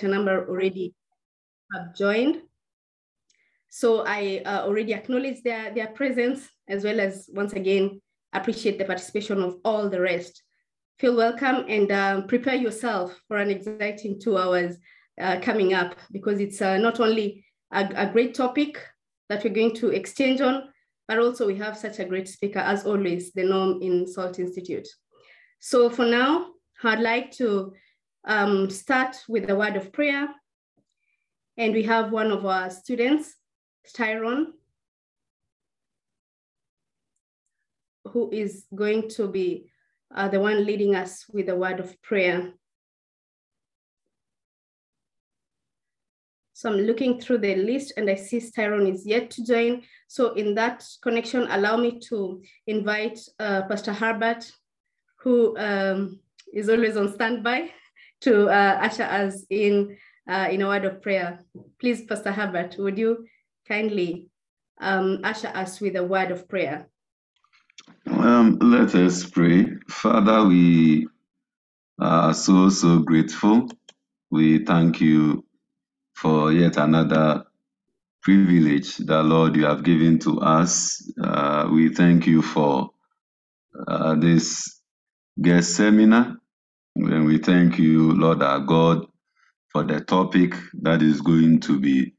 a number already have joined. So I uh, already acknowledge their, their presence as well as once again, appreciate the participation of all the rest. Feel welcome and um, prepare yourself for an exciting two hours uh, coming up because it's uh, not only a, a great topic that we're going to exchange on, but also we have such a great speaker as always, the norm in SALT Institute. So for now, I'd like to um, start with a word of prayer. And we have one of our students, Tyrone, who is going to be uh, the one leading us with a word of prayer. So I'm looking through the list and I see Tyrone is yet to join. So in that connection, allow me to invite uh, Pastor Herbert, who um, is always on standby to uh, usher us in, uh, in a word of prayer. Please, Pastor Herbert, would you kindly um, usher us with a word of prayer? Um, let us pray. Father, we are so, so grateful. We thank you for yet another privilege that, Lord, you have given to us. Uh, we thank you for uh, this guest seminar. And we thank you, Lord our God, for the topic that is going to be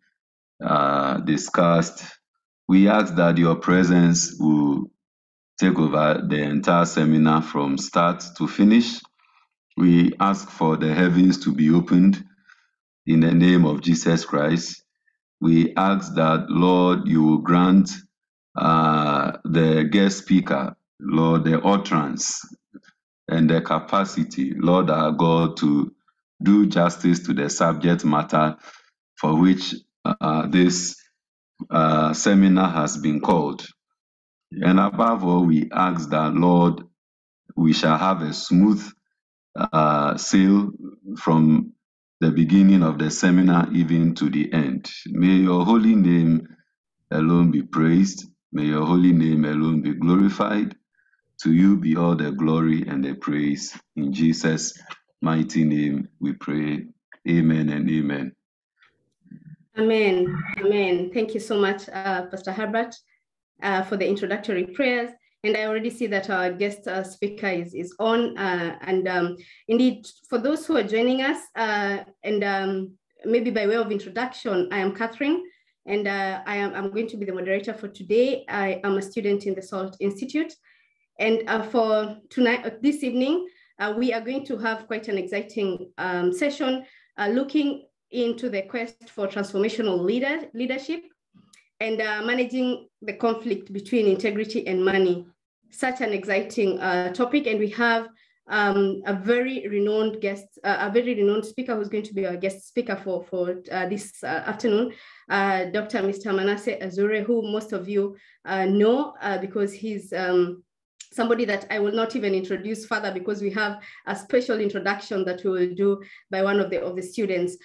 uh, discussed. We ask that your presence will take over the entire seminar from start to finish. We ask for the heavens to be opened in the name of Jesus Christ. We ask that, Lord, you will grant uh, the guest speaker, Lord, the utterance and the capacity, Lord our God, to do justice to the subject matter for which uh, this uh, seminar has been called. And above all, we ask that, Lord, we shall have a smooth uh, sail from the beginning of the seminar even to the end. May your holy name alone be praised. May your holy name alone be glorified. To you be all the glory and the praise. In Jesus' mighty name we pray. Amen and amen. Amen. Amen. Thank you so much, uh, Pastor Herbert, uh, for the introductory prayers. And I already see that our guest uh, speaker is, is on. Uh, and um, indeed, for those who are joining us, uh, and um, maybe by way of introduction, I am Catherine, and uh, I am I'm going to be the moderator for today. I am a student in the SALT Institute. And uh, for tonight, uh, this evening, we are going to have quite an exciting um, session looking into the quest for transformational leader, leadership and managing the conflict between integrity and money such an exciting uh, topic. And we have um, a very renowned guest, uh, a very renowned speaker who's going to be our guest speaker for, for uh, this uh, afternoon, uh, Dr. Mr. Manasseh Azure, who most of you uh, know because he's um, somebody that I will not even introduce further because we have a special introduction that we will do by one of the, of the students.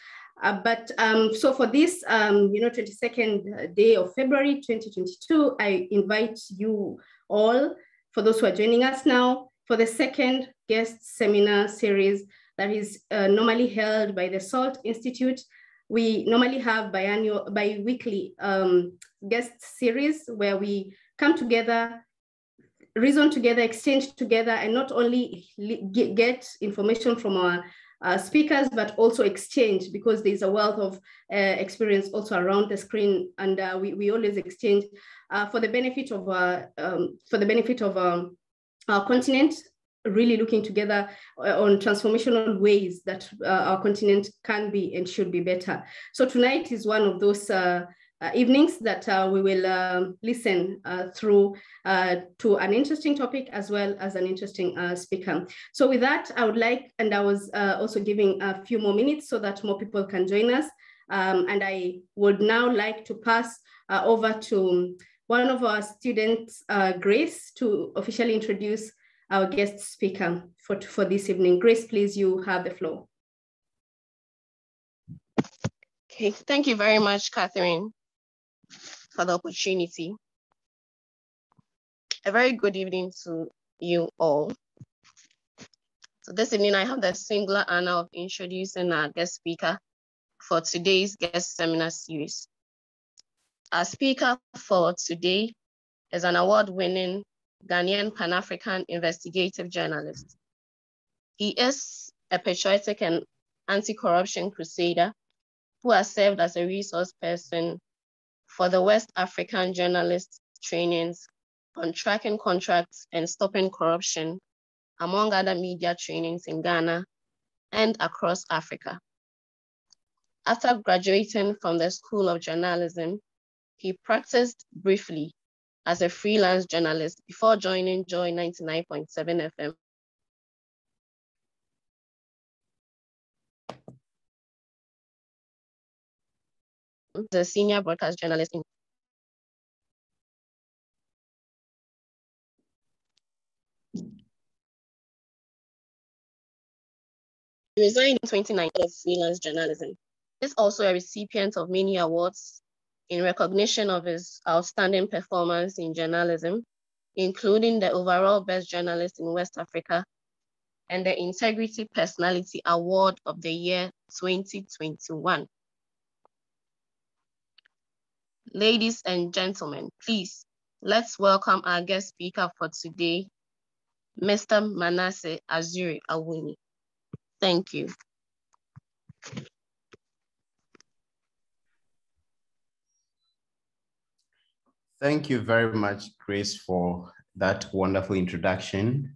Uh, but um, so for this, um, you know, 22nd day of February 2022, I invite you all for those who are joining us now for the second guest seminar series that is uh, normally held by the SALT Institute. We normally have biannual, bi-weekly um, guest series where we come together, reason together, exchange together, and not only get information from our uh, speakers, but also exchange because there's a wealth of uh, experience also around the screen, and uh, we, we always exchange uh, for the benefit of uh, um, for the benefit of um, our continent. Really looking together uh, on transformational ways that our continent can be and should be better. So tonight is one of those uh, evenings that uh, we will uh, listen through to an interesting topic as well as an interesting speaker. So with that, I would like, and I was also giving a few more minutes so that more people can join us. Um, and I would now like to pass over to one of our students, Grace, to officially introduce our guest speaker for, for this evening. Grace, please, you have the floor. Okay, thank you very much, Catherine for the opportunity. A very good evening to you all. So this evening, I have the singular honor of introducing our guest speaker, for today's guest seminar series. Our speaker for today is an award-winning Ghanaian Pan-African investigative journalist. He is a patriotic and anti-corruption crusader who has served as a resource person for the West African journalist trainings on tracking contracts and stopping corruption, among other media trainings in Ghana and across Africa. After graduating from the School of Journalism, he practiced briefly as a freelance journalist before joining Joy 99.7 FM. The senior broadcast journalist in He resigned in 2019 of freelance journalism. He's also a recipient of many awards in recognition of his outstanding performance in journalism, including the overall best journalist in West Africa and the Integrity Personality Award of the year 2021. Ladies and gentlemen, please, let's welcome our guest speaker for today, Mr. Manasseh Azure Awuni. Thank you. Thank you very much, Grace, for that wonderful introduction.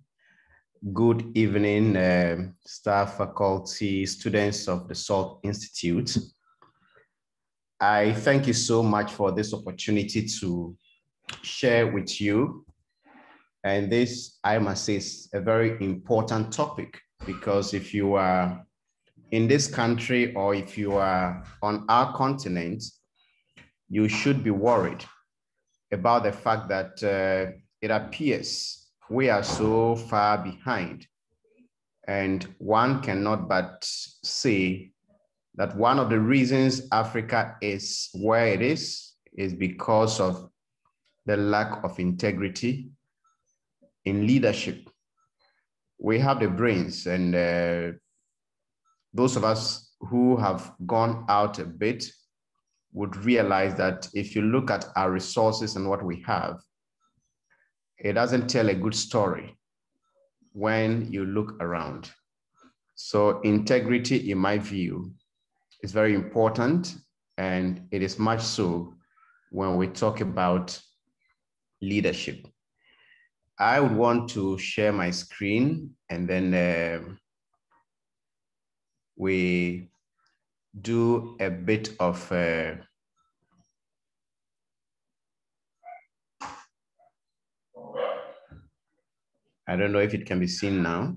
Good evening, uh, staff, faculty, students of the SALT Institute. I thank you so much for this opportunity to share with you. And this, I must say, is a very important topic because if you are in this country or if you are on our continent, you should be worried about the fact that uh, it appears we are so far behind. And one cannot but say that one of the reasons Africa is where it is is because of the lack of integrity in leadership we have the brains and uh, those of us who have gone out a bit would realize that if you look at our resources and what we have, it doesn't tell a good story when you look around. So integrity, in my view, is very important. And it is much so when we talk about leadership. I would want to share my screen and then uh, we do a bit of uh, I don't know if it can be seen now.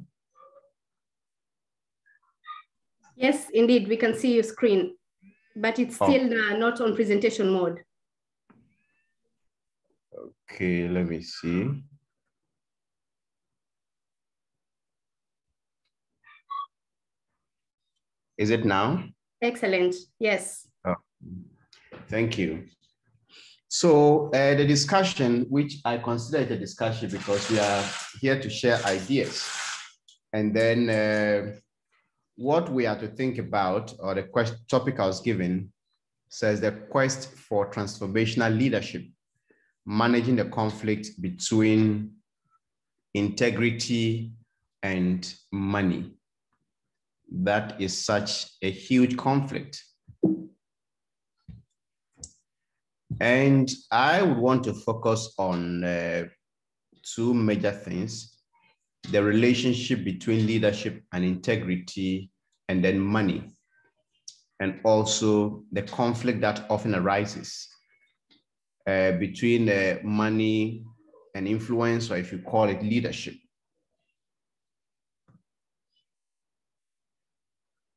Yes, indeed, we can see your screen, but it's oh. still oh. not on presentation mode. Okay, let me see. Is it now? Excellent. Yes. Oh, thank you. So uh, the discussion, which I consider it a discussion because we are here to share ideas. And then uh, what we are to think about, or the question, topic I was given, says the quest for transformational leadership, managing the conflict between integrity and money that is such a huge conflict. And I would want to focus on uh, two major things, the relationship between leadership and integrity and then money, and also the conflict that often arises uh, between uh, money and influence, or if you call it leadership.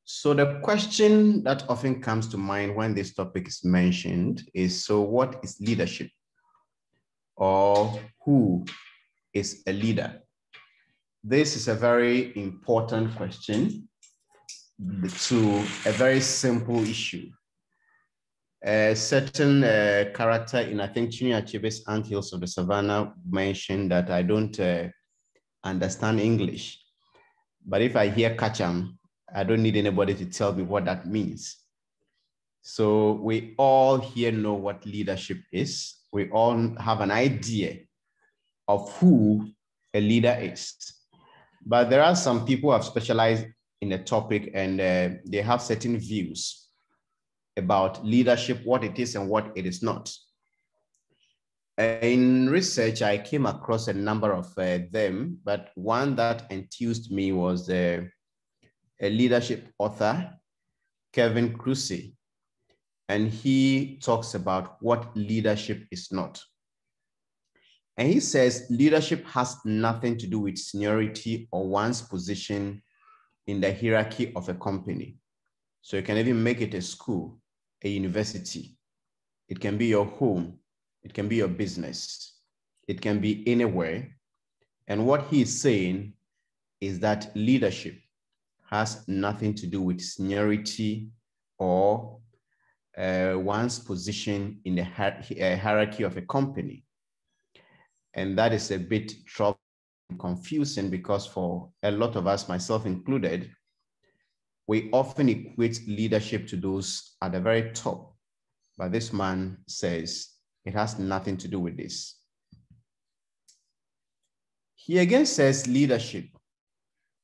So the question that often comes to mind when this topic is mentioned is, so what is leadership? Or who is a leader? This is a very important question to a very simple issue. A certain uh, character in, I think, Chinua Achebe's Anthills of the Savannah mentioned that I don't uh, understand English. But if I hear Kacham, I don't need anybody to tell me what that means. So we all here know what leadership is. We all have an idea of who a leader is. But there are some people who have specialized in a topic and uh, they have certain views about leadership, what it is and what it is not. In research, I came across a number of uh, them, but one that enthused me was uh, a leadership author, Kevin Kruse, and he talks about what leadership is not. And he says leadership has nothing to do with seniority or one's position in the hierarchy of a company. So you can even make it a school, a university. It can be your home. It can be your business. It can be anywhere. And what he is saying is that leadership has nothing to do with seniority or uh, one's position in the uh, hierarchy of a company. And that is a bit troubling confusing because for a lot of us, myself included, we often equate leadership to those at the very top. But this man says it has nothing to do with this. He again says leadership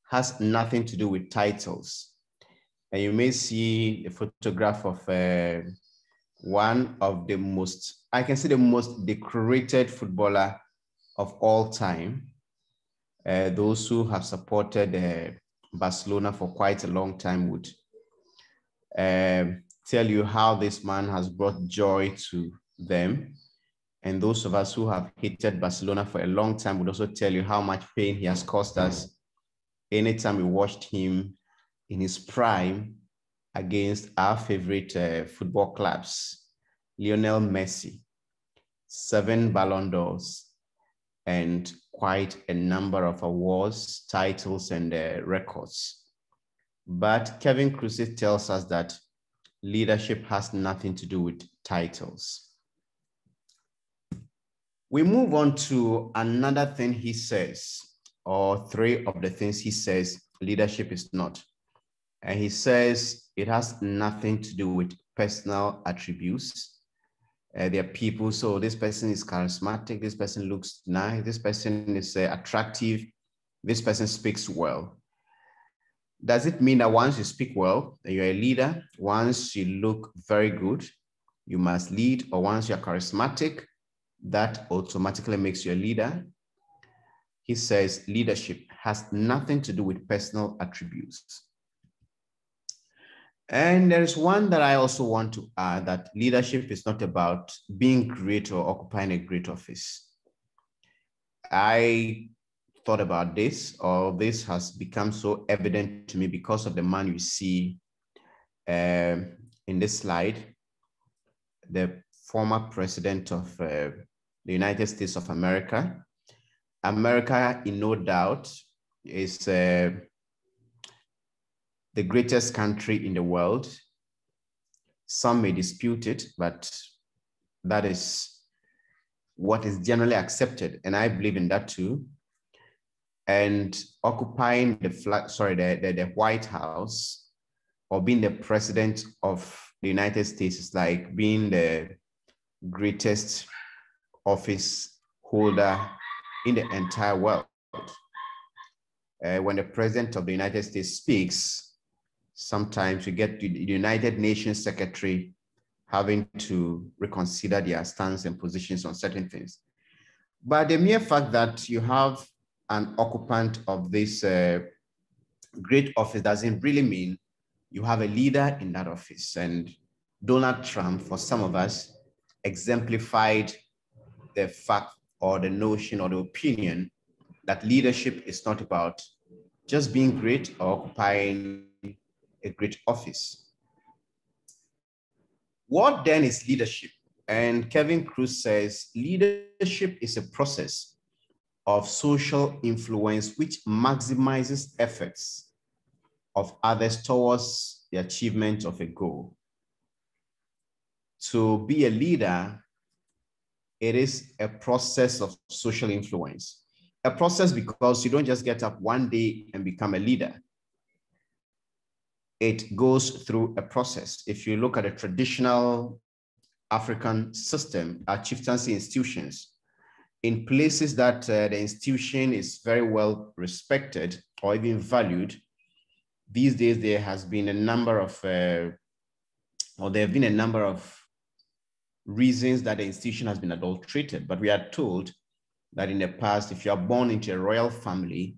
has nothing to do with titles. And you may see a photograph of uh, one of the most, I can say the most decorated footballer of all time. Uh, those who have supported uh, Barcelona for quite a long time would uh, tell you how this man has brought joy to them. And those of us who have hated Barcelona for a long time would also tell you how much pain he has caused us anytime we watched him in his prime against our favorite uh, football clubs, Lionel Messi, seven Ballon d'Ors, and quite a number of awards, titles, and uh, records. But Kevin Kruse tells us that leadership has nothing to do with titles. We move on to another thing he says, or three of the things he says leadership is not. And he says it has nothing to do with personal attributes, uh, there are people, so this person is charismatic, this person looks nice, this person is uh, attractive, this person speaks well. Does it mean that once you speak well, that you're a leader? Once you look very good, you must lead, or once you're charismatic, that automatically makes you a leader? He says leadership has nothing to do with personal attributes. And there's one that I also want to add that leadership is not about being great or occupying a great office. I thought about this, or this has become so evident to me because of the man you see uh, in this slide, the former president of uh, the United States of America. America, in no doubt, is uh, the greatest country in the world. Some may dispute it, but that is what is generally accepted. And I believe in that too. And occupying the flag, sorry, the, the, the White House or being the president of the United States is like being the greatest office holder in the entire world. Uh, when the president of the United States speaks, sometimes you get the United Nations Secretary having to reconsider their stance and positions on certain things. But the mere fact that you have an occupant of this uh, great office doesn't really mean you have a leader in that office. And Donald Trump, for some of us, exemplified the fact or the notion or the opinion that leadership is not about just being great or occupying a great office. What then is leadership? And Kevin Kruse says leadership is a process of social influence which maximizes efforts of others towards the achievement of a goal. To be a leader, it is a process of social influence. A process because you don't just get up one day and become a leader it goes through a process. If you look at a traditional African system, our chieftaincy institutions, in places that uh, the institution is very well respected or even valued, these days there has been a number of, uh, or there have been a number of reasons that the institution has been adulterated. But we are told that in the past, if you are born into a royal family,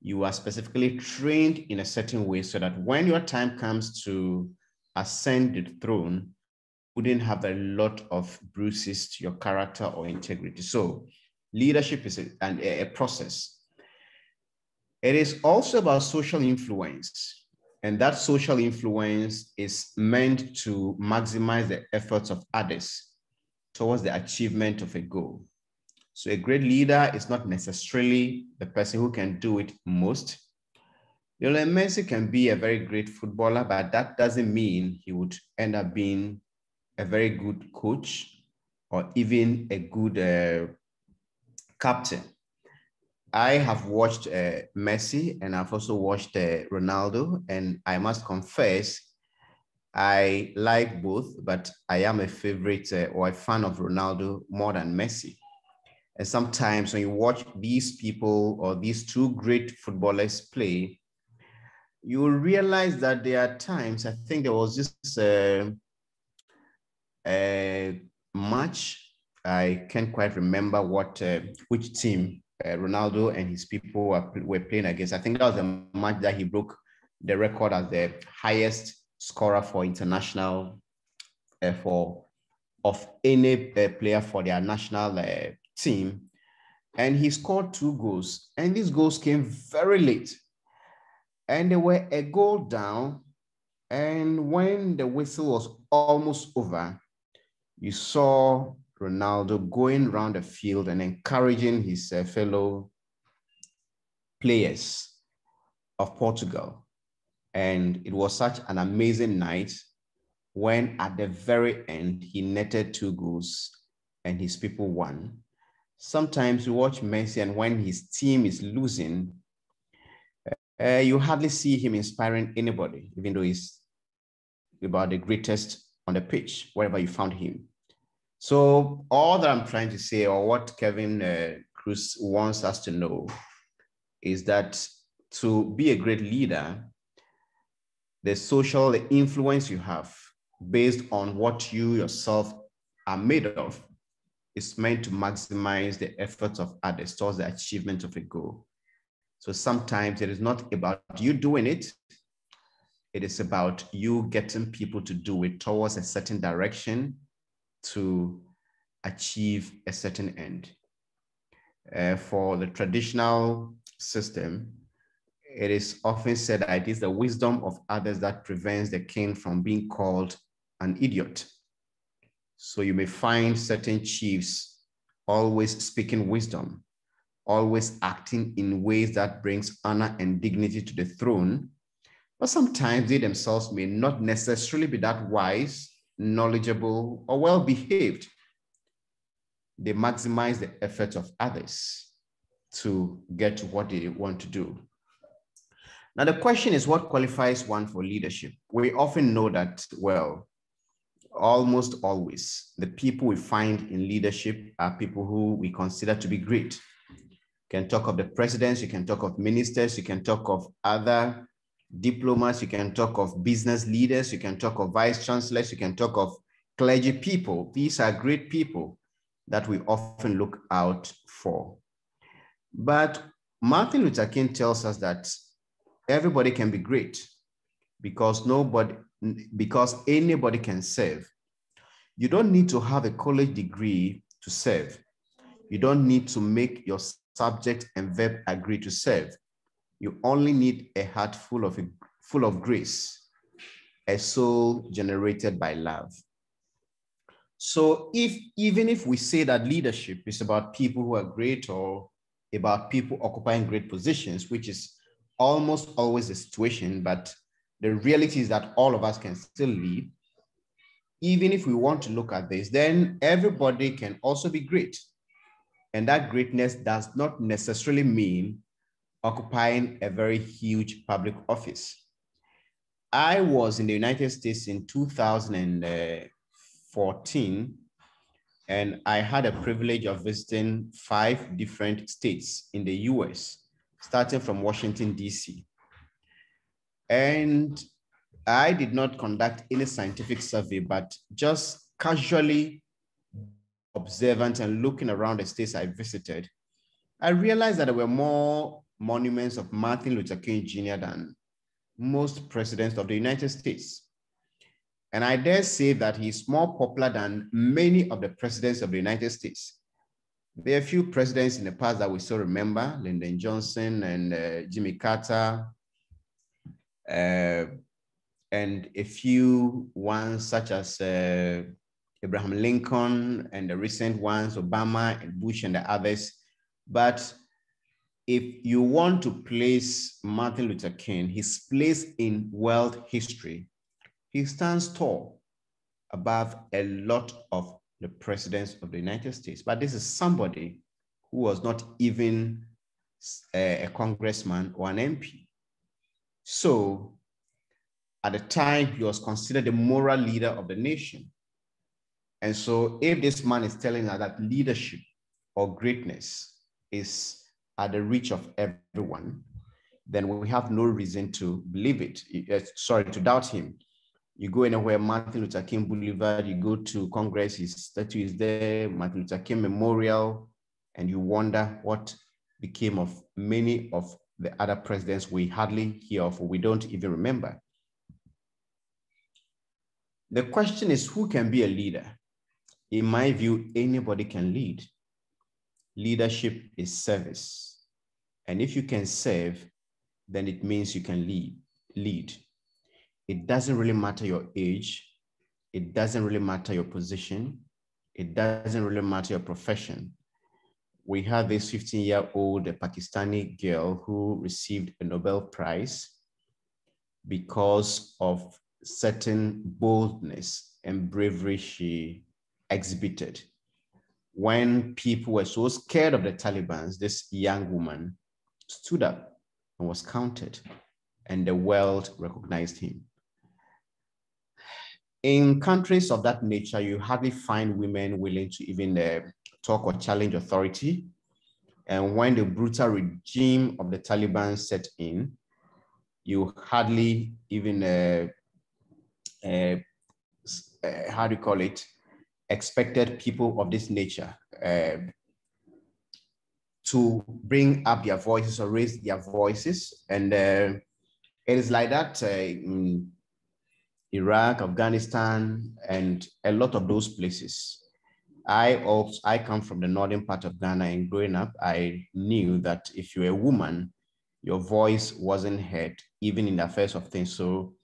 you are specifically trained in a certain way so that when your time comes to ascend the throne, you wouldn't have a lot of bruises to your character or integrity. So leadership is a, an, a process. It is also about social influence. And that social influence is meant to maximize the efforts of others towards the achievement of a goal. So a great leader is not necessarily the person who can do it most. Lionel Messi can be a very great footballer, but that doesn't mean he would end up being a very good coach or even a good uh, captain. I have watched uh, Messi and I've also watched uh, Ronaldo, and I must confess, I like both, but I am a favorite uh, or a fan of Ronaldo more than Messi. And sometimes when you watch these people or these two great footballers play, you will realize that there are times, I think there was this uh, a match, I can't quite remember what uh, which team uh, Ronaldo and his people were, were playing against. I think that was a match that he broke the record as the highest scorer for international uh, for of any uh, player for their national uh, team, and he scored two goals. And these goals came very late, and they were a goal down. And when the whistle was almost over, you saw Ronaldo going around the field and encouraging his uh, fellow players of Portugal. And it was such an amazing night when at the very end he netted two goals and his people won. Sometimes you watch Messi and when his team is losing, uh, you hardly see him inspiring anybody, even though he's about the greatest on the pitch, wherever you found him. So all that I'm trying to say, or what Kevin uh, Kruse wants us to know, is that to be a great leader, the social the influence you have based on what you yourself are made of is meant to maximize the efforts of others towards the achievement of a goal. So sometimes it is not about you doing it, it is about you getting people to do it towards a certain direction to achieve a certain end. Uh, for the traditional system, it is often said that it is the wisdom of others that prevents the king from being called an idiot. So you may find certain chiefs always speaking wisdom, always acting in ways that brings honor and dignity to the throne. But sometimes they themselves may not necessarily be that wise, knowledgeable, or well behaved. They maximize the efforts of others to get to what they want to do. Now, the question is what qualifies one for leadership? We often know that, well, almost always, the people we find in leadership are people who we consider to be great. You can talk of the presidents, you can talk of ministers, you can talk of other diplomats, you can talk of business leaders, you can talk of vice chancellors, you can talk of clergy people. These are great people that we often look out for. But Martin Luther King tells us that everybody can be great because nobody because anybody can serve. You don't need to have a college degree to serve. You don't need to make your subject and verb agree to serve. You only need a heart full of full of grace a soul generated by love. So if even if we say that leadership is about people who are great or about people occupying great positions which is almost always the situation, but the reality is that all of us can still lead. Even if we want to look at this, then everybody can also be great. And that greatness does not necessarily mean occupying a very huge public office. I was in the United States in 2014, and I had a privilege of visiting five different states in the US, starting from Washington, DC. And I did not conduct any scientific survey, but just casually observant and looking around the states I visited, I realized that there were more monuments of Martin Luther King Jr. than most presidents of the United States. And I dare say that he's more popular than many of the presidents of the United States. There are a few presidents in the past that we still remember, Lyndon Johnson and uh, Jimmy Carter, uh, and a few ones such as uh, Abraham Lincoln and the recent ones, Obama and Bush and the others. But if you want to place Martin Luther King, his place in world history, he stands tall above a lot of the presidents of the United States. But this is somebody who was not even a, a congressman or an MP. So at the time, he was considered the moral leader of the nation. And so if this man is telling us that leadership or greatness is at the reach of everyone, then we have no reason to believe it. Uh, sorry, to doubt him. You go anywhere, Martin Luther King Boulevard, you go to Congress, his statue is there, Martin Luther King Memorial, and you wonder what became of many of the other presidents we hardly hear of, we don't even remember. The question is who can be a leader? In my view, anybody can lead. Leadership is service. And if you can serve, then it means you can lead. lead. It doesn't really matter your age. It doesn't really matter your position. It doesn't really matter your profession. We had this 15 year old Pakistani girl who received a Nobel Prize because of certain boldness and bravery she exhibited. When people were so scared of the Taliban, this young woman stood up and was counted, and the world recognized him. In countries of that nature, you hardly find women willing to even uh, talk or challenge authority. And when the brutal regime of the Taliban set in, you hardly even uh, uh, uh, how do you call it, expected people of this nature uh, to bring up their voices or raise their voices. And uh, it is like that uh, in Iraq, Afghanistan, and a lot of those places. I also I come from the northern part of Ghana, and growing up, I knew that if you're a woman, your voice wasn't heard, even in the affairs of things. So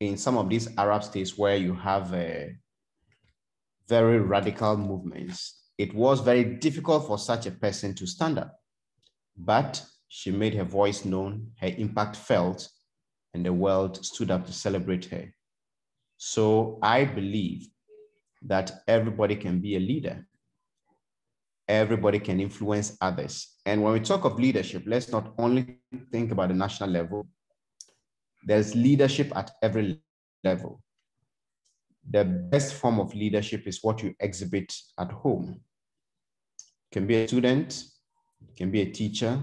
in some of these Arab states where you have uh, very radical movements, it was very difficult for such a person to stand up. But she made her voice known, her impact felt, and the world stood up to celebrate her. So I believe that everybody can be a leader. Everybody can influence others. And when we talk of leadership, let's not only think about the national level, there's leadership at every level. The best form of leadership is what you exhibit at home. You can be a student, you can be a teacher,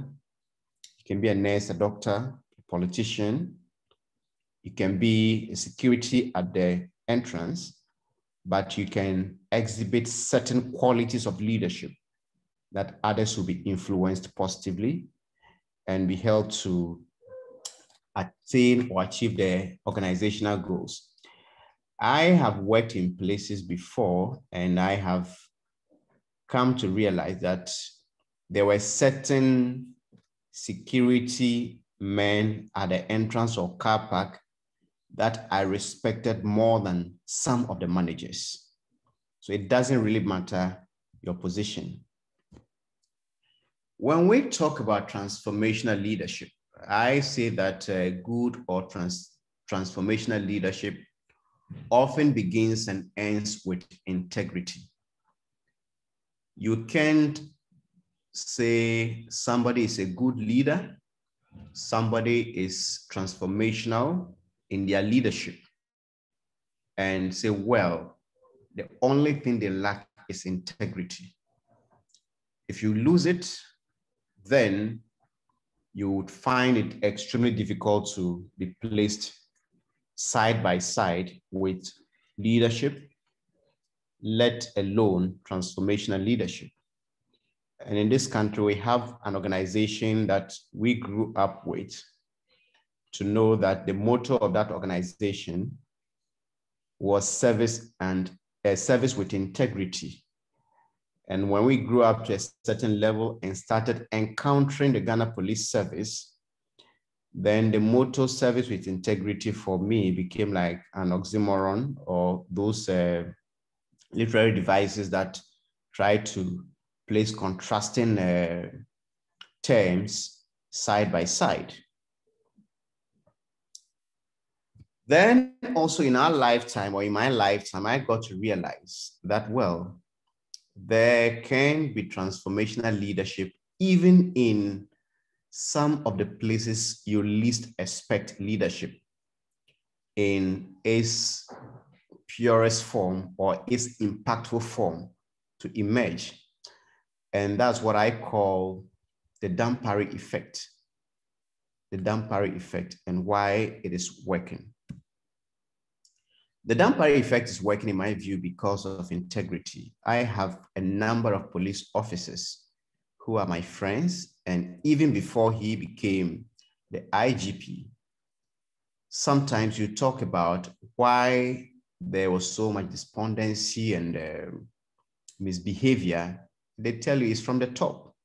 you can be a nurse, a doctor, a politician, you can be a security at the entrance, but you can exhibit certain qualities of leadership that others will be influenced positively and be held to attain or achieve their organizational goals. I have worked in places before and I have come to realize that there were certain security men at the entrance or car park that I respected more than some of the managers. So it doesn't really matter your position. When we talk about transformational leadership, I say that uh, good or trans transformational leadership often begins and ends with integrity. You can't say somebody is a good leader, somebody is transformational in their leadership and say, well, the only thing they lack is integrity. If you lose it, then you would find it extremely difficult to be placed side by side with leadership, let alone transformational leadership. And in this country, we have an organization that we grew up with to know that the motto of that organization was service and uh, service with integrity. And when we grew up to a certain level and started encountering the Ghana Police Service, then the motto service with integrity for me became like an oxymoron or those uh, literary devices that try to place contrasting uh, terms side by side. Then also in our lifetime or in my lifetime, I got to realize that, well, there can be transformational leadership even in some of the places you least expect leadership in its purest form or its impactful form to emerge. And that's what I call the Dampare effect. The Dampare effect and why it is working. The Dampare effect is working in my view because of integrity. I have a number of police officers who are my friends. And even before he became the IGP, sometimes you talk about why there was so much despondency and uh, misbehavior. They tell you it's from the top.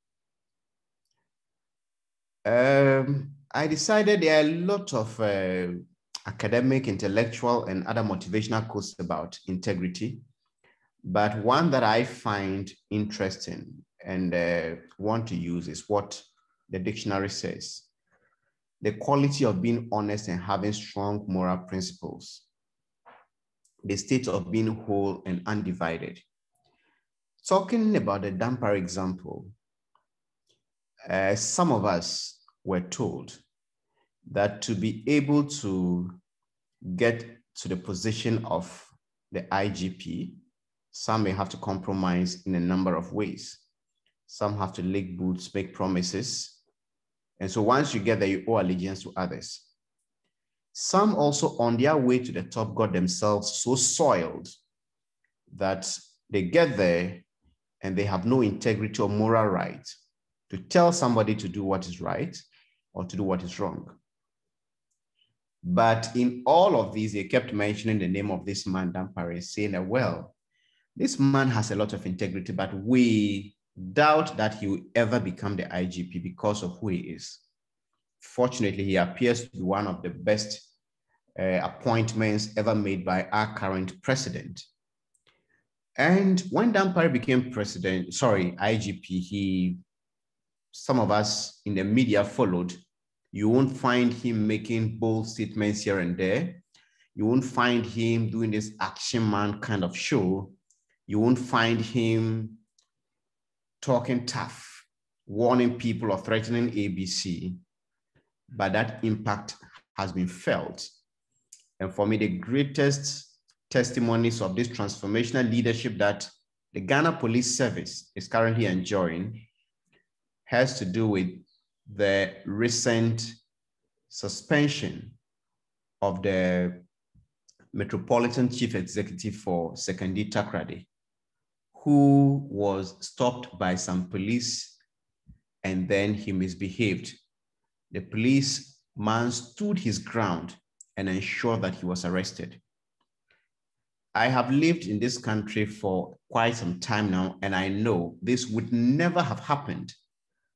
Um, I decided there are a lot of uh, academic, intellectual, and other motivational quotes about integrity. But one that I find interesting and uh, want to use is what the dictionary says the quality of being honest and having strong moral principles, the state of being whole and undivided. Talking about the Dampare example, uh, some of us were told that to be able to get to the position of the IGP, some may have to compromise in a number of ways. Some have to lick boots, make promises. And so once you get there, you owe allegiance to others. Some also on their way to the top got themselves so soiled that they get there and they have no integrity or moral right to tell somebody to do what is right or to do what is wrong. But in all of these, they kept mentioning the name of this man, Dampare, saying that, well, this man has a lot of integrity, but we doubt that he will ever become the IGP because of who he is. Fortunately, he appears to be one of the best uh, appointments ever made by our current president. And when Dampare became president, sorry, IGP, he, some of us in the media followed you won't find him making bold statements here and there. You won't find him doing this action man kind of show. You won't find him talking tough, warning people or threatening ABC. But that impact has been felt. And for me, the greatest testimonies of this transformational leadership that the Ghana Police Service is currently enjoying has to do with the recent suspension of the Metropolitan Chief Executive for Sekondi Takoradi, who was stopped by some police and then he misbehaved. The police man stood his ground and ensured that he was arrested. I have lived in this country for quite some time now, and I know this would never have happened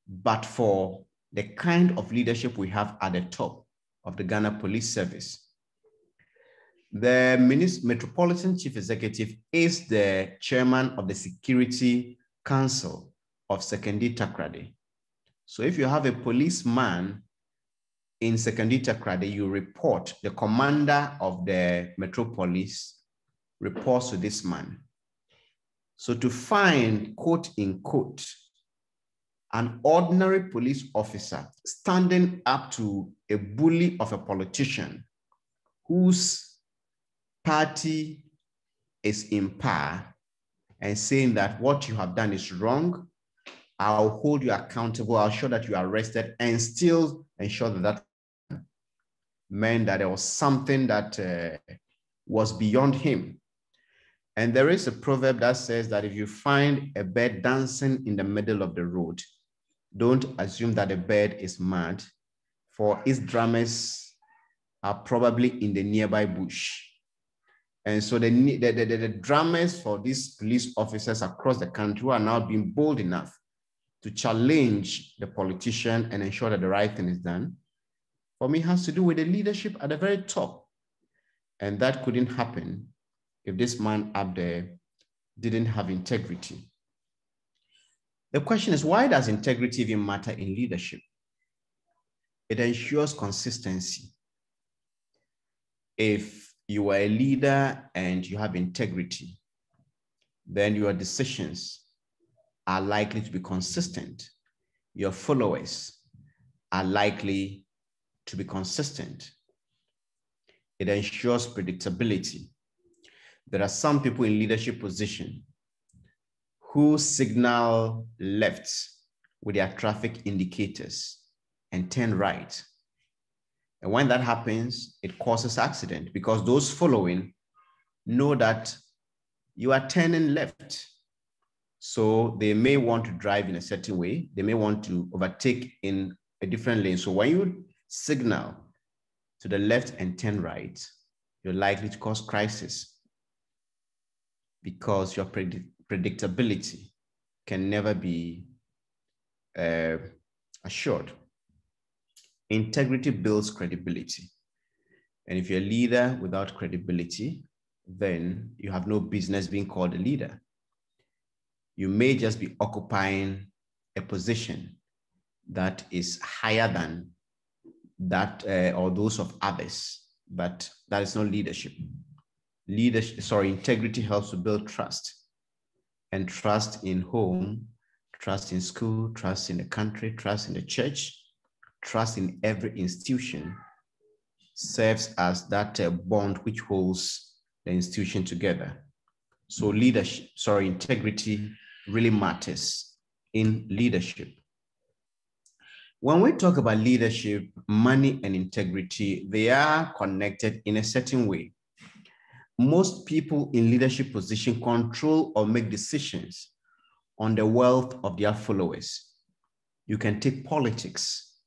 but for the kind of leadership we have at the top of the Ghana Police Service. The Metropolitan Chief Executive is the chairman of the Security Council of Sekondi Takoradi. So if you have a policeman in Sekondi Takoradi, you report, the commander of the Metropolis reports to this man. So to find, quote, in quote, an ordinary police officer standing up to a bully of a politician whose party is in power and saying that what you have done is wrong, I'll hold you accountable, I'll show that you are arrested, and still ensure that that meant that there was something that uh, was beyond him. And there is a proverb that says that if you find a bird dancing in the middle of the road, don't assume that the bird is mad, for its drummers are probably in the nearby bush. And so the, the, the, the, drummers for these police officers across the country are now being bold enough to challenge the politician and ensure that the right thing is done, for me has to do with the leadership at the very top. And that couldn't happen if this man up there didn't have integrity. The question is, why does integrity even matter in leadership? It ensures consistency. If you are a leader and you have integrity, then your decisions are likely to be consistent. Your followers are likely to be consistent. It ensures predictability. There are some people in leadership position who signal left with their traffic indicators and turn right. And when that happens, it causes accident because those following know that you are turning left so they may want to drive in a certain way. They may want to overtake in a different lane. So when you signal to the left and turn right, you're likely to cause crisis because your predict predictability can never be uh, assured. Integrity builds credibility. And if you're a leader without credibility, then you have no business being called a leader you may just be occupying a position that is higher than that uh, or those of others, but that is not leadership. Leadership, sorry, integrity helps to build trust and trust in home, trust in school, trust in the country, trust in the church, trust in every institution serves as that uh, bond which holds the institution together. So leadership, sorry, integrity really matters in leadership. When we talk about leadership, money and integrity, they are connected in a certain way. Most people in leadership position control or make decisions on the wealth of their followers. You can take politics.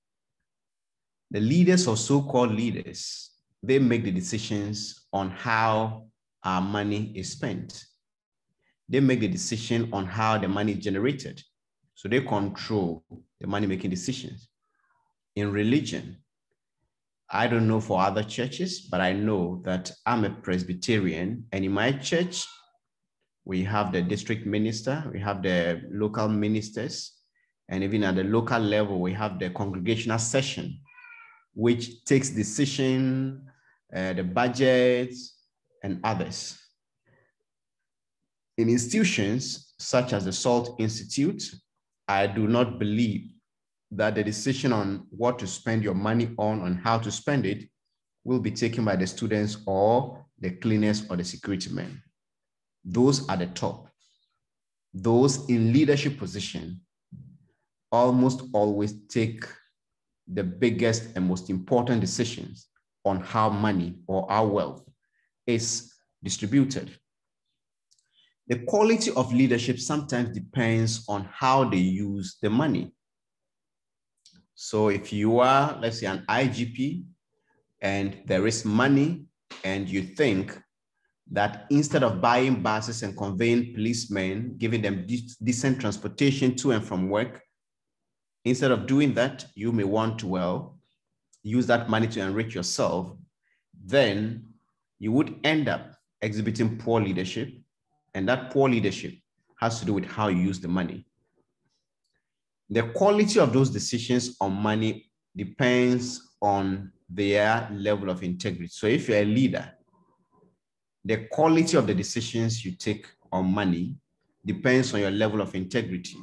The leaders or so-called leaders, they make the decisions on how our money is spent they make the decision on how the money is generated. So they control the money making decisions. In religion, I don't know for other churches, but I know that I'm a Presbyterian, and in my church, we have the district minister, we have the local ministers, and even at the local level, we have the congregational session, which takes decision, uh, the budget, and others. In institutions such as the SALT Institute, I do not believe that the decision on what to spend your money on and how to spend it will be taken by the students or the cleaners or the security men. Those are the top. Those in leadership position almost always take the biggest and most important decisions on how money or our wealth is distributed. The quality of leadership sometimes depends on how they use the money. So if you are, let's say, an IGP and there is money and you think that instead of buying buses and conveying policemen, giving them de decent transportation to and from work, instead of doing that, you may want to, well, use that money to enrich yourself, then you would end up exhibiting poor leadership and that poor leadership has to do with how you use the money. The quality of those decisions on money depends on their level of integrity. So if you're a leader, the quality of the decisions you take on money depends on your level of integrity.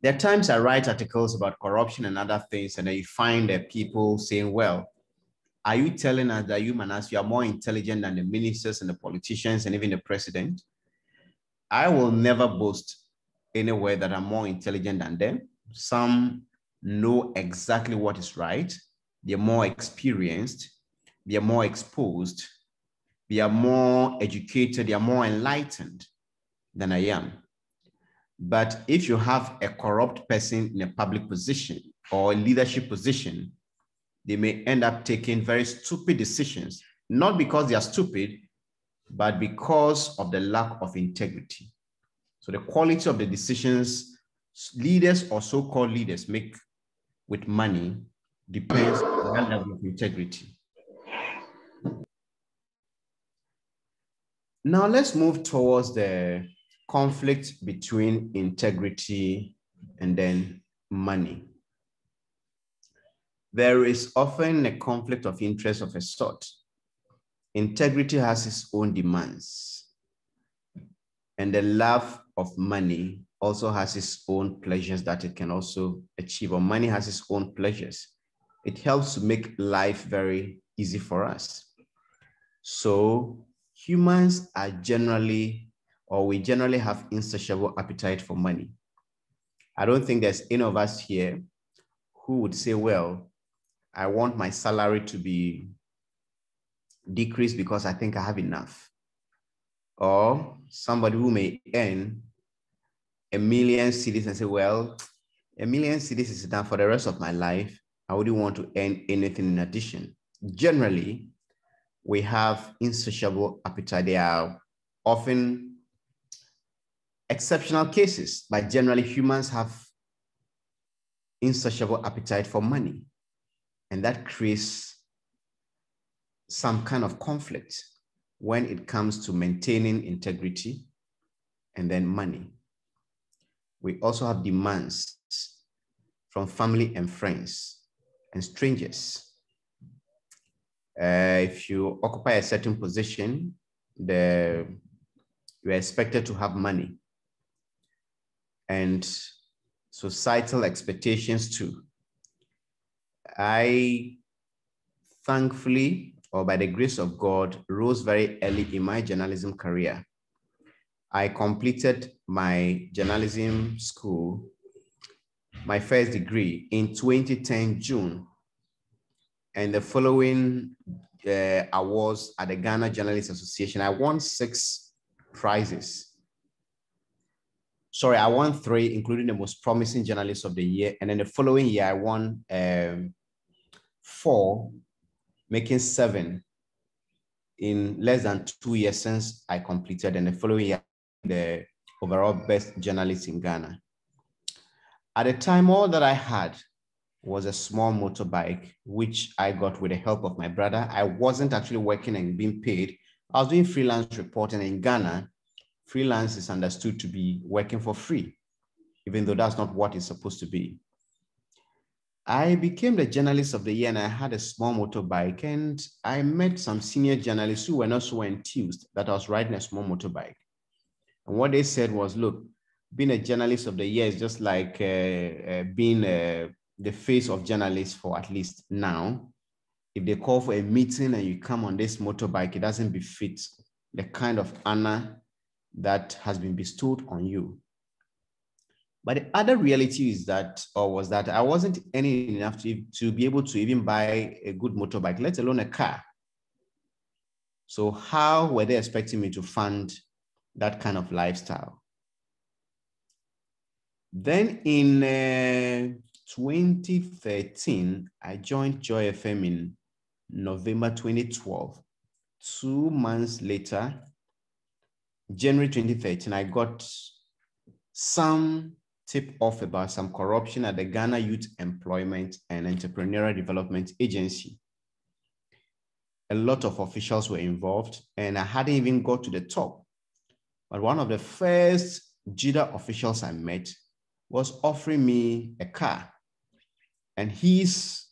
There are times I write articles about corruption and other things, and then you find that people saying, well, are you telling us that you, Manas, you are more intelligent than the ministers and the politicians and even the president? I will never boast anywhere that I'm more intelligent than them. Some know exactly what is right. They're more experienced. They are more exposed. They are more educated. They are more enlightened than I am. But if you have a corrupt person in a public position or a leadership position, they may end up taking very stupid decisions, not because they are stupid, but because of the lack of integrity. So the quality of the decisions leaders or so-called leaders make with money depends on that level of integrity. Now let's move towards the conflict between integrity and then money there is often a conflict of interest of a sort. Integrity has its own demands, and the love of money also has its own pleasures that it can also achieve, or money has its own pleasures. It helps to make life very easy for us. So humans are generally, or we generally have insatiable appetite for money. I don't think there's any of us here who would say, well, I want my salary to be decreased because I think I have enough. Or somebody who may earn a million cedis and say, well, a million cedis is enough for the rest of my life. I wouldn't want to earn anything in addition. Generally, we have insatiable appetite. They are often exceptional cases, but generally humans have insatiable appetite for money. And that creates some kind of conflict when it comes to maintaining integrity and then money. We also have demands from family and friends and strangers. Uh, if you occupy a certain position, the, you're expected to have money. And societal expectations too. I thankfully, or by the grace of God, rose very early in my journalism career. I completed my journalism school, my first degree in 2010 June. And the following uh, awards at the Ghana Journalists Association, I won six prizes. Sorry, I won three, including the most promising journalist of the year. And then the following year, I won um, four, making seven in less than two years since I completed, and the following year, the overall best journalist in Ghana. At the time, all that I had was a small motorbike, which I got with the help of my brother. I wasn't actually working and being paid. I was doing freelance reporting in Ghana. Freelance is understood to be working for free, even though that's not what it's supposed to be. I became the journalist of the year and I had a small motorbike and I met some senior journalists who were not so enthused that I was riding a small motorbike. And what they said was, look, being a journalist of the year is just like uh, uh, being uh, the face of journalists for at least now. If they call for a meeting and you come on this motorbike, it doesn't befit the kind of honor that has been bestowed on you. But the other reality is that, or was that I wasn't earning enough to, to be able to even buy a good motorbike, let alone a car. So how were they expecting me to fund that kind of lifestyle? Then in uh, 2013, I joined Joy FM in November 2012. Two months later, January 2013, I got some tip off about some corruption at the Ghana Youth Employment and Entrepreneurial Development Agency. A lot of officials were involved, and I hadn't even got to the top. But one of the first GYEEDA officials I met was offering me a car. And his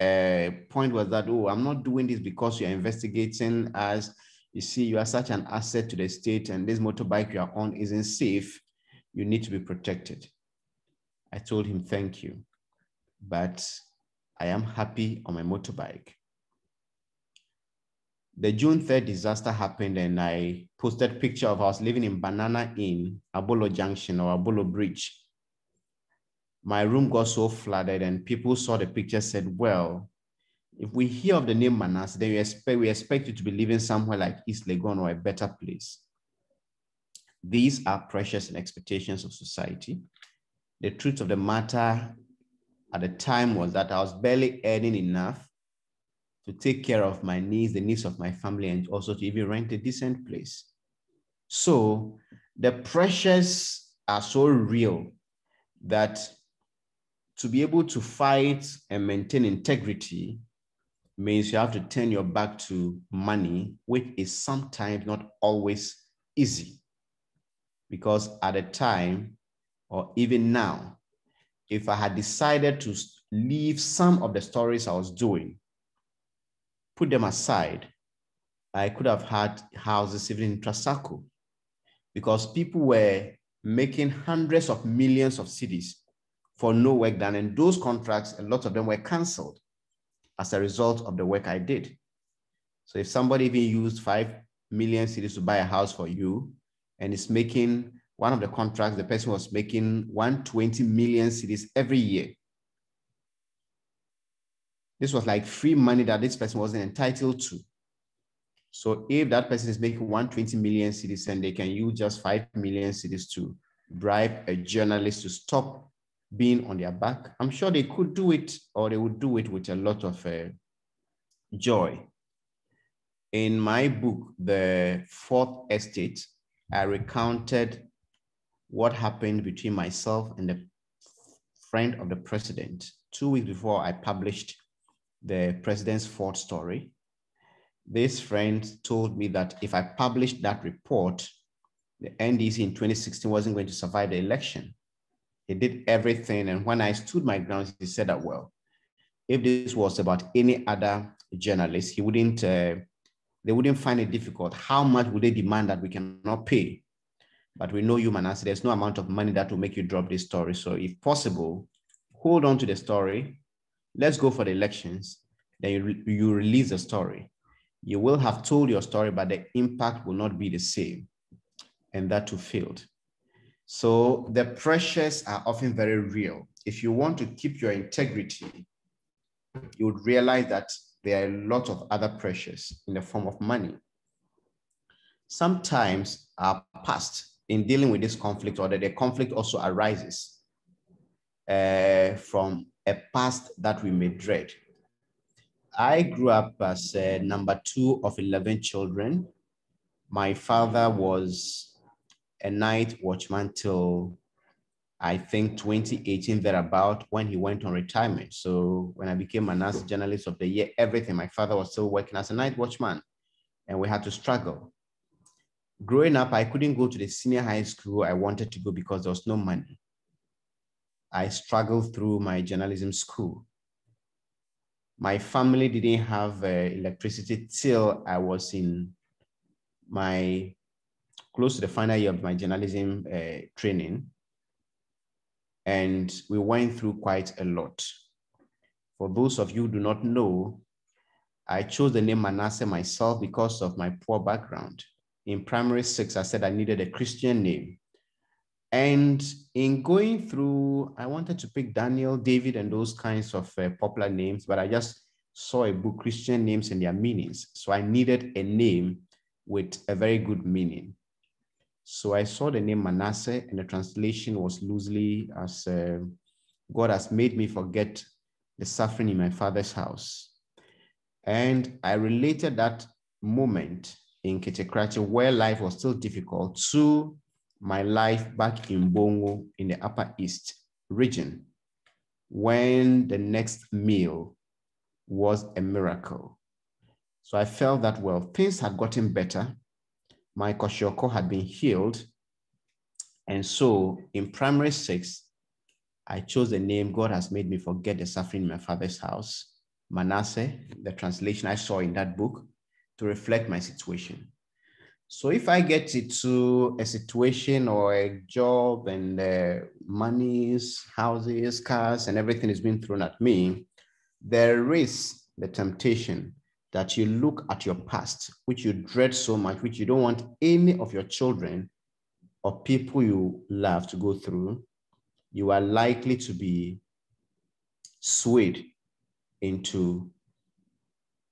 uh, point was that, oh, I'm not doing this because you're investigating us. You see, you are such an asset to the state, and this motorbike you are on isn't safe you need to be protected. I told him, thank you. But I am happy on my motorbike. The June 3rd disaster happened and I posted picture of was living in Banana Inn, Abolo Junction or Abolo Bridge. My room got so flooded and people saw the picture said, well, if we hear of the name Manas, then we expect, we expect you to be living somewhere like East Legon or a better place. These are pressures and expectations of society. The truth of the matter at the time was that I was barely earning enough to take care of my needs, the needs of my family, and also to even rent a decent place. So the pressures are so real that to be able to fight and maintain integrity means you have to turn your back to money, which is sometimes not always easy. Because at the time, or even now, if I had decided to leave some of the stories I was doing, put them aside, I could have had houses even in Trasacco because people were making hundreds of millions of cedis for no work done. And those contracts, a lot of them were canceled as a result of the work I did. So if somebody even used 5 million cedis to buy a house for you and is making one of the contracts, the person was making 120 million cedis every year. This was like free money that this person wasn't entitled to. So if that person is making 120 million cedis and they can use just 5 million cedis to bribe a journalist to stop being on their back, I'm sure they could do it or they would do it with a lot of uh, joy. In my book, The Fourth Estate, I recounted what happened between myself and the friend of the president two weeks before I published the president's Ford story. This friend told me that if I published that report, the NDC in 2016 wasn't going to survive the election. He did everything. And when I stood my ground, he said that, well, if this was about any other journalist, he wouldn't, uh, they wouldn't find it difficult. How much would they demand that we cannot pay? but we know you, Manasseh, there's no amount of money that will make you drop this story. So if possible, hold on to the story. Let's go for the elections. Then you, you release the story. You will have told your story, but the impact will not be the same. And that too failed. So the pressures are often very real. If you want to keep your integrity, you would realize that there are a lot of other pressures in the form of money. Sometimes our past in dealing with this conflict or that the conflict also arises uh, from a past that we may dread. I grew up as uh, number two of 11 children. My father was a night watchman till I think 2018 thereabout when he went on retirement. So when I became a nurse journalist of the year, everything, my father was still working as a night watchman and we had to struggle growing up, I couldn't go to the senior high school I wanted to go because there was no money. I struggled through my journalism school. My family didn't have uh, electricity till I was in my close to the final year of my journalism uh, training. And we went through quite a lot. For those of you who do not know, I chose the name Manasseh myself because of my poor background in primary six, I said I needed a Christian name. And in going through, I wanted to pick Daniel, David, and those kinds of uh, popular names, but I just saw a book, Christian names and their meanings. So I needed a name with a very good meaning. So I saw the name Manasseh, and the translation was loosely as uh, God has made me forget the suffering in my father's house. And I related that moment in Ketekrachi, where life was still difficult, to my life back in Bongo in the Upper East region, when the next meal was a miracle. So I felt that, well, things had gotten better. My kwashiorkor had been healed. And so in primary six, I chose the name God has made me forget the suffering in my father's house, Manasseh, the translation I saw in that book to reflect my situation. So if I get into a situation or a job and uh, monies, houses, cars, and everything is being thrown at me, there is the temptation that you look at your past, which you dread so much, which you don't want any of your children or people you love to go through, you are likely to be swayed into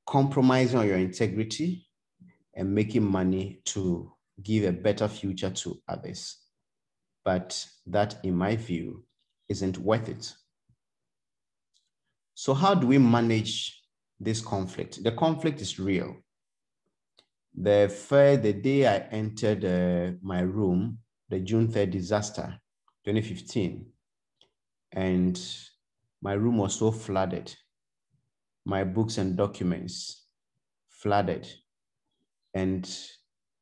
compromising on your integrity and making money to give a better future to others. But that, in my view, isn't worth it. So, how do we manage this conflict? The conflict is real. The first, the day I entered uh, my room, the June 3rd disaster, 2015, and my room was so flooded, my books and documents flooded, and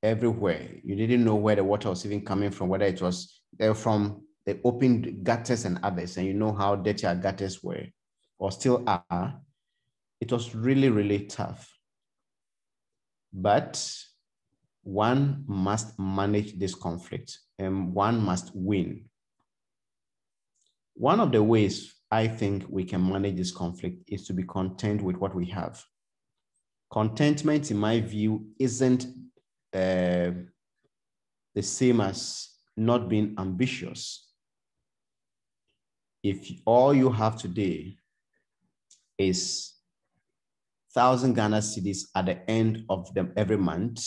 everywhere. You didn't know where the water was even coming from, whether it was from the open gutters and others, and you know how dirty our gutters were or still are. It was really, really tough. But one must manage this conflict and one must win. One of the ways I think we can manage this conflict is to be content with what we have. Contentment, in my view, isn't uh, the same as not being ambitious. If all you have today is thousand Ghana cedis at the end of them every month,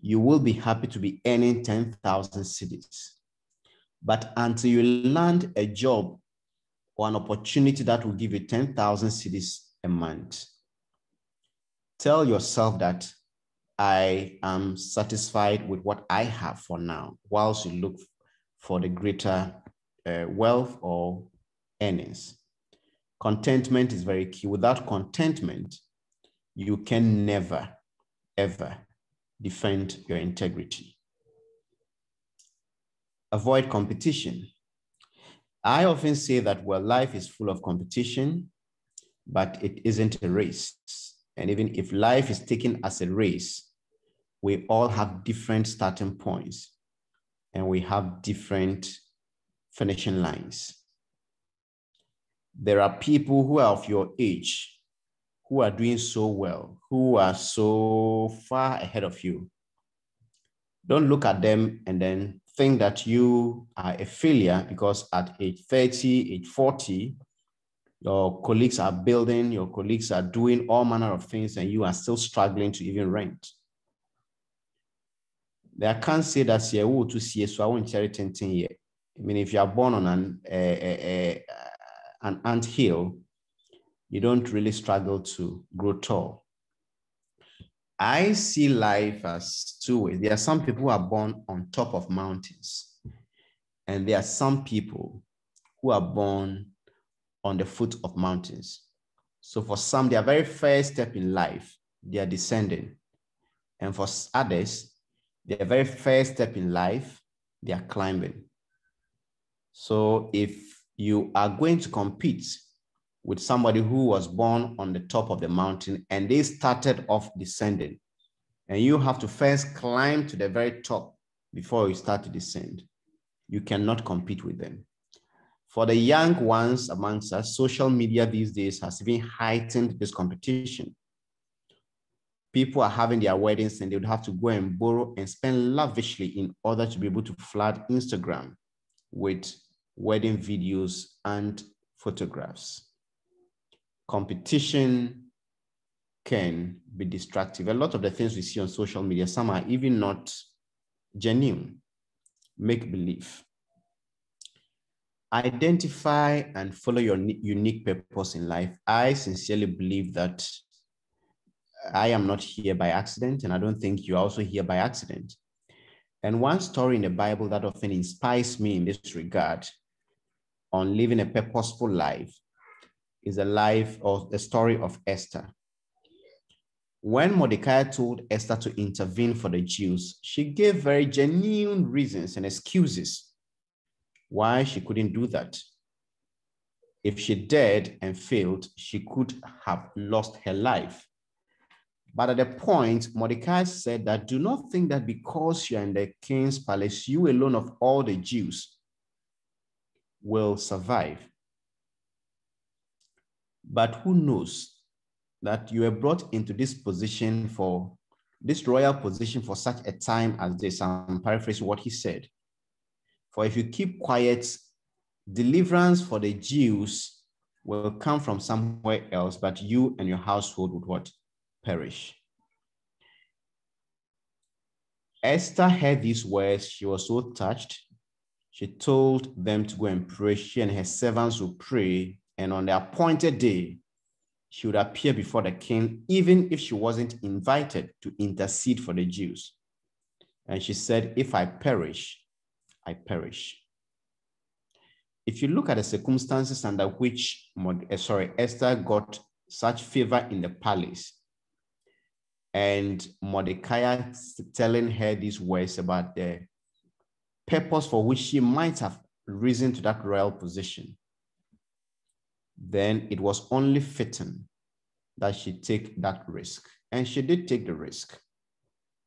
you will be happy to be earning 10,000 cedis. But until you land a job or an opportunity that will give you 10,000 cedis a month, tell yourself that I am satisfied with what I have for now, whilst you look for the greater uh, wealth or earnings. Contentment is very key. Without contentment, you can never, ever defend your integrity. Avoid competition. I often say that, well, life is full of competition, but it isn't a race. And even if life is taken as a race, we all have different starting points and we have different finishing lines. There are people who are of your age who are doing so well, who are so far ahead of you. Don't look at them and then think that you are a failure because at age 30, age 40, your colleagues are building, your colleagues are doing all manner of things, and you are still struggling to even rent. I can't say that you will to see so I won't cherry ten year. I mean, if you are born on an uh, uh, an ant hill, you don't really struggle to grow tall. I see life as two ways. There are some people who are born on top of mountains, and there are some people who are born on the foot of mountains. So for some, their very first step in life, they are descending. And for others, their very first step in life, they are climbing. So if you are going to compete with somebody who was born on the top of the mountain and they started off descending, and you have to first climb to the very top before you start to descend, you cannot compete with them. For the young ones amongst us, social media these days has even heightened this competition. People are having their weddings and they would have to go and borrow and spend lavishly in order to be able to flood Instagram with wedding videos and photographs. Competition can be destructive. A lot of the things we see on social media, some are even not genuine, make believe identify and follow your unique purpose in life. I sincerely believe that I am not here by accident, and I don't think you're also here by accident. And one story in the Bible that often inspires me in this regard on living a purposeful life is the life of the story of Esther. When Mordecai told Esther to intervene for the Jews, she gave very genuine reasons and excuses why she couldn't do that. If she dared and failed, she could have lost her life. But at the point, Mordecai said that do not think that because you are in the king's palace, you alone of all the Jews will survive. But who knows that you were brought into this position for this royal position for such a time as this. I'm paraphrasing what he said. For if you keep quiet, deliverance for the Jews will come from somewhere else, but you and your household would what? Perish. Esther heard these words. She was so touched. She told them to go and pray. She and her servants would pray. And on the appointed day, she would appear before the king, even if she wasn't invited to intercede for the Jews. And she said, If I perish, I perish. If you look at the circumstances under which, uh, sorry, Esther got such favor in the palace, and Mordecai telling her these words about the purpose for which she might have risen to that royal position, then it was only fitting that she take that risk. And she did take the risk,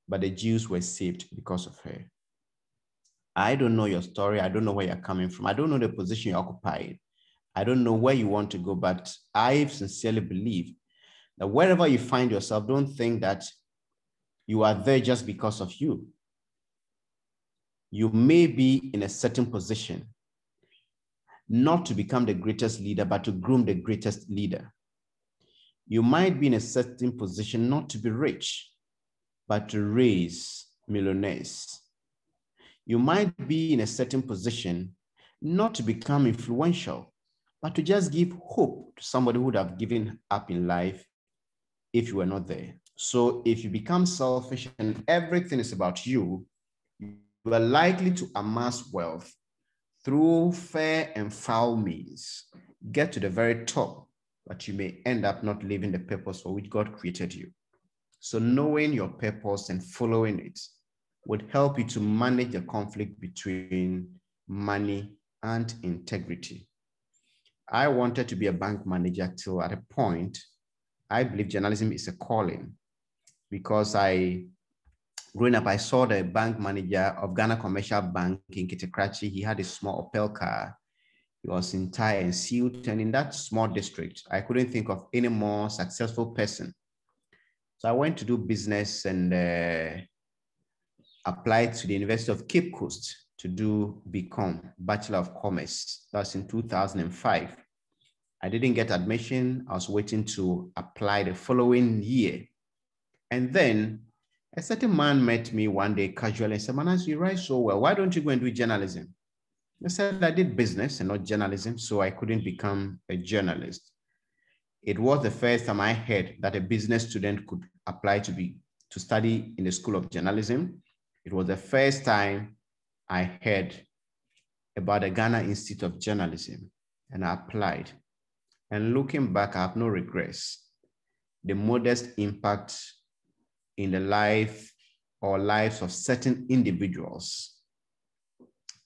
but the Jews were saved because of her. I don't know your story. I don't know where you're coming from. I don't know the position you're occupying. I don't know where you want to go, but I sincerely believe that wherever you find yourself, don't think that you are there just because of you. You may be in a certain position not to become the greatest leader, but to groom the greatest leader. You might be in a certain position not to be rich, but to raise millionaires. You might be in a certain position not to become influential, but to just give hope to somebody who would have given up in life if you were not there. So if you become selfish and everything is about you, you are likely to amass wealth through fair and foul means, get to the very top, but you may end up not living the purpose for which God created you. So knowing your purpose and following it would help you to manage the conflict between money and integrity. I wanted to be a bank manager till at a point, I believe journalism is a calling because I growing up, I saw the bank manager of Ghana Commercial Bank in Ketekrachi. He had a small Opel car. He was in tie and suit. And in that small district, I couldn't think of any more successful person. So I went to do business and uh, applied to the University of Cape Coast to do BCom, Bachelor of Commerce. That's in 2005. I didn't get admission. I was waiting to apply the following year. And then a certain man met me one day casually and said, Manas, you write so well. Why don't you go and do journalism? I said, I did business and not journalism, so I couldn't become a journalist. It was the first time I heard that a business student could apply to be to study in the School of Journalism. It was the first time I heard about the Ghana Institute of Journalism, and I applied. And looking back, I have no regrets. The modest impact in the life or lives of certain individuals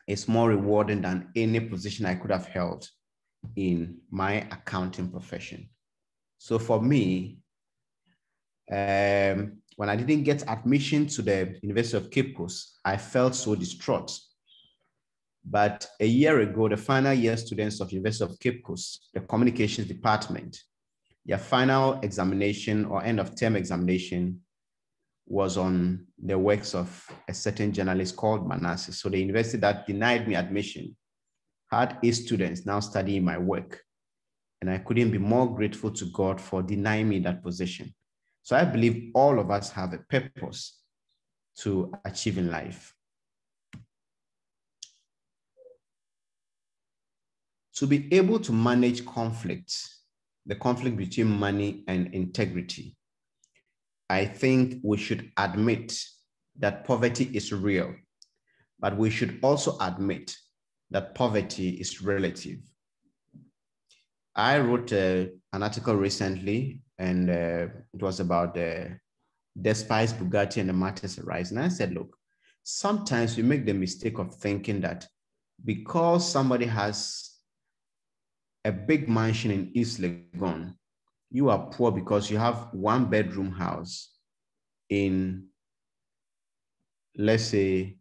is more rewarding than any position I could have held in my accounting profession. So for me, um, when I didn't get admission to the University of Cape Coast, I felt so distraught. But a year ago, the final year students of University of Cape Coast, the communications department, their final examination or end of term examination was on the works of a certain journalist called Manasseh. So the university that denied me admission had eight students now studying my work. And I couldn't be more grateful to God for denying me that position. So I believe all of us have a purpose to achieve in life. To be able to manage conflict, the conflict between money and integrity, I think we should admit that poverty is real, but we should also admit that poverty is relative. I wrote uh, an article recently, and uh, it was about the Despite Bugatti and the matters arise. And I said, look, sometimes we make the mistake of thinking that because somebody has a big mansion in East Legon, you are poor because you have one bedroom house in, let's say,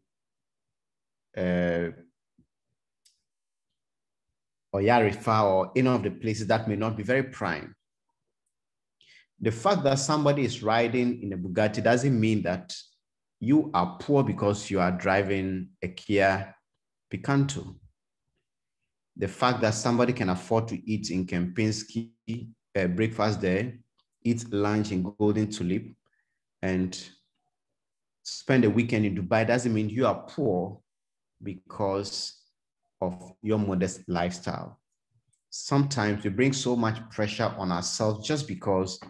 uh, Oyarifa or any of the places that may not be very prime. The fact that somebody is riding in a Bugatti doesn't mean that you are poor because you are driving a Kia Picanto. The fact that somebody can afford to eat in Kempinski uh, breakfast there, eat lunch in Golden Tulip, and spend a weekend in Dubai doesn't mean you are poor because of your modest lifestyle. Sometimes we bring so much pressure on ourselves just because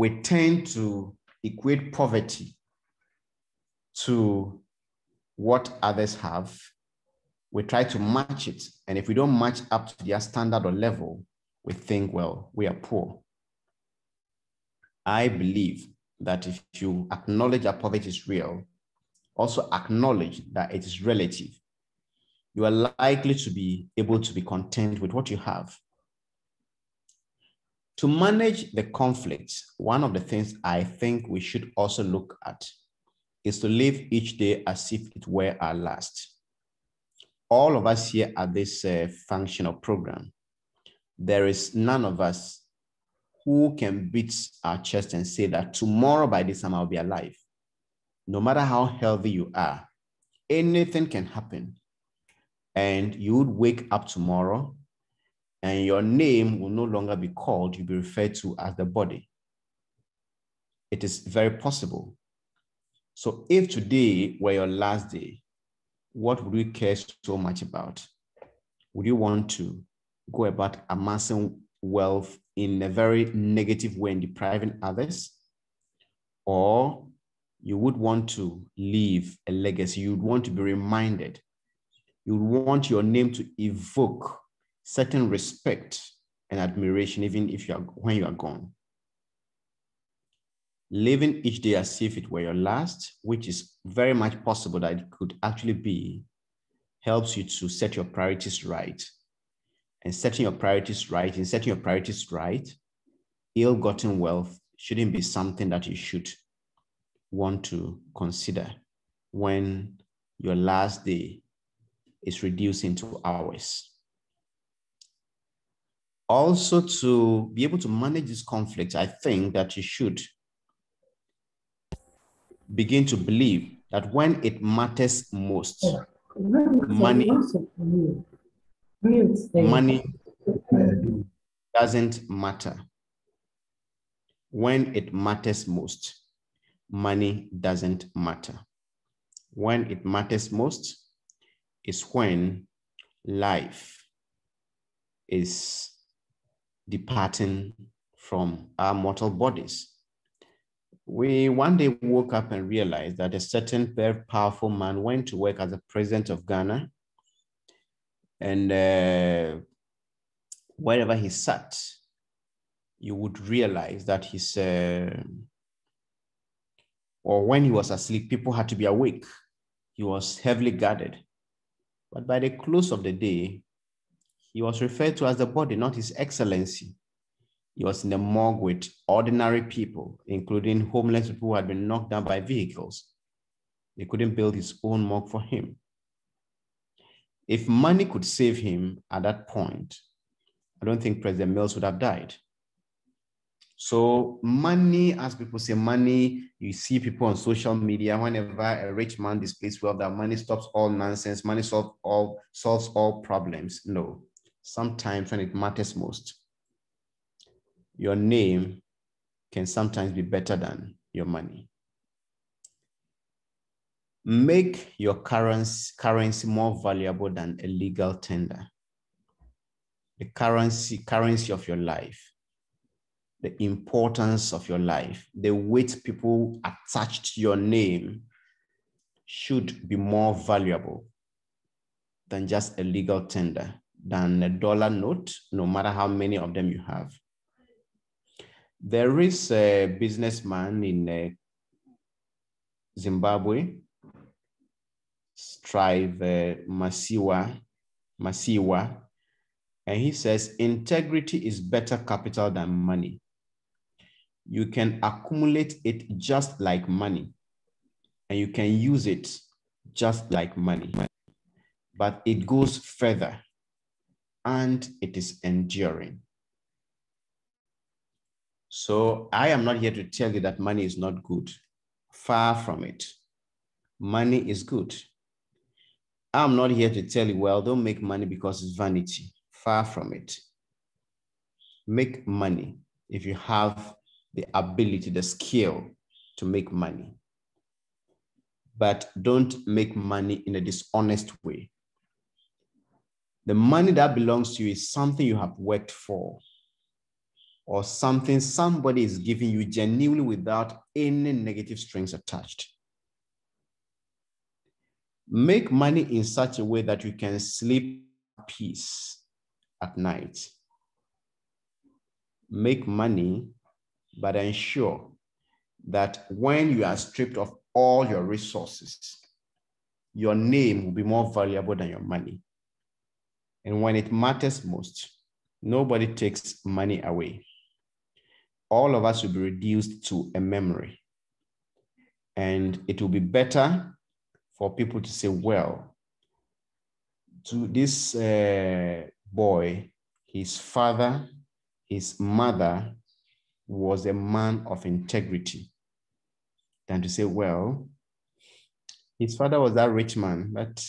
we tend to equate poverty to what others have. We try to match it. And if we don't match up to their standard or level, we think, well, we are poor. I believe that if you acknowledge that poverty is real, also acknowledge that it is relative you are likely to be able to be content with what you have. To manage the conflicts, one of the things I think we should also look at is to live each day as if it were our last. All of us here at this uh, functional program, there is none of us who can beat our chest and say that tomorrow by this time I'll be alive. No matter how healthy you are, anything can happen and you would wake up tomorrow and your name will no longer be called, you'll be referred to as the body. It is very possible. So if today were your last day, what would you care so much about? Would you want to go about amassing wealth in a very negative way and depriving others? Or you would want to leave a legacy, you'd want to be reminded you would want your name to evoke certain respect and admiration, even if you are when you are gone. Living each day as if it were your last, which is very much possible that it could actually be, helps you to set your priorities right. And setting your priorities right, in setting your priorities right, ill-gotten wealth shouldn't be something that you should want to consider when your last day is reducing to hours. Also, to be able to manage this conflict, I think that you should begin to believe that when it matters most, money, money doesn't matter. When it matters most, money doesn't matter. When it matters most, is when life is departing from our mortal bodies. We one day woke up and realized that a certain very powerful man went to work as a president of Ghana. And uh, wherever he sat, you would realize that he's, uh, or when he was asleep, people had to be awake. He was heavily guarded. But by the close of the day, he was referred to as the body, not his excellency. He was in the morgue with ordinary people, including homeless people who had been knocked down by vehicles. They couldn't build his own morgue for him. If money could save him at that point, I don't think President Mills would have died. So money, as people say, money, you see people on social media, whenever a rich man displays wealth, that money stops all nonsense, money solves all, solves all problems. No, sometimes when it matters most, your name can sometimes be better than your money. Make your currency, currency more valuable than a legal tender. The currency, currency of your life the importance of your life, the weight people attach to your name should be more valuable than just a legal tender, than a dollar note, no matter how many of them you have. There is a businessman in uh, Zimbabwe, Strive uh, Masiyiwa, Masiyiwa, and he says integrity is better capital than money you can accumulate it just like money and you can use it just like money. But it goes further. And it is enduring. So I am not here to tell you that money is not good. Far from it. Money is good. I'm not here to tell you, well, don't make money because it's vanity. Far from it. Make money if you have the ability, the skill to make money. But don't make money in a dishonest way. The money that belongs to you is something you have worked for or something somebody is giving you genuinely without any negative strings attached. Make money in such a way that you can sleep peace at night. Make money, but ensure that when you are stripped of all your resources, your name will be more valuable than your money. And when it matters most, nobody takes money away. All of us will be reduced to a memory. And it will be better for people to say, well, to this uh, boy, his father, his mother was a man of integrity, than to say, well, his father was that rich man, but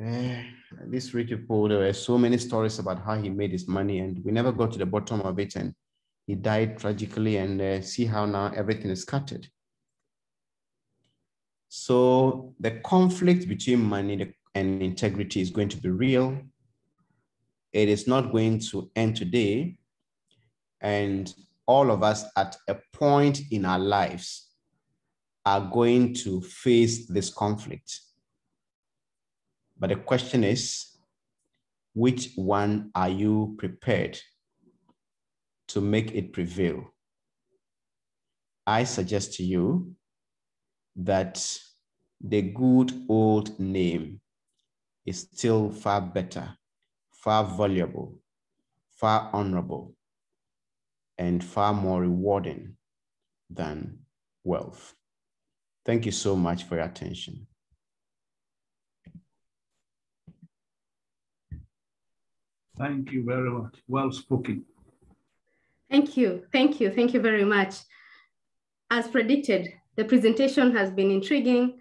uh, these rich people, there were so many stories about how he made his money, and we never got to the bottom of it. And he died tragically, and uh, see how now everything is scattered. So the conflict between money and integrity is going to be real. It is not going to end today. And all of us at a point in our lives are going to face this conflict. But the question is, which one are you prepared to make it prevail? I suggest to you that the good old name is still far better, far valuable, far honorable, and far more rewarding than wealth. Thank you so much for your attention. Thank you very much. Well spoken. Thank you. Thank you. Thank you very much. As predicted, the presentation has been intriguing,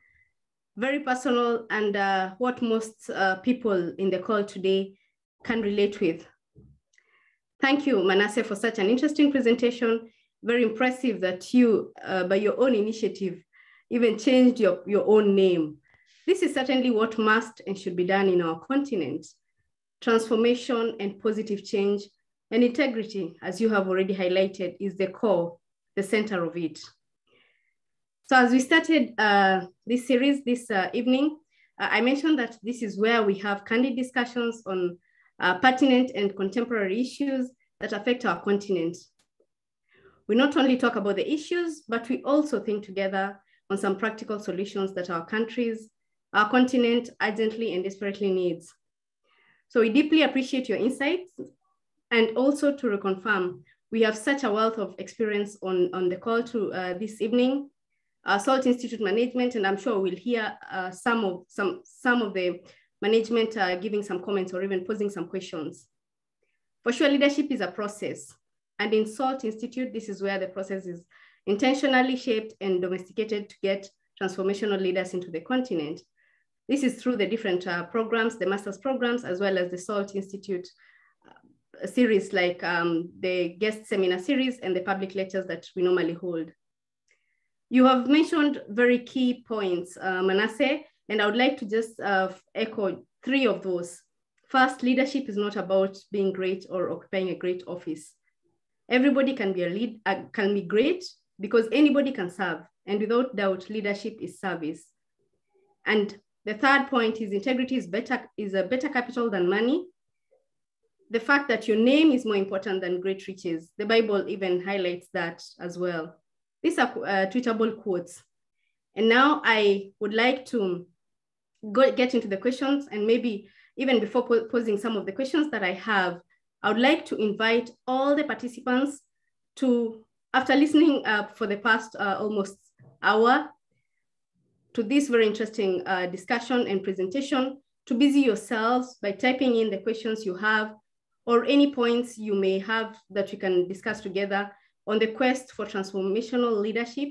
very personal, and uh, what most uh, people in the call today can relate with. Thank you, Manasseh, for such an interesting presentation. Very impressive that you, uh, by your own initiative, even changed your, your own name. This is certainly what must and should be done in our continent. Transformation and positive change and integrity, as you have already highlighted, is the core, the center of it. So as we started uh, this series this uh, evening, uh, I mentioned that this is where we have candid discussions on uh, pertinent and contemporary issues that affect our continent. We not only talk about the issues, but we also think together on some practical solutions that our countries, our continent urgently and desperately needs. So we deeply appreciate your insights and also to reconfirm, we have such a wealth of experience on, on the call to uh, this evening, uh, Salt Institute management, and I'm sure we'll hear uh, some, of, some, some of the management uh, giving some comments or even posing some questions. For sure, leadership is a process. And in SALT Institute, this is where the process is intentionally shaped and domesticated to get transformational leaders into the continent. This is through the different uh, programs, the master's programs, as well as the SALT Institute uh, series like um, the guest seminar series and the public lectures that we normally hold. You have mentioned very key points, uh, Manasseh, and I would like to just uh, echo three of those. First, leadership is not about being great or occupying a great office. Everybody can be a lead, uh, can be great because anybody can serve. And without doubt, leadership is service. And the third point is integrity is better is a better capital than money. The fact that your name is more important than great riches. The Bible even highlights that as well. These are uh, tweetable quotes. And now I would like to go get into the questions and maybe even before po posing some of the questions that I have, I would like to invite all the participants to after listening uh, for the past uh, almost hour to this very interesting uh, discussion and presentation, to busy yourselves by typing in the questions you have or any points you may have that we can discuss together on the quest for transformational leadership,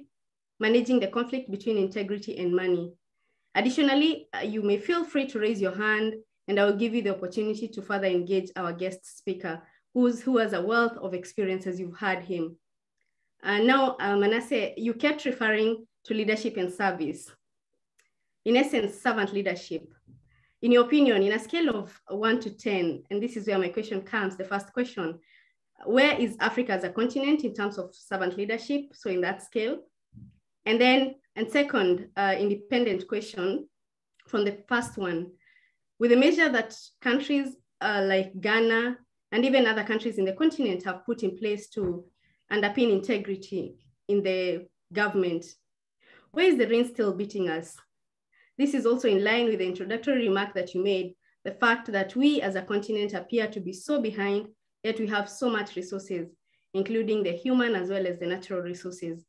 managing the conflict between integrity and money. Additionally, uh, you may feel free to raise your hand and I will give you the opportunity to further engage our guest speaker, who's, who has a wealth of experience as you've heard him. Uh, now, uh, Manasseh, you kept referring to leadership and service. In essence, servant leadership. In your opinion, in a scale of one to 10, and this is where my question comes, the first question, where is Africa as a continent in terms of servant leadership? So in that scale. And then, and second, uh, independent question from the first one, with the measure that countries uh, like Ghana and even other countries in the continent have put in place to underpin integrity in the government, where is the rain still beating us? This is also in line with the introductory remark that you made, the fact that we as a continent appear to be so behind, yet we have so much resources, including the human as well as the natural resources.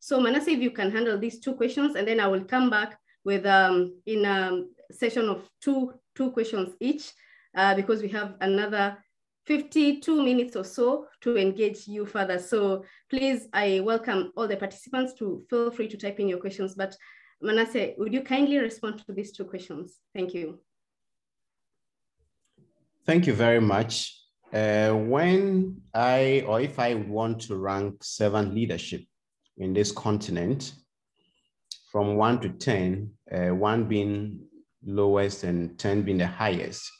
So Manasseh, if you can handle these two questions, and then I will come back with um, in a session of two, two questions each, uh, because we have another 52 minutes or so to engage you further. So please, I welcome all the participants to feel free to type in your questions, but Manasseh, would you kindly respond to these two questions? Thank you. Thank you very much. Uh, when I, or if I want to rank servant leadership in this continent, from one to 10, uh, one being lowest and 10 being the highest,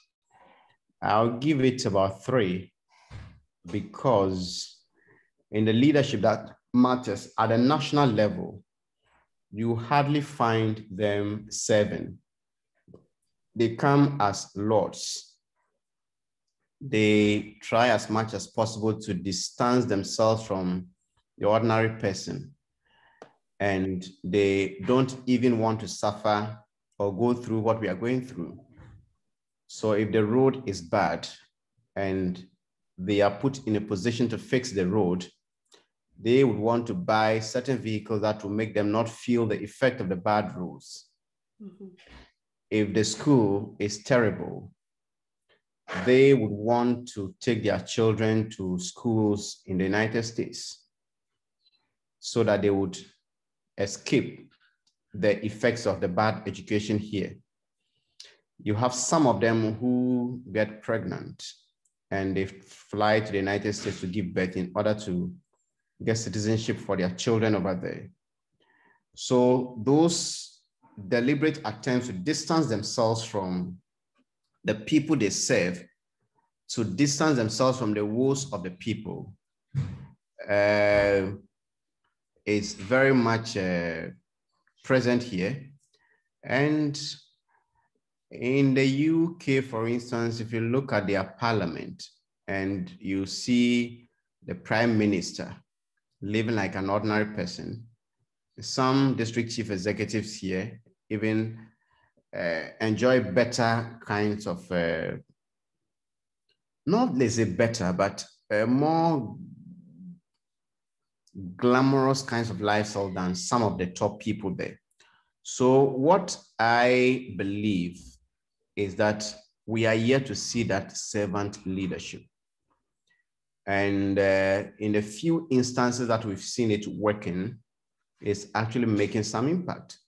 I'll give it about three because in the leadership that matters at a national level, you hardly find them serving. They come as lords. They try as much as possible to distance themselves from the ordinary person. And they don't even want to suffer or go through what we are going through. So if the road is bad and they are put in a position to fix the road, they would want to buy certain vehicles that will make them not feel the effect of the bad roads. Mm-hmm. If the school is terrible, they would want to take their children to schools in the United States so that they would escape the effects of the bad education here. You have some of them who get pregnant and they fly to the United States to give birth in order to get citizenship for their children over there. So those deliberate attempts to distance themselves from the people they serve, to distance themselves from the woes of the people, uh, is very much uh, present here. And in the UK, for instance, if you look at their parliament and you see the prime minister, living like an ordinary person. Some district chief executives here even uh, enjoy better kinds of, uh, not let's say better, but uh, more glamorous kinds of lifestyle than some of the top people there. So what I believe is that we are here to see that servant leadership. And uh, in the few instances that we've seen it working, it's actually making some impact.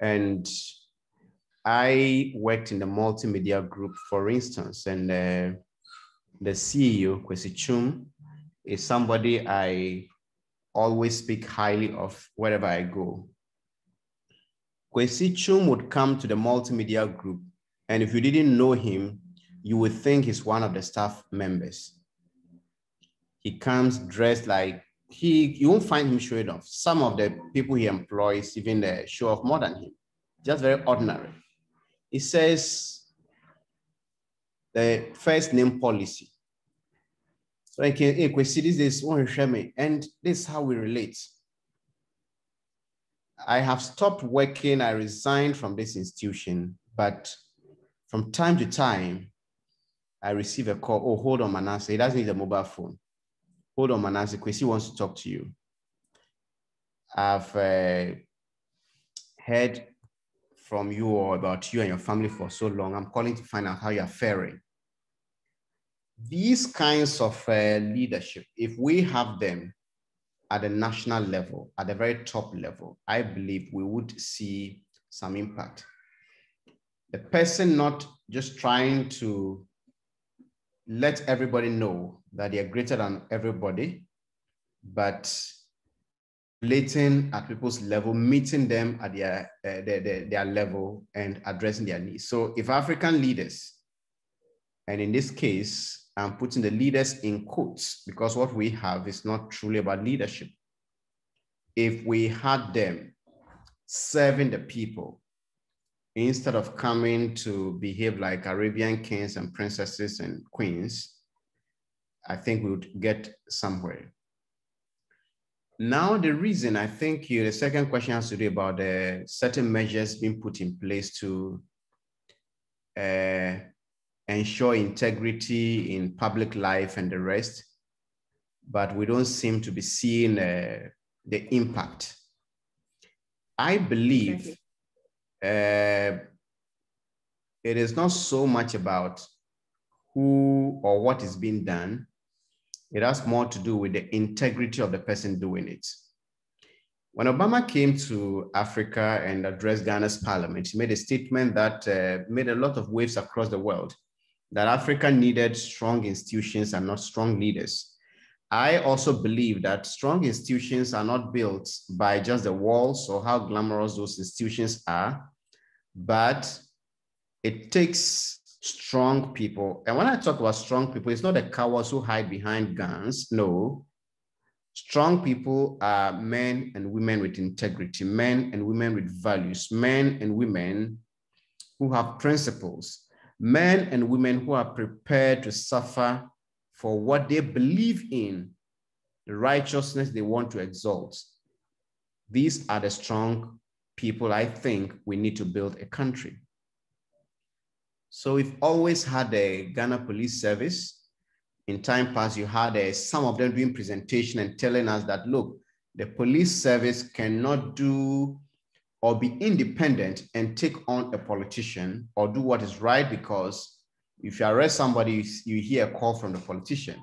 And I worked in the multimedia group, for instance, and uh, the CEO, Kwesi Twum, is somebody I always speak highly of wherever I go. Kwesi Twum would come to the multimedia group, and if you didn't know him, you would think he's one of the staff members. He comes dressed like he, you won't find him showing off. Some of the people he employs even uh, show off more than him, just very ordinary. He says the first name policy. So I can, hey, see this is one and this is how we relate. I have stopped working. I resigned from this institution, but from time to time, I receive a call. Oh, hold on, Manasseh. He doesn't need a mobile phone. Hold on, Manasseh. Kwesi wants to talk to you. I've uh, heard from you or about you and your family for so long. I'm calling to find out how you're faring. These kinds of uh, leadership, if we have them at the national level, at the very top level, I believe we would see some impact. The person not just trying to let everybody know that they are greater than everybody, but relating at people's level, meeting them at their, uh, their, their, their level and addressing their needs. So if African leaders, and in this case, I'm putting the leaders in quotes because what we have is not truly about leadership. If we had them serving the people instead of coming to behave like Arabian kings and princesses and queens, I think we would get somewhere. Now, the reason I think you, the second question has to do about the certain measures being put in place to uh, ensure integrity in public life and the rest, but we don't seem to be seeing uh, the impact. I believe uh, it is not so much about who or what is being done, it has more to do with the integrity of the person doing it. When Obama came to Africa and addressed Ghana's parliament, he made a statement that uh, made a lot of waves across the world that Africa needed strong institutions and not strong leaders. I also believe that strong institutions are not built by just the walls or how glamorous those institutions are, but it takes strong people. And when I talk about strong people, it's not the cowards who hide behind guns. No. Strong people are men and women with integrity, men and women with values, men and women who have principles, men and women who are prepared to suffer for what they believe in, the righteousness they want to exalt. These are the strong people I think we need to build a country. So we've always had a Ghana Police Service. In time past, you had some of them doing presentation and telling us that, look, the police service cannot do or be independent and take on a politician or do what is right because if you arrest somebody, you hear a call from the politician.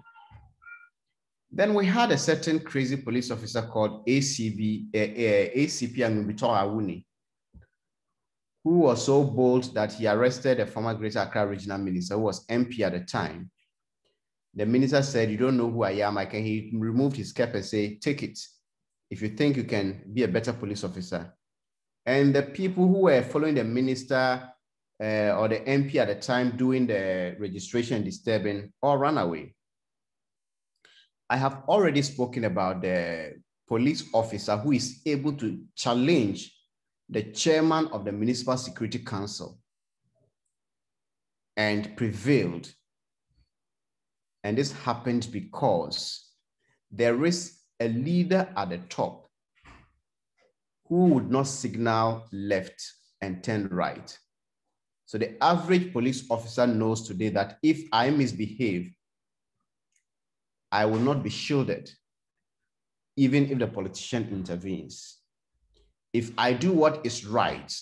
Then we had a certain crazy police officer called ACB, uh, uh, ACP Angwubutoge Awuni, who was so bold that he arrested a former Greater Accra regional minister who was MP at the time. The minister said, you don't know who I am. I can, he removed his cap and say, take it. If you think you can be a better police officer. And the people who were following the minister uh, or the MP at the time doing the registration disturbing all ran away. I have already spoken about the police officer who is able to challenge the chairman of the Municipal Security Council and prevailed. And this happened because there is a leader at the top who would not signal left and turn right. So the average police officer knows today that if I misbehave, I will not be shielded, even if the politician intervenes if I do what is right,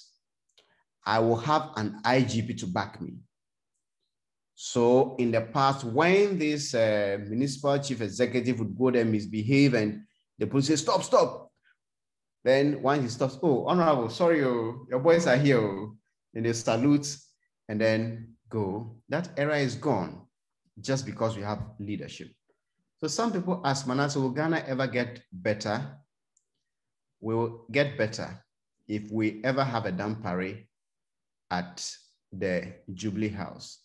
I will have an IGP to back me. So in the past, when this uh, municipal chief executive would go there, misbehave, and the police say, stop, stop. Then once he stops, oh, honorable, sorry, oh, your boys are here. Oh. And they salute and then go. That era is gone just because we have leadership. So some people ask, Manasseh, will Ghana ever get better? We will get better if we ever have a Dampare at the Jubilee House.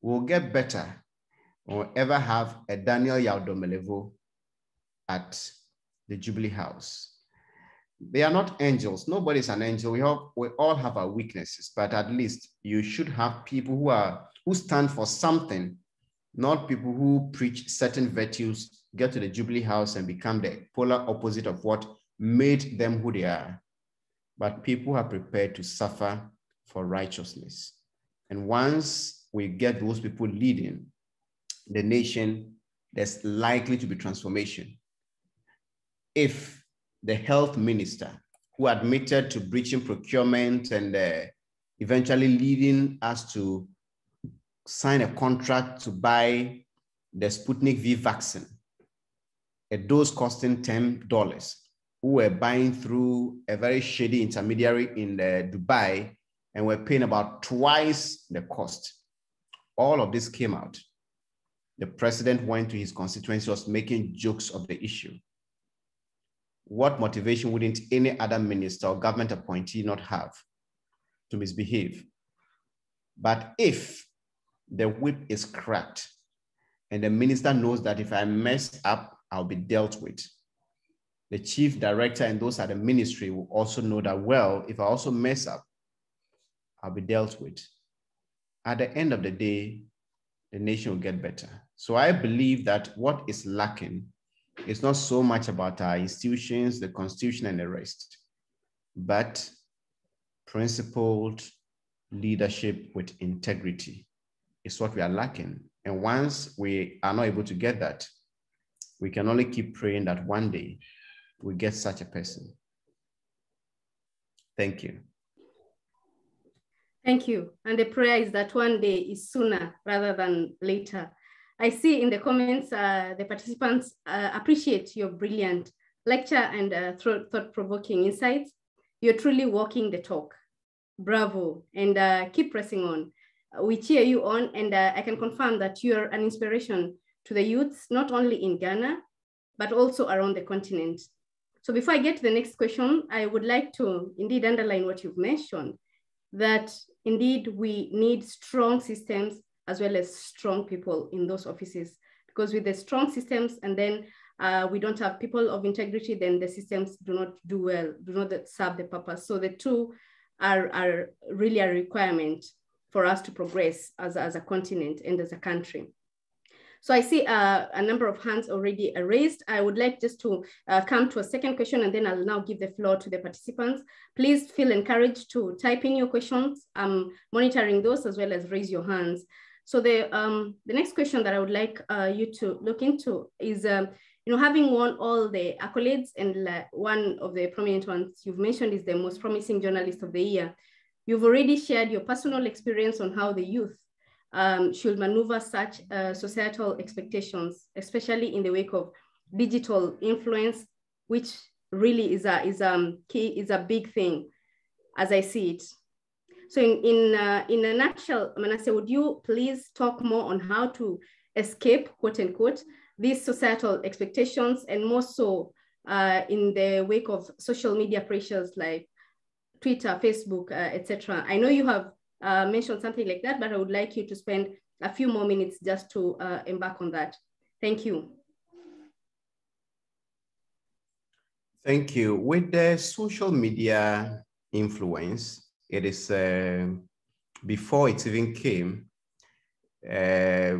We'll get better or ever have a Daniel Yao Domelevo at the Jubilee House. They are not angels. Nobody's an angel. We, have, we all have our weaknesses, but at least you should have people who are who stand for something, not people who preach certain virtues, get to the Jubilee House and become the polar opposite of what made them who they are, but people are prepared to suffer for righteousness. And once we get those people leading the nation, there's likely to be transformation. If the health minister who admitted to breaching procurement and uh, eventually leading us to sign a contract to buy the Sputnik V vaccine, a dose costing $10, who were buying through a very shady intermediary in Dubai and were paying about twice the cost. All of this came out. The president went to his constituency, was making jokes of the issue. What motivation wouldn't any other minister or government appointee not have to misbehave? But if the whip is cracked and the minister knows that if I mess up, I'll be dealt with, the chief director and those at the ministry will also know that, well, if I also mess up, I'll be dealt with. At the end of the day, the nation will get better. So I believe that what is lacking is not so much about our institutions, the constitution, and the rest, but principled leadership with integrity is what we are lacking. And once we are not able to get that, we can only keep praying that one day we get such a person. Thank you. Thank you. And the prayer is that one day is sooner rather than later. I see in the comments, uh, the participants uh, appreciate your brilliant lecture and uh, thought-provoking insights. You're truly walking the talk. Bravo, and uh, keep pressing on. We cheer you on, and uh, I can confirm that you're an inspiration to the youths, not only in Ghana, but also around the continent. So before I get to the next question, I would like to indeed underline what you've mentioned, that indeed we need strong systems as well as strong people in those offices. Because with the strong systems and then uh, we don't have people of integrity, then the systems do not do well, do not serve the purpose. So the two are, are really a requirement for us to progress as, as a continent and as a country. So I see uh, a number of hands already raised. I would like just to uh, come to a second question and then I'll now give the floor to the participants. Please feel encouraged to type in your questions. I'm monitoring those as well as raise your hands. So the, um, the next question that I would like uh, you to look into is, um, you know, having won all the accolades and uh, one of the prominent ones you've mentioned is the most promising journalist of the year. You've already shared your personal experience on how the youth um, should maneuver such uh, societal expectations, especially in the wake of digital influence, which really is a, is, um, key, is a big thing as I see it. So in, in, uh, in a nutshell, Manasseh, would you please talk more on how to escape, quote unquote, these societal expectations and more so uh, in the wake of social media pressures like Twitter, Facebook, uh, etc. I know you have uh, mention something like that, but I would like you to spend a few more minutes just to uh, embark on that. Thank you. Thank you. With the social media influence, it is uh, before it even came, uh,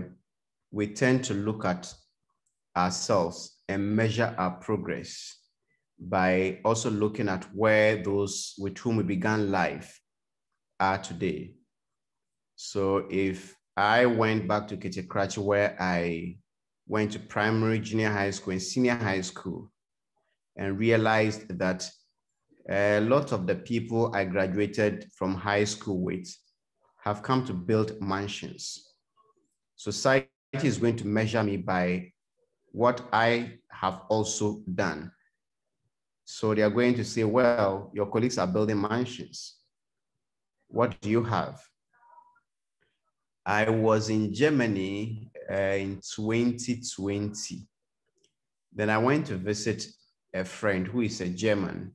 we tend to look at ourselves and measure our progress by also looking at where those with whom we began life are today. So if I went back to Kete where I went to primary, junior high school, and senior high school, and realized that a lot of the people I graduated from high school with have come to build mansions. Society is going to measure me by what I have also done. So they are going to say, well, your colleagues are building mansions. What do you have? I was in Germany uh, in 2020. Then I went to visit a friend who is a German.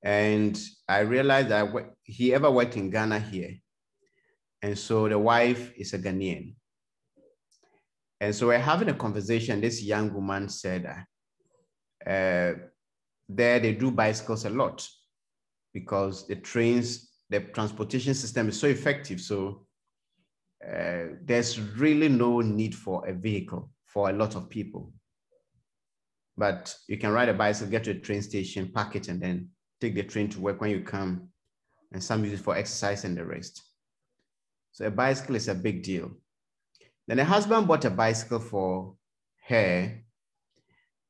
And I realized that he ever worked in Ghana here. And so the wife is a Ghanaian. And so we're having a conversation. This young woman said, uh, there they do bicycles a lot because the trains, the transportation system is so effective. So uh, there's really no need for a vehicle for a lot of people. But you can ride a bicycle, get to a train station, park it, and then take the train to work when you come. And some use it for exercise and the rest. So a bicycle is a big deal. Then the husband bought a bicycle for her.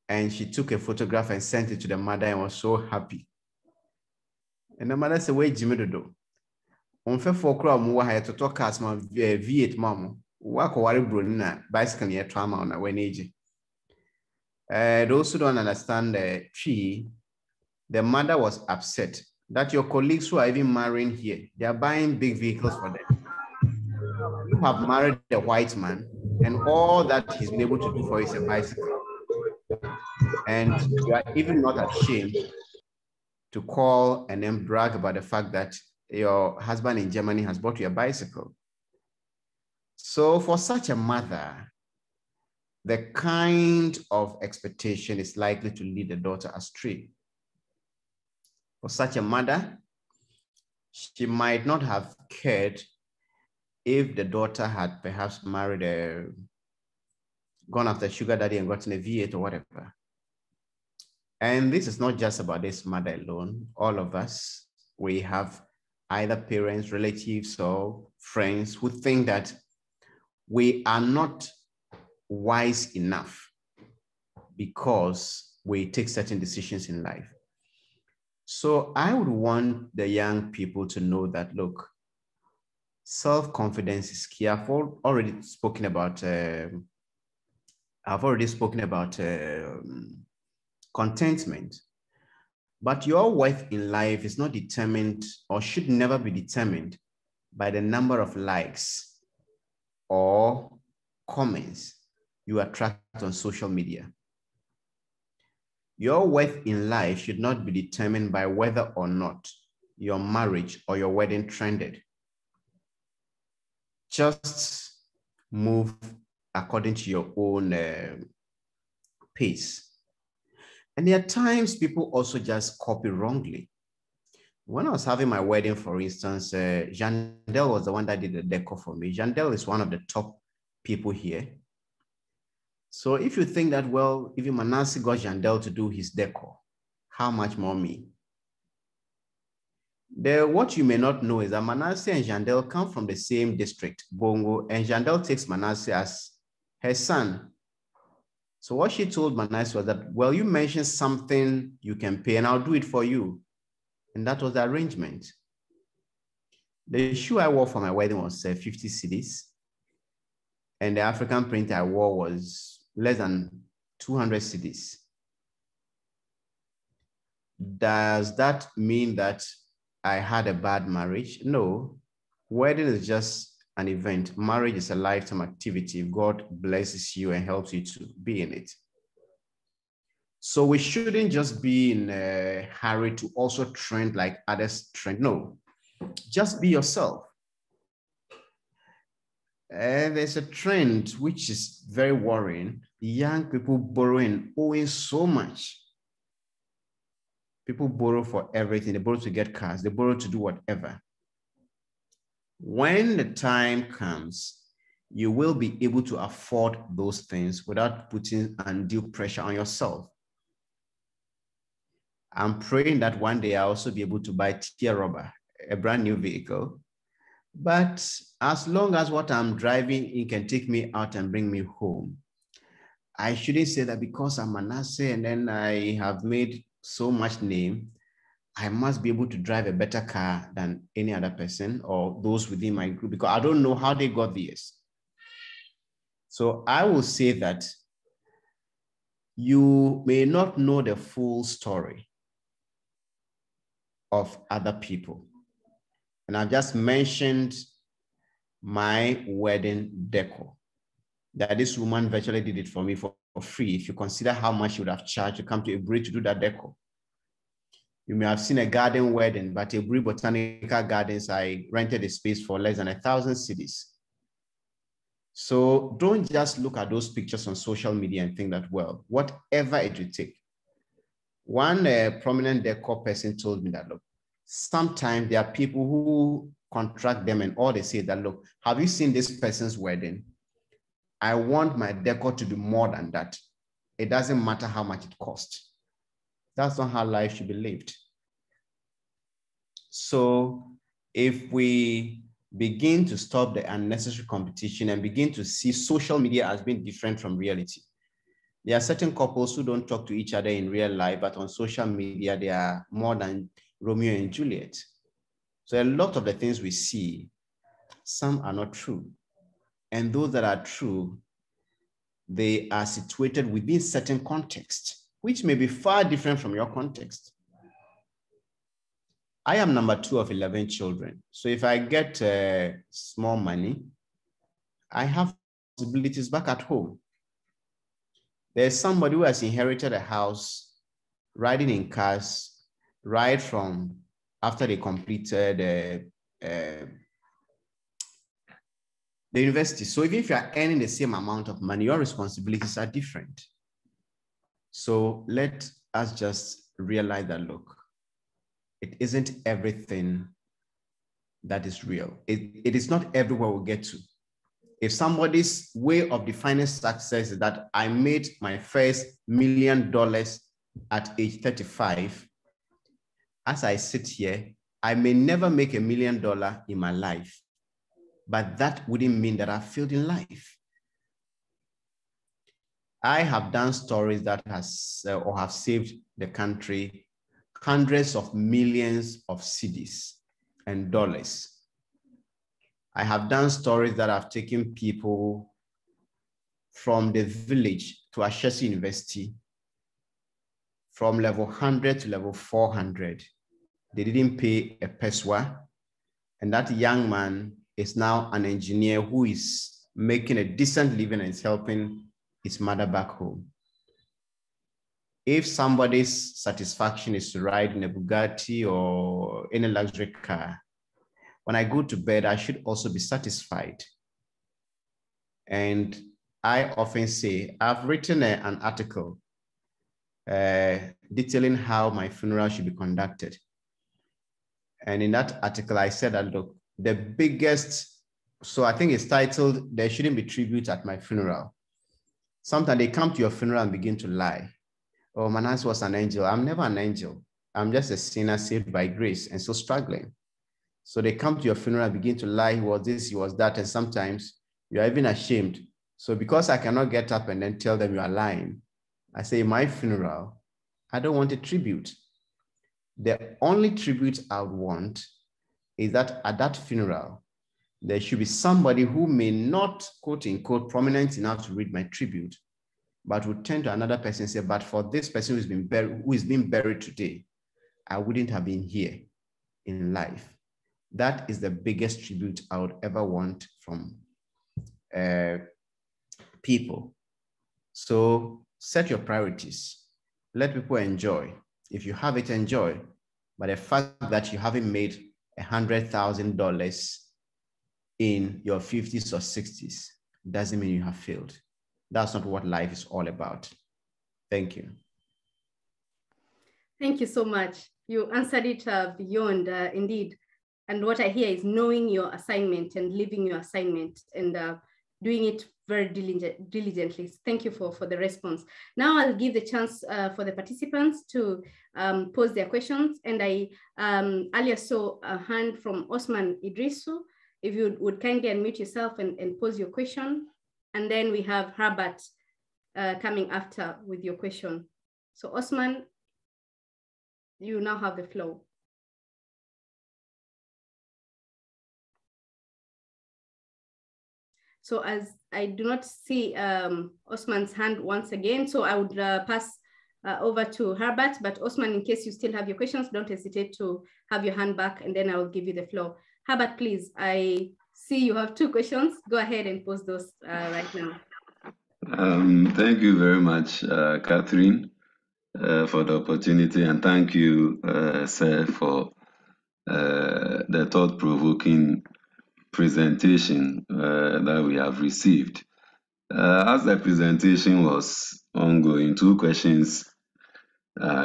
And she took a photograph and sent it to the mother and was so happy. And the mother said, wait, Jimmy Dodo. For crowd mu ha to cars ma V8 mom. Wa ko ware bro na bicycle ye trauma on when age. Uh, those who don't understand the tree, the mother was upset that your colleagues who are even marrying here, they are buying big vehicles for them. You have married a white man, and all that he's been able to do for you is a bicycle. And you are even not ashamed to call and then brag about the fact that your husband in Germany has bought you a bicycle. So, for such a mother, the kind of expectation is likely to lead the daughter astray. For such a mother, she might not have cared if the daughter had perhaps married a gone after sugar daddy and gotten a V8 or whatever. And this is not just about this mother alone. All of us, we have either parents, relatives, or friends who think that we are not wise enough because we take certain decisions in life. So I would want the young people to know that, look, self-confidence is key. I've already spoken about, uh, I've already spoken about uh, contentment. But your worth in life is not determined or should never be determined by the number of likes or comments you attract on social media. Your worth in life should not be determined by whether or not your marriage or your wedding trended. Just move according to your own uh, pace. And there are times people also just copy wrongly. When I was having my wedding, for instance, uh, Jandel was the one that did the decor for me. Jandel is one of the top people here. So if you think that, well, even Manasseh got Jandel to do his decor, how much more me? The, what you may not know is that Manasseh and Jandel come from the same district, Bongo, and Jandel takes Manasseh as her son. So what she told Manasseh was that, well, you mentioned something you can pay and I'll do it for you. And that was the arrangement. The shoe I wore for my wedding was uh, 50 cedis. And the African print I wore was less than 200 cedis. Does that mean that I had a bad marriage? No. Wedding is just an event. Marriage is a lifetime activity. God blesses you and helps you to be in it. So we shouldn't just be in a hurry to also trend like others trend. No, just be yourself. And there's a trend which is very worrying. Young people borrowing, owing so much. People borrow for everything. They borrow to get cars. They borrow to do whatever. When the time comes, you will be able to afford those things without putting undue pressure on yourself. I'm praying that one day I'll also be able to buy tier rubber, a brand new vehicle. But as long as what I'm driving in can take me out and bring me home, I shouldn't say that because I'm Manasseh and then I have made so much name, I must be able to drive a better car than any other person or those within my group because I don't know how they got theirs. So I will say that you may not know the full story of other people. And I've just mentioned my wedding decor. That this woman virtually did it for me for, for free. If you consider how much she would have charged to come to a bridge to do that decor. You may have seen a garden wedding, but Aburi Botanical Gardens, I rented a space for less than a thousand cedis. So don't just look at those pictures on social media and think that, well, whatever it will take. One uh, prominent decor person told me that, look, sometimes there are people who contract them and all they say that, look, have you seen this person's wedding? I want my decor to be more than that. It doesn't matter how much it costs. That's not how life should be lived. So if we begin to stop the unnecessary competition and begin to see social media as being different from reality, There are certain couples who don't talk to each other in real life, but on social media, they are more than Romeo and Juliet. So a lot of the things we see, some are not true. And those that are true, they are situated within certain context, which may be far different from your context. I am number two of 11 children. So if I get uh, small money, I have responsibilities back at home. There's somebody who has inherited a house, riding in cars, right from after they completed uh, uh, the university. So even if you are earning the same amount of money, your responsibilities are different. So let us just realize that look, it isn't everything that is real. It, it is not everywhere we get to. If somebody's way of defining success is that I made my first million dollars at age 35, as I sit here, I may never make a million dollar in my life, but that wouldn't mean that I failed in life. I have done stories that has uh, or have saved the country hundreds of millions of cedis and dollars. I have done stories that have taken people from the village to Ashesi University from level 100 to level 400. They didn't pay a pesewa. And that young man is now an engineer who is making a decent living and is helping his mother back home if somebody's satisfaction is to ride in a Bugatti or in a luxury car, when I go to bed, I should also be satisfied. And I often say, I've written a, an article uh, detailing how my funeral should be conducted. And in that article, I said that look, the biggest, so I think it's titled, There Shouldn't Be Tribute at My Funeral. Sometimes they come to your funeral and begin to lie oh, Manas was an angel. I'm never an angel. I'm just a sinner saved by grace and so struggling. So they come to your funeral and begin to lie, he was this, he was that. And sometimes you are even ashamed. So because I cannot get up and then tell them you are lying, I say, my funeral, I don't want a tribute. The only tribute I would want is that at that funeral, there should be somebody who may not, quote unquote, prominent enough to read my tribute, but would turn to another person and say, but for this person who's been buried, who is being buried today, I wouldn't have been here in life. That is the biggest tribute I would ever want from uh, people. So set your priorities. Let people enjoy. If you have it, enjoy. But the fact that you haven't made a $100,000 in your 50s or 60s doesn't mean you have failed. That's not what life is all about. Thank you. Thank you so much. You answered it uh, beyond, uh, indeed. And what I hear is knowing your assignment and living your assignment and uh, doing it very diligent, diligently. Thank you for, for the response. Now I'll give the chance uh, for the participants to um, pose their questions. And I um, earlier saw a hand from Osman Idrisu. If you would kindly unmute yourself and, and pose your question. And then we have Herbert uh, coming after with your question. So Osman, you now have the floor. So as I do not see um, Osman's hand once again, so I would uh, pass uh, over to Herbert, but Osman, in case you still have your questions, don't hesitate to have your hand back and then I will give you the floor. Herbert, please, I see you have two questions. Go ahead and post those uh, right now. Um, thank you very much, uh, Catherine, uh, for the opportunity, and thank you, uh, sir, for uh, the thought-provoking presentation uh, that we have received. as the presentation was ongoing, two questions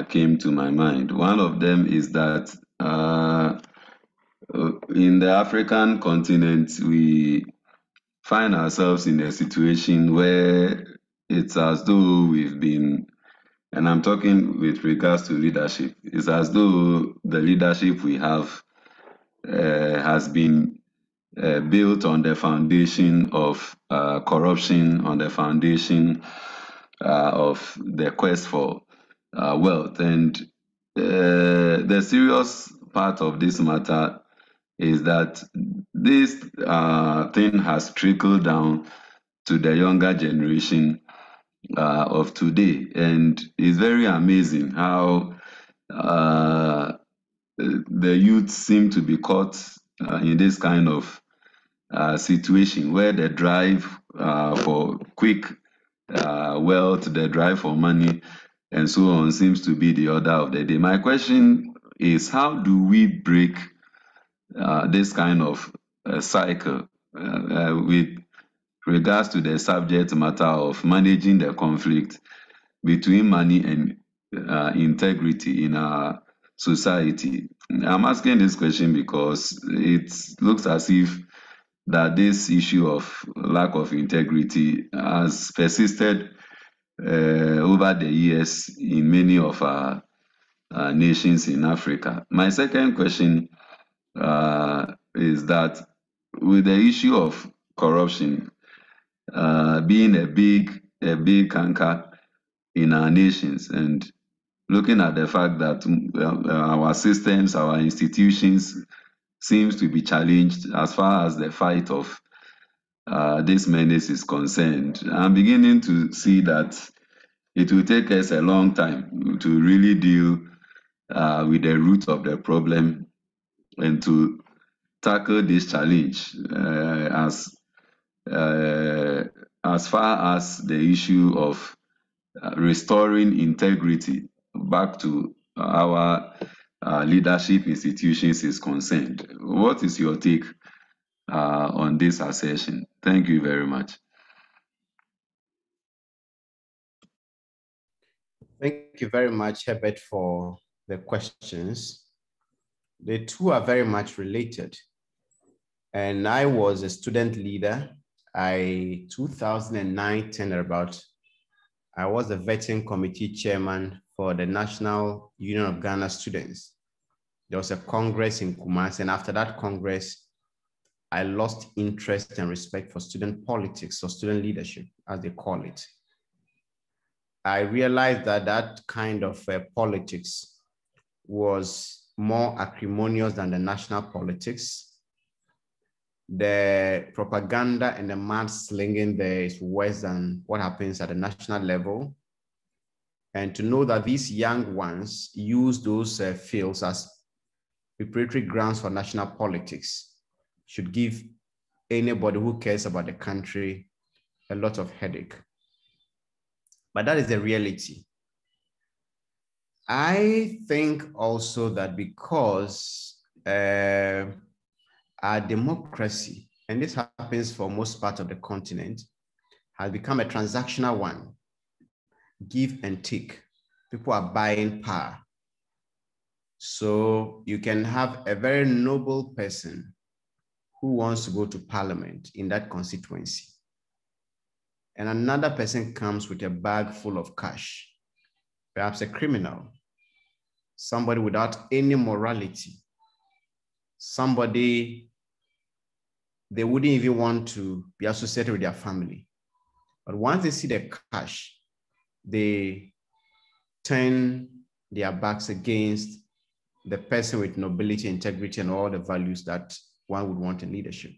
came to my mind. One of them is that uh, in the African continent, we find ourselves in a situation where it's as though we've been, and I'm talking with regards to leadership, it's as though the leadership we have uh, has been uh, built on the foundation of uh, corruption, on the foundation uh, of the quest for uh, wealth. And uh, the serious part of this matter is that this uh, thing has trickled down to the younger generation uh, of today. And it's very amazing how uh, the youth seem to be caught uh, in this kind of uh, situation where the drive uh, for quick wealth, the drive for money, and so on seems to be the order of the day. My question is how do we break uh, this kind of uh, cycle uh, with regards to the subject matter of managing the conflict between money and uh, integrity in our society? I'm asking this question because it looks as if that this issue of lack of integrity has persisted uh, over the years in many of our nations in Africa. My second question uh, is that with the issue of corruption uh, being a big a big canker in our nations and looking at the fact that uh, our systems, our institutions seems to be challenged as far as the fight of uh, this menace is concerned. I'm beginning to see that it will take us a long time to really deal uh, with the root of the problem and to tackle this challenge uh, as uh, as far as the issue of uh, restoring integrity back to our uh, leadership institutions is concerned. What is your take uh, on this assertion? Thank you very much. Thank you very much, Herbert, for the questions. The two are very much related. And I was a student leader. I, 2009, 10 about, I was the vetting committee chairman for the National Union of Ghana Students. There was a congress in Kumasi, and after that congress, I lost interest and respect for student politics or student leadership, as they call it. I realized that that kind of uh, politics was more acrimonious than the national politics. The propaganda and the mudslinging there is worse than what happens at the national level and to know that these young ones use those uh, fields as preparatory grounds for national politics should give anybody who cares about the country a lot of headache. But that is the reality. I think also that because uh, our democracy, and this happens for most part of the continent, has become a transactional one give and take. People are buying power. So you can have a very noble person who wants to go to parliament in that constituency. And another person comes with a bag full of cash, perhaps a criminal, somebody without any morality, somebody they wouldn't even want to be associated with their family. But once they see the cash, they turn their backs against the person with nobility, integrity, and all the values that one would want in leadership.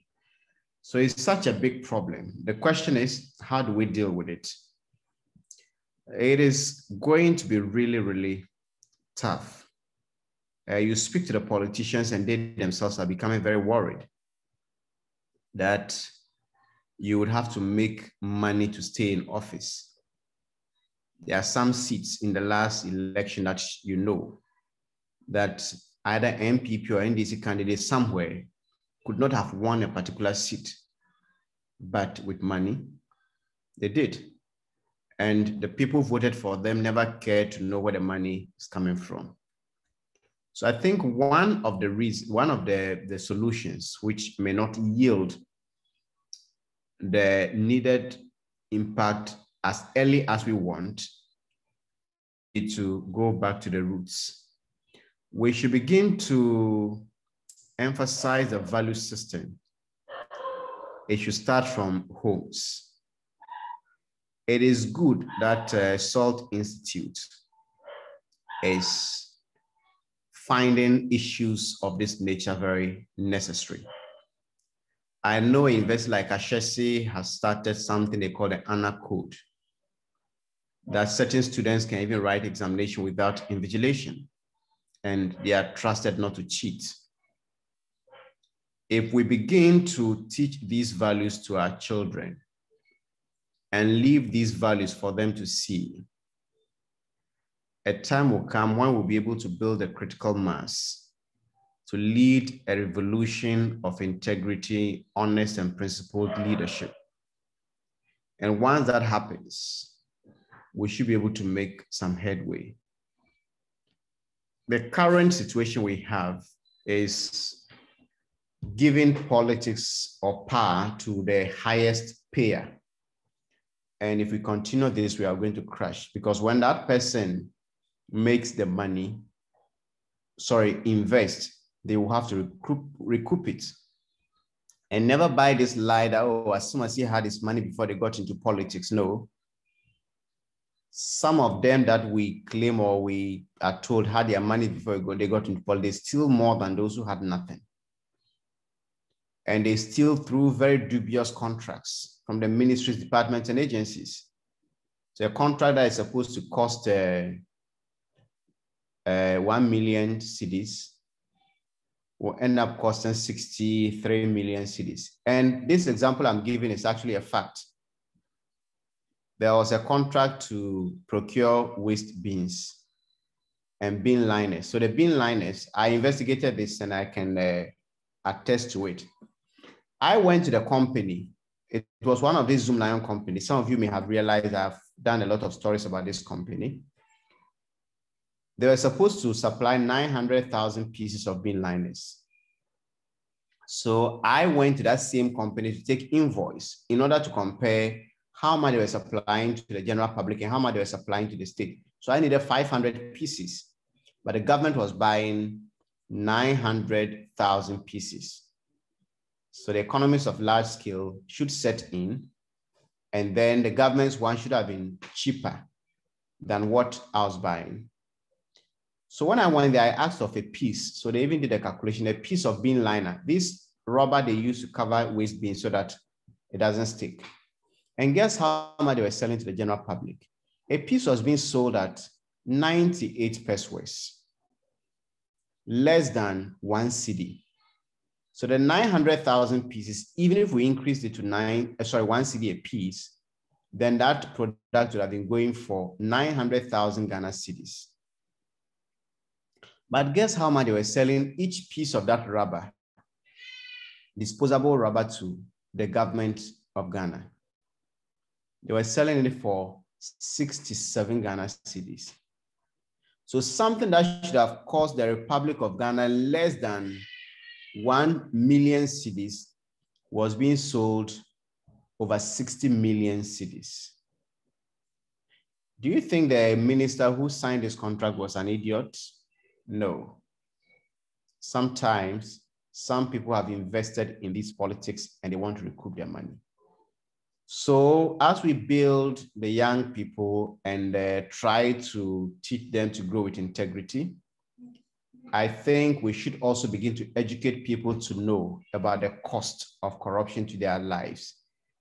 So it's such a big problem. The question is, how do we deal with it? It is going to be really, really tough. Uh, you speak to the politicians, and they themselves are becoming very worried that you would have to make money to stay in office there are some seats in the last election that you know that either NPP or NDC candidates somewhere could not have won a particular seat, but with money, they did. And the people voted for them never cared to know where the money is coming from. So I think one of the reasons, one of the, the solutions which may not yield the needed impact as early as we want is to go back to the roots. We should begin to emphasize the value system. It should start from homes. It is good that uh, SALT Institute is finding issues of this nature very necessary. I know university like Ashesi has started something they call the honor code, that certain students can even write examination without invigilation, and they are trusted not to cheat. If we begin to teach these values to our children and leave these values for them to see, a time will come when we'll be able to build a critical mass to lead a revolution of integrity, honest, and principled leadership. And once that happens, we should be able to make some headway. The current situation we have is giving politics or power to the highest payer. And if we continue this, we are going to crash because when that person makes the money, sorry, invest, they will have to recoup, recoup it. And never buy this lie that, oh, as soon as he had his money before they got into politics. No. Some of them that we claim or we are told had their money before they got into politics, still more than those who had nothing. And they steal through very dubious contracts from the ministries, departments, and agencies. So a contract that is supposed to cost uh, uh, 1 million cedis will end up costing 63 million cedis. And this example I'm giving is actually a fact. There was a contract to procure waste bins and bin liners. So the bin liners, I investigated this and I can uh, attest to it. I went to the company. It was one of these Zoomlion companies. Some of you may have realized I've done a lot of stories about this company. They were supposed to supply 900,000 pieces of bin liners. So I went to that same company to take invoice in order to compare how much they were supplying to the general public and how much they were supplying to the state. So I needed 500 pieces, but the government was buying 900,000 pieces. So the economies of large scale should set in, and then the government's one should have been cheaper than what I was buying. So when I went there, I asked of a piece. So they even did a calculation, a piece of bin liner. This rubber they use to cover waste bins so that it doesn't stick. And guess how much they were selling to the general public? A piece was being sold at 98 pesewas, less than one cedi. So the 900,000 pieces, even if we increased it to nine, uh, sorry, one cedi a piece, then that product would have been going for 900,000 Ghana cedis. But guess how much they were selling each piece of that rubber, disposable rubber to the government of Ghana? They were selling it for 67 Ghana cedis. So something that should have cost the Republic of Ghana less than 1 million cedis was being sold over 60 million cedis. Do you think the minister who signed this contract was an idiot? No. Sometimes some people have invested in these politics and they want to recoup their money. So as we build the young people and uh, try to teach them to grow with integrity, I think we should also begin to educate people to know about the cost of corruption to their lives.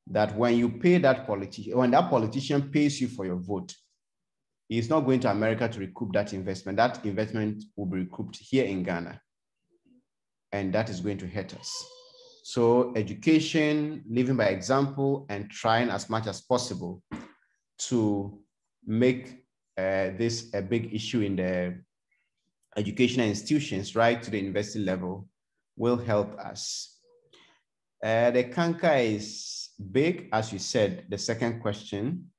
That when you pay that politician, when that politician pays you for your vote, He's not going to America to recoup that investment. That investment will be recouped here in Ghana. And that is going to hurt us. So education, living by example, and trying as much as possible to make uh, this a big issue in the educational institutions, right to the university level, will help us. Uh, the canker is big, as you said, the second question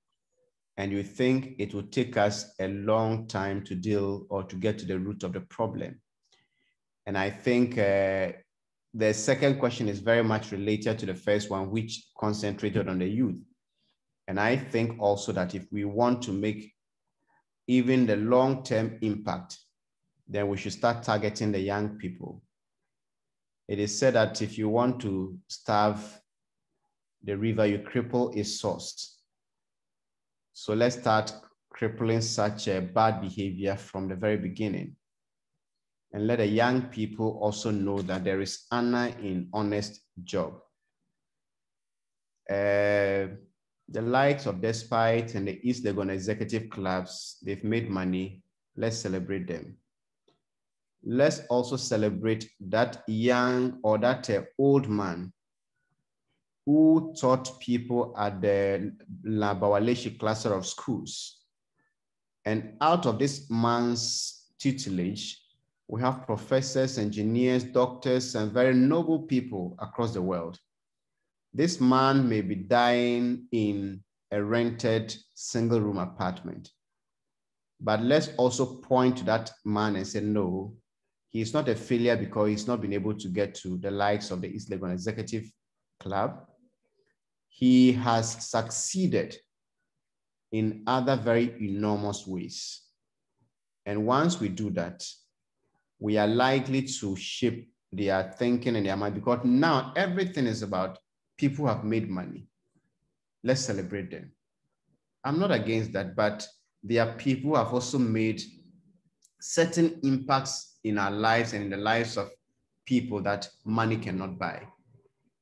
and you think it will take us a long time to deal or to get to the root of the problem. And I think uh, the second question is very much related to the first one, which concentrated on the youth. And I think also that if we want to make even the long-term impact, then we should start targeting the young people. It is said that if you want to starve the river, you cripple its source. So let's start crippling such a bad behavior from the very beginning. And let the young people also know that there is honor in honest job. Uh, the likes of Despite and the East Legon executive clubs, they've made money. Let's celebrate them. Let's also celebrate that young or that uh, old man who taught people at the Labawaleshi cluster of schools. And out of this man's tutelage, we have professors, engineers, doctors, and very noble people across the world. This man may be dying in a rented single room apartment. But let's also point to that man and say, no, he's not a failure because he's not been able to get to the likes of the East Legon Executive Club. He has succeeded in other very enormous ways. And once we do that, we are likely to shape their thinking and their mind because now everything is about people who have made money. Let's celebrate them. I'm not against that, but there are people who have also made certain impacts in our lives and in the lives of people that money cannot buy.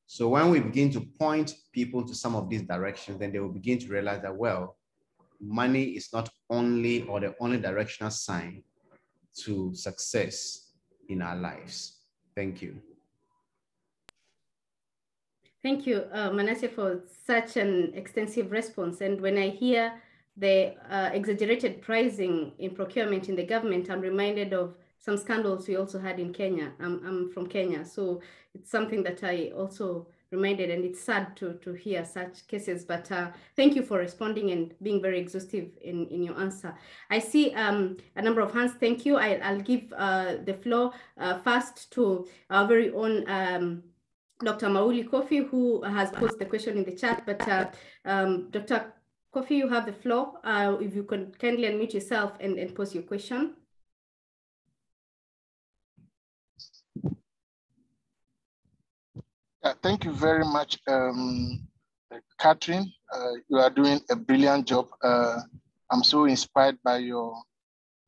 So when we begin to point people to some of these directions, then they will begin to realize that, well, money is not only or the only directional sign to success in our lives. Thank you. Thank you, uh, Manasseh, for such an extensive response. And when I hear the uh, exaggerated pricing in procurement in the government, I'm reminded of some scandals we also had in Kenya. I'm, I'm from Kenya, so it's something that I also reminded, and it's sad to, to hear such cases. But uh, thank you for responding and being very exhaustive in, in your answer. I see um, a number of hands. Thank you. I, will give uh, the floor uh, first to our very own um, Dr. Mauli Kofi, who has posed the question in the chat. But uh, um, Dr. Kofi, you have the floor. Uh, if you can kindly unmute yourself and, and pose your question. Yeah, thank you very much, um, Catherine. Uh, you are doing a brilliant job. Uh, I'm so inspired by your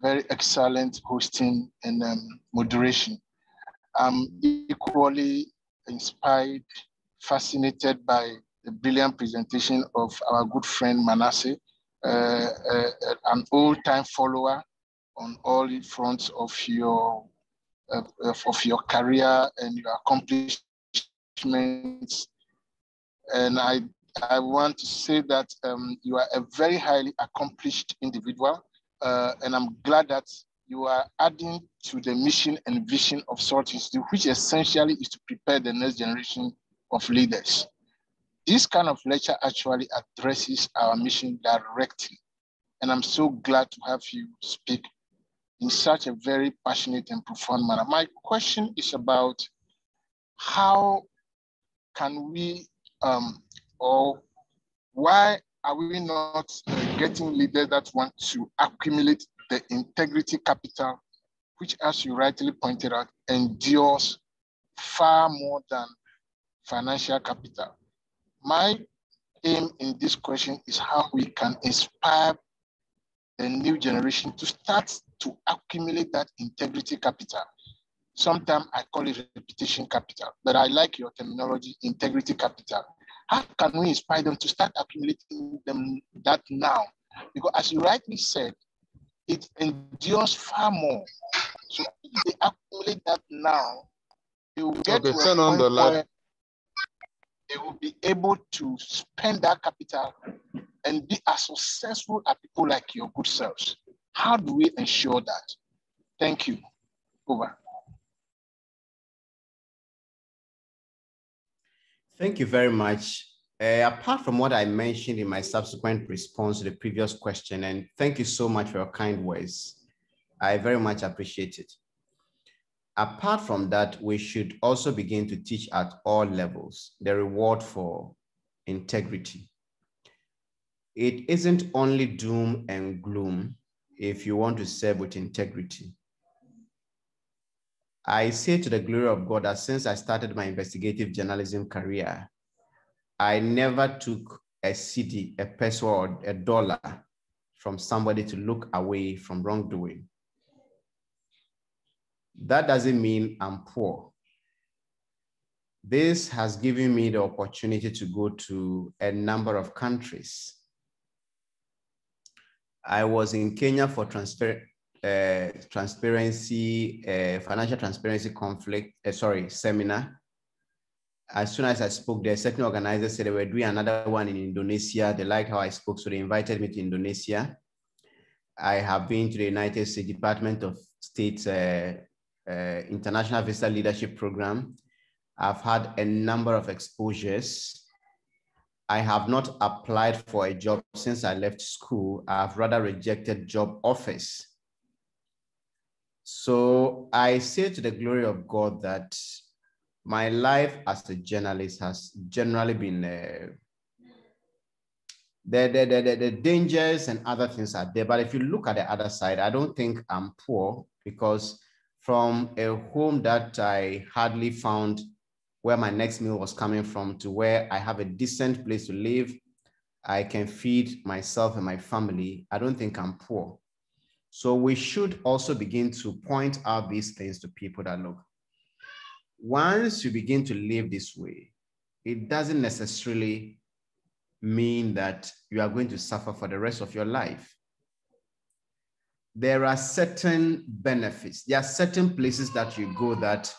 very excellent hosting and um, moderation. I'm equally inspired, fascinated by the brilliant presentation of our good friend Manasseh, uh, uh, an old-time follower on all fronts of your uh, of your career and your accomplishments. And I I want to say that um, you are a very highly accomplished individual, uh, and I'm glad that you are adding to the mission and vision of SALT Institute, which essentially is to prepare the next generation of leaders. This kind of lecture actually addresses our mission directly. And I'm so glad to have you speak in such a very passionate and profound manner. My question is about how can we, um, or why are we not uh, getting leaders that want to accumulate the integrity capital, which as you rightly pointed out, endures far more than financial capital. My aim in this question is how we can inspire the new generation to start to accumulate that integrity capital. Sometimes I call it reputation capital, but I like your terminology, integrity capital. How can we inspire them to start accumulating them that now? Because as you rightly said, it endures far more. So if they accumulate that now, you will get okay, to a point the where they will be able to spend that capital and be as successful as people like your good selves. How do we ensure that? Thank you. Over. Thank you very much. Uh, apart from what I mentioned in my subsequent response to the previous question, and thank you so much for your kind words. I very much appreciate it. Apart from that, we should also begin to teach at all levels the reward for integrity. It isn't only doom and gloom if you want to serve with integrity. I say to the glory of God that since I started my investigative journalism career, I never took a cedi, a pesewa, a dollar from somebody to look away from wrongdoing. That doesn't mean I'm poor. This has given me the opportunity to go to a number of countries. I was in Kenya for transfer, uh, transparency, uh, financial transparency conflict, uh, sorry, seminar. As soon as I spoke there, certain organizers said they were doing another one in Indonesia. They liked how I spoke, so they invited me to Indonesia. I have been to the United States Department of State's uh, International Visitor Leadership Program. I've had a number of exposures. I have not applied for a job since I left school. I've rather rejected job offers. So I say to the glory of God that my life as a journalist has generally been uh, the, the, the, the, dangers and other things are there. But if you look at the other side, I don't think I'm poor because from a home that I hardly found where my next meal was coming from to where I have a decent place to live, I can feed myself and my family. I don't think I'm poor. So we should also begin to point out these things to people that look. Once you begin to live this way, it doesn't necessarily mean that you are going to suffer for the rest of your life. There are certain benefits. There are certain places that you go that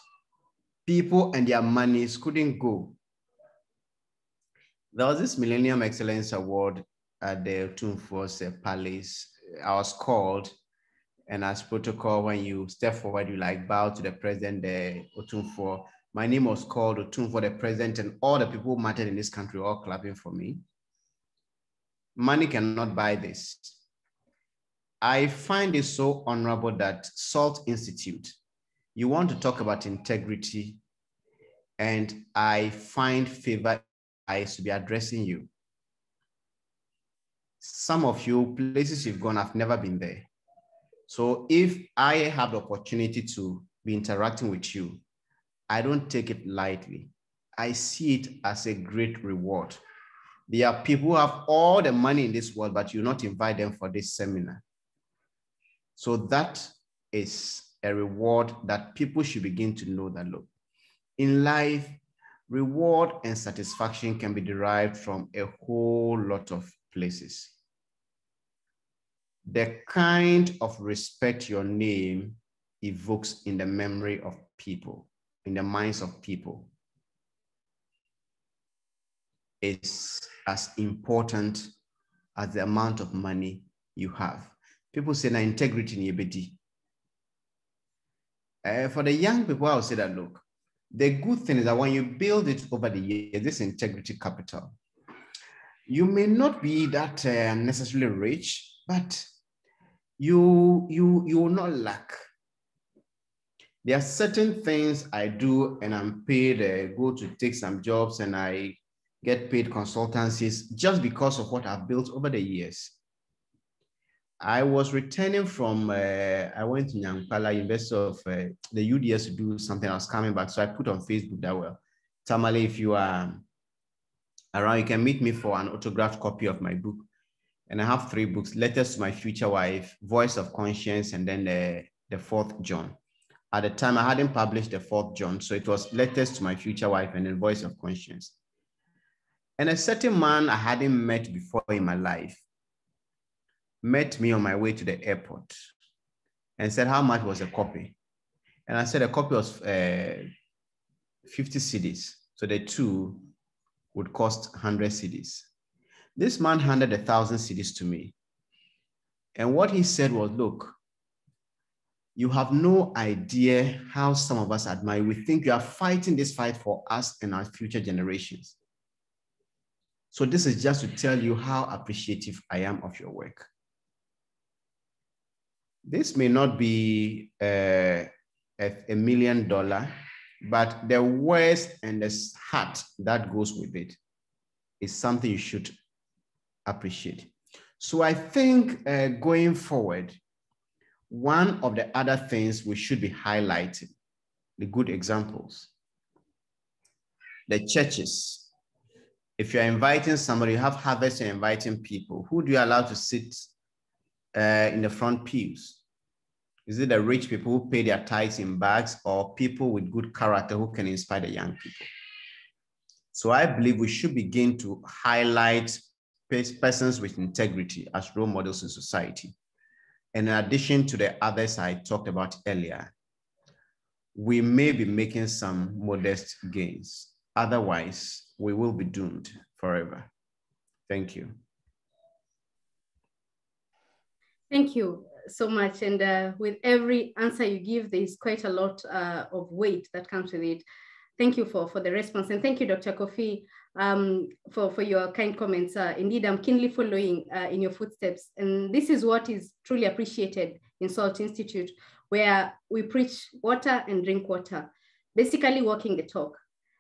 people and their monies couldn't go. There was this Millennium Excellence Award at the Otumfuo Palace. I was called, and as protocol, when you step forward, you like bow to the president, the Otumfuo. My name was called Otumfuo, the president, and all the people who mattered in this country were all clapping for me. Money cannot buy this. I find it so honorable that SALT Institute, you want to talk about integrity, and I find favor I to be addressing you. Some of you, places you've gone, I've never been there. So if I have the opportunity to be interacting with you, I don't take it lightly. I see it as a great reward. There are people who have all the money in this world, but you not invite them for this seminar. So that is a reward that people should begin to know that look, in life, reward and satisfaction can be derived from a whole lot of places. The kind of respect your name evokes in the memory of people, in the minds of people, is as important as the amount of money you have. People say na integrity in your uh, for the young people, I'll say that look, the good thing is that when you build it over the years, this integrity capital, you may not be that uh, necessarily rich, but you you you will not lack. There are certain things I do, and I'm paid. Uh, go to take some jobs, and I get paid consultancies just because of what I've built over the years. I was returning from, uh, I went to Nyankpala, University of uh, the UDS to do something. I was coming back. So I put on Facebook that, well, Tamale, if you are around, you can meet me for an autographed copy of my book. And I have three books, Letters to My Future Wife, Voice of Conscience, and then the, the fourth John. At the time, I hadn't published the fourth John. So it was Letters to My Future Wife and then Voice of Conscience. And a certain man I hadn't met before in my life met me on my way to the airport and said, How much was a copy? And I said, A copy was uh, 50 cedis. So the two would cost 100 cedis. This man handed a thousand cedis to me. And what he said was, Look, you have no idea how some of us admire. We think you are fighting this fight for us and our future generations. So this is just to tell you how appreciative I am of your work. This may not be uh, a, a million dollar, but the words and the heart that goes with it is something you should appreciate. So I think uh, going forward, one of the other things we should be highlighting, the good examples. The churches if you're inviting somebody, you have harvest, you're inviting people. Who do you allow to sit uh, in the front pews? Is it the rich people who pay their tithes in bags or people with good character who can inspire the young people? So I believe we should begin to highlight persons with integrity as role models in society. And in addition to the others I talked about earlier, we may be making some modest gains. Otherwise, we will be doomed forever. Thank you. Thank you so much. And uh, with every answer you give, there's quite a lot uh, of weight that comes with it. Thank you for, for the response. And thank you, Dr. Kofi, um, for, for your kind comments. Uh, indeed, I'm keenly following uh, in your footsteps. And this is what is truly appreciated in SALT Institute, where we preach water and drink water, basically walking the talk.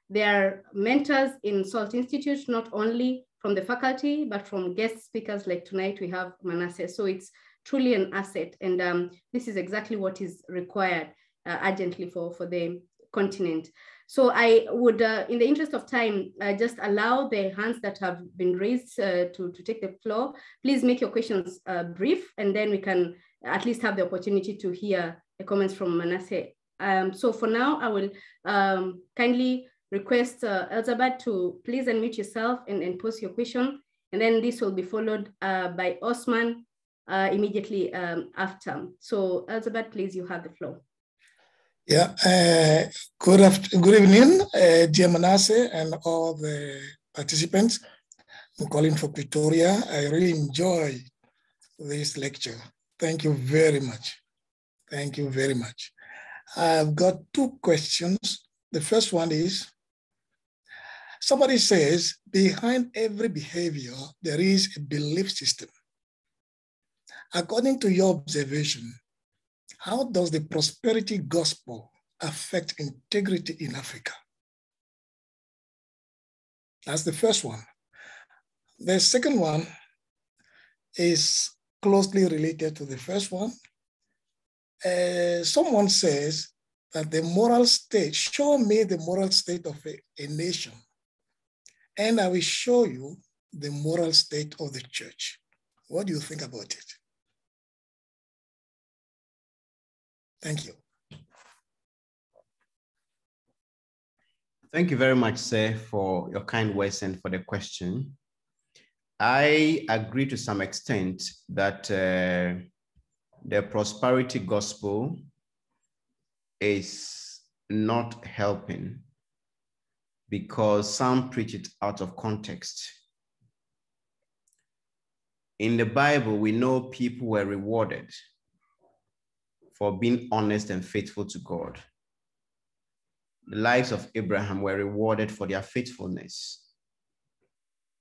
There are mentors in SALT Institute, not only from the faculty, but from guest speakers like tonight we have Manasseh. So it's truly an asset. And um, this is exactly what is required uh, urgently for, for the continent. So I would, uh, in the interest of time, uh, just allow the hands that have been raised uh, to, to take the floor. Please make your questions uh, brief, and then we can at least have the opportunity to hear the comments from Manasseh. Um, so for now, I will um, kindly request uh, Elzabad to please unmute yourself and, and pose your question. And then this will be followed uh, by Osman uh, immediately um, after. So Elizabeth, please, you have the floor. Yeah, uh, good, after, good evening, uh, dear Manasseh and all the participants. I'm calling for Pretoria. I really enjoy this lecture. Thank you very much. Thank you very much. I've got two questions. The first one is, somebody says, behind every behavior, there is a belief system. According to your observation, how does the prosperity gospel affect integrity in Africa? That's the first one. The second one is closely related to the first one. Uh, someone says that the moral state, show me the moral state of a, a nation, and I will show you the moral state of the church. What do you think about it? Thank you. Thank you very much, sir, for your kind words and for the question. I agree to some extent that uh, the prosperity gospel is not helping because some preach it out of context. In the Bible, we know people were rewarded for being honest and faithful to God. The lives of Abraham were rewarded for their faithfulness.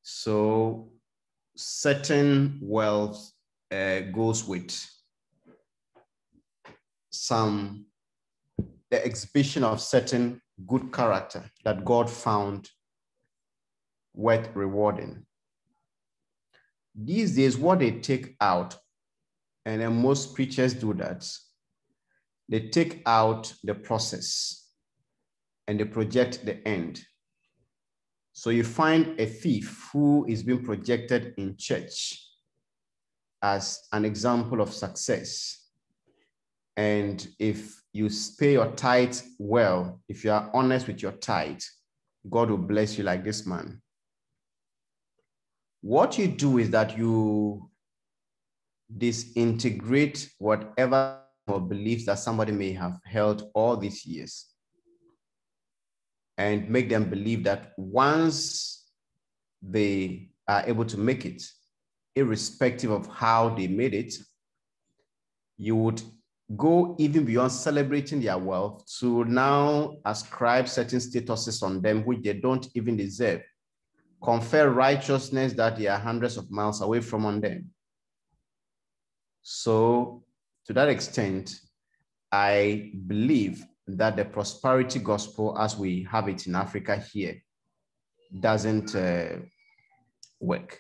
So certain wealth uh, goes with some the exhibition of certain good character that God found worth rewarding. These days, what they take out, and then most preachers do that, they take out the process and they project the end. So you find a thief who is being projected in church as an example of success. And if you pay your tithe well, if you are honest with your tithe, God will bless you like this man. What you do is that you disintegrate whatever or beliefs that somebody may have held all these years and make them believe that once they are able to make it, irrespective of how they made it, you would go even beyond celebrating their wealth to now ascribe certain statuses on them which they don't even deserve, confer righteousness that they are hundreds of miles away from on them. So to that extent, I believe that the prosperity gospel, as we have it in Africa here, doesn't uh, work.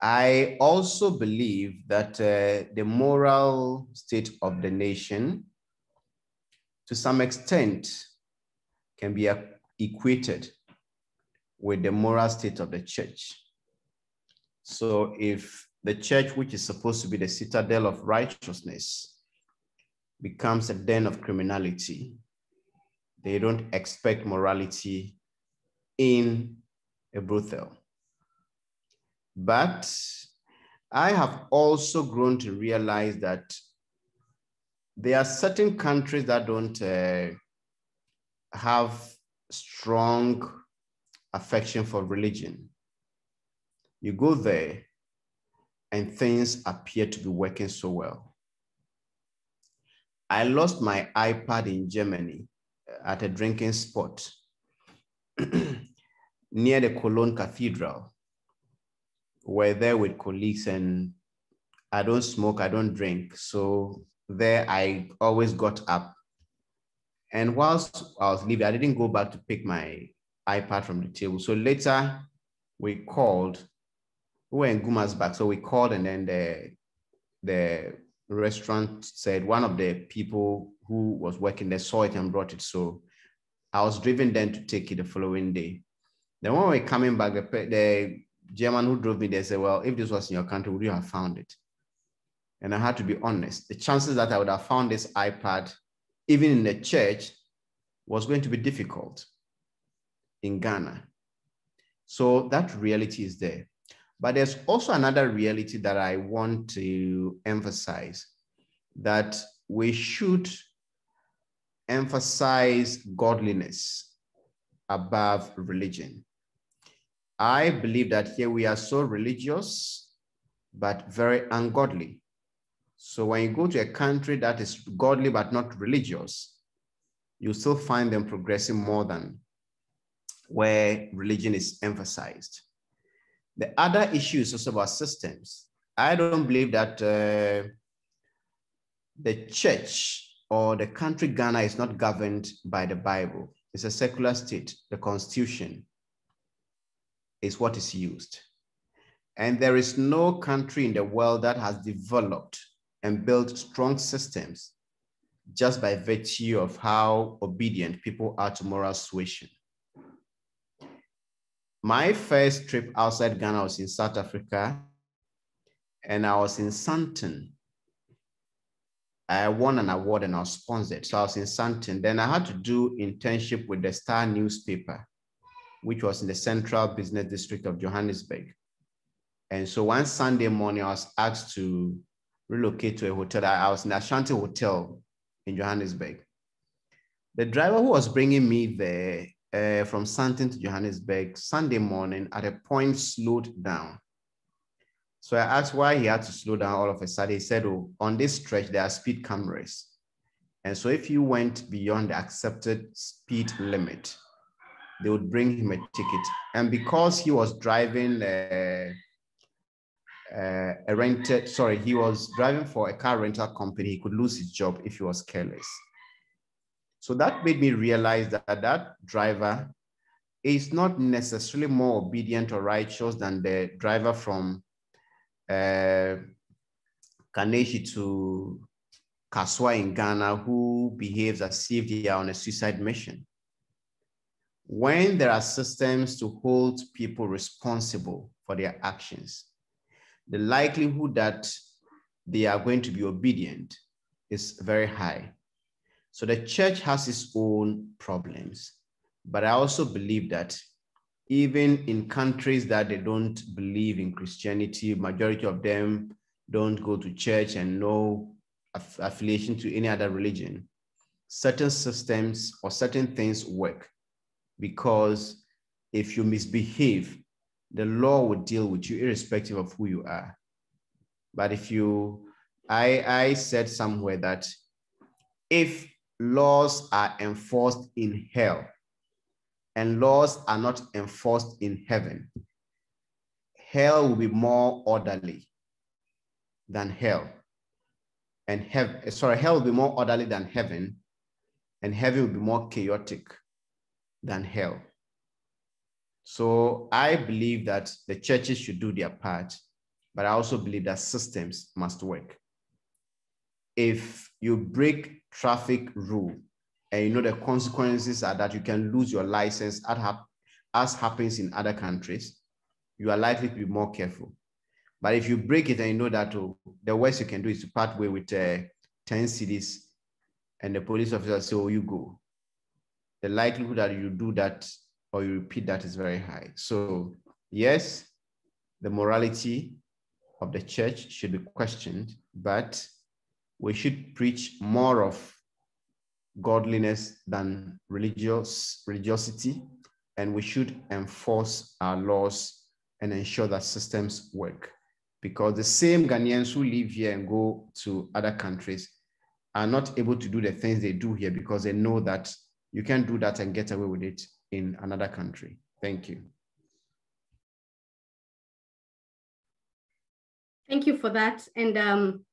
I also believe that uh, the moral state of the nation, to some extent, can be equated with the moral state of the church. So if the church, which is supposed to be the citadel of righteousness, becomes a den of criminality, they don't expect morality in a brothel. But I have also grown to realize that there are certain countries that don't uh, have strong affection for religion. You go there and things appear to be working so well. I lost my iPad in Germany uh, at a drinking spot near the Cologne Cathedral. We're there with colleagues and I don't smoke, I don't drink. So there I always got up. And whilst I was leaving, I didn't go back to pick my iPad from the table. So later we called, we were in Guma's back. So we called and then the, the restaurant said one of the people who was working there saw it and brought it. So I was driven then to take it the following day. Then when we were coming back, the, the German who drove me there said, well, if this was in your country, would you have found it? And I had to be honest. The chances that I would have found this iPad, even in the church, was going to be difficult in Ghana. So that reality is there. But there's also another reality that I want to emphasize that we should emphasize godliness above religion. I believe that here we are so religious, but very ungodly. So when you go to a country that is godly but not religious, you still find them progressing more than where religion is emphasized. The other issue is also about systems. I don't believe that uh, the church or the country Ghana is not governed by the Bible. It's a secular state. The constitution is what is used. And there is no country in the world that has developed and built strong systems just by virtue of how obedient people are to moral suasion. My first trip outside Ghana was in South Africa, and I was in Sandton. I won an award and I was sponsored. So I was in Sandton. Then I had to do internship with the Star newspaper, which was in the central business district of Johannesburg. And so one Sunday morning, I was asked to relocate to a hotel. I was in the Ashanti Hotel in Johannesburg. The driver who was bringing me there uh, from Sandton to Johannesburg Sunday morning at a point slowed down. So I asked why he had to slow down all of a sudden. He said, oh, on this stretch, there are speed cameras. And so if you went beyond the accepted speed limit, they would bring him a ticket. And because he was driving uh, uh, a rented, sorry, he was driving for a car rental company, he could lose his job if he was careless. So that made me realize that that driver is not necessarily more obedient or righteous than the driver from uh, Kaneshie to Kasoa in Ghana who behaves as if they are on a suicide mission. When there are systems to hold people responsible for their actions, the likelihood that they are going to be obedient is very high. So the church has its own problems. But I also believe that even in countries that they don't believe in Christianity, majority of them don't go to church and no aff affiliation to any other religion, certain systems or certain things work because if you misbehave, the law will deal with you irrespective of who you are. But if you, I, I said somewhere that if laws are enforced in hell and laws are not enforced in heaven, hell will be more orderly than hell. And heaven, eh, sorry, hell will be more orderly than heaven, and heaven will be more chaotic than hell. So I believe that the churches should do their part, but I also believe that systems must work. If you break traffic rule and you know the consequences are that you can lose your license as happens in other countries, you are likely to be more careful. But if you break it and you know that oh, the worst you can do is to part way with uh, 10 cedis and the police officer say, oh, you go. The likelihood that you do that or you repeat that is very high. So yes, the morality of the church should be questioned, but we should preach more of godliness than religious religiosity, and we should enforce our laws and ensure that systems work. Because the same Ghanaians who live here and go to other countries are not able to do the things they do here because they know that you can't do that and get away with it in another country. Thank you. Thank you for that. And um,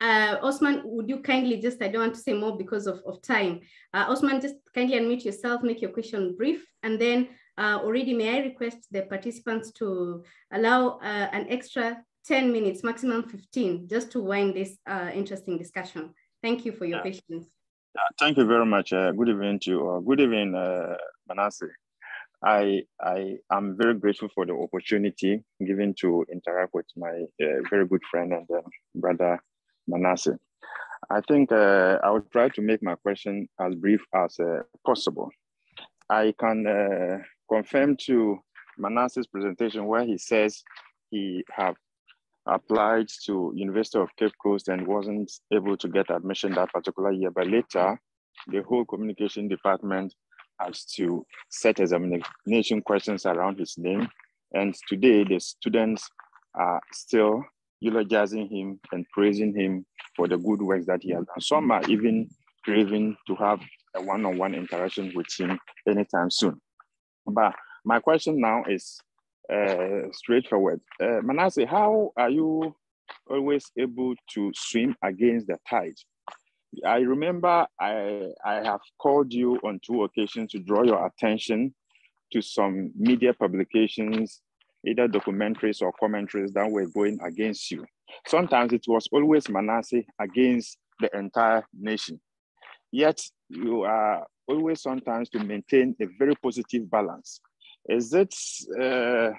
uh, Osman, would you kindly just, I don't want to say more because of, of time. Uh, Osman, just kindly unmute yourself, make your question brief, and then uh, already may I request the participants to allow uh, an extra 10 minutes, maximum 15, just to wind this uh, interesting discussion. Thank you for your yeah. patience. Yeah, thank you very much. Uh, good evening to you. good evening, Manasseh. I, I am very grateful for the opportunity given to interact with my very good friend and brother Manasseh. I think uh, I will try to make my question as brief as uh, possible. I can uh, confirm to Manasseh's presentation where he says he have applied to University of Cape Coast and wasn't able to get admission that particular year, but later the whole communication department has to set examination questions around his name. And today the students are still eulogizing him and praising him for the good works that he has done. Some are even craving to have a one-on-one interaction with him anytime soon. But my question now is uh, straightforward. Uh, Manasseh, how are you always able to swim against the tide? I remember I, I have called you on two occasions to draw your attention to some media publications either documentaries or commentaries that were going against you. Sometimes it was always Manasseh against the entire nation. Yet you are always sometimes to maintain a very positive balance. Is it uh,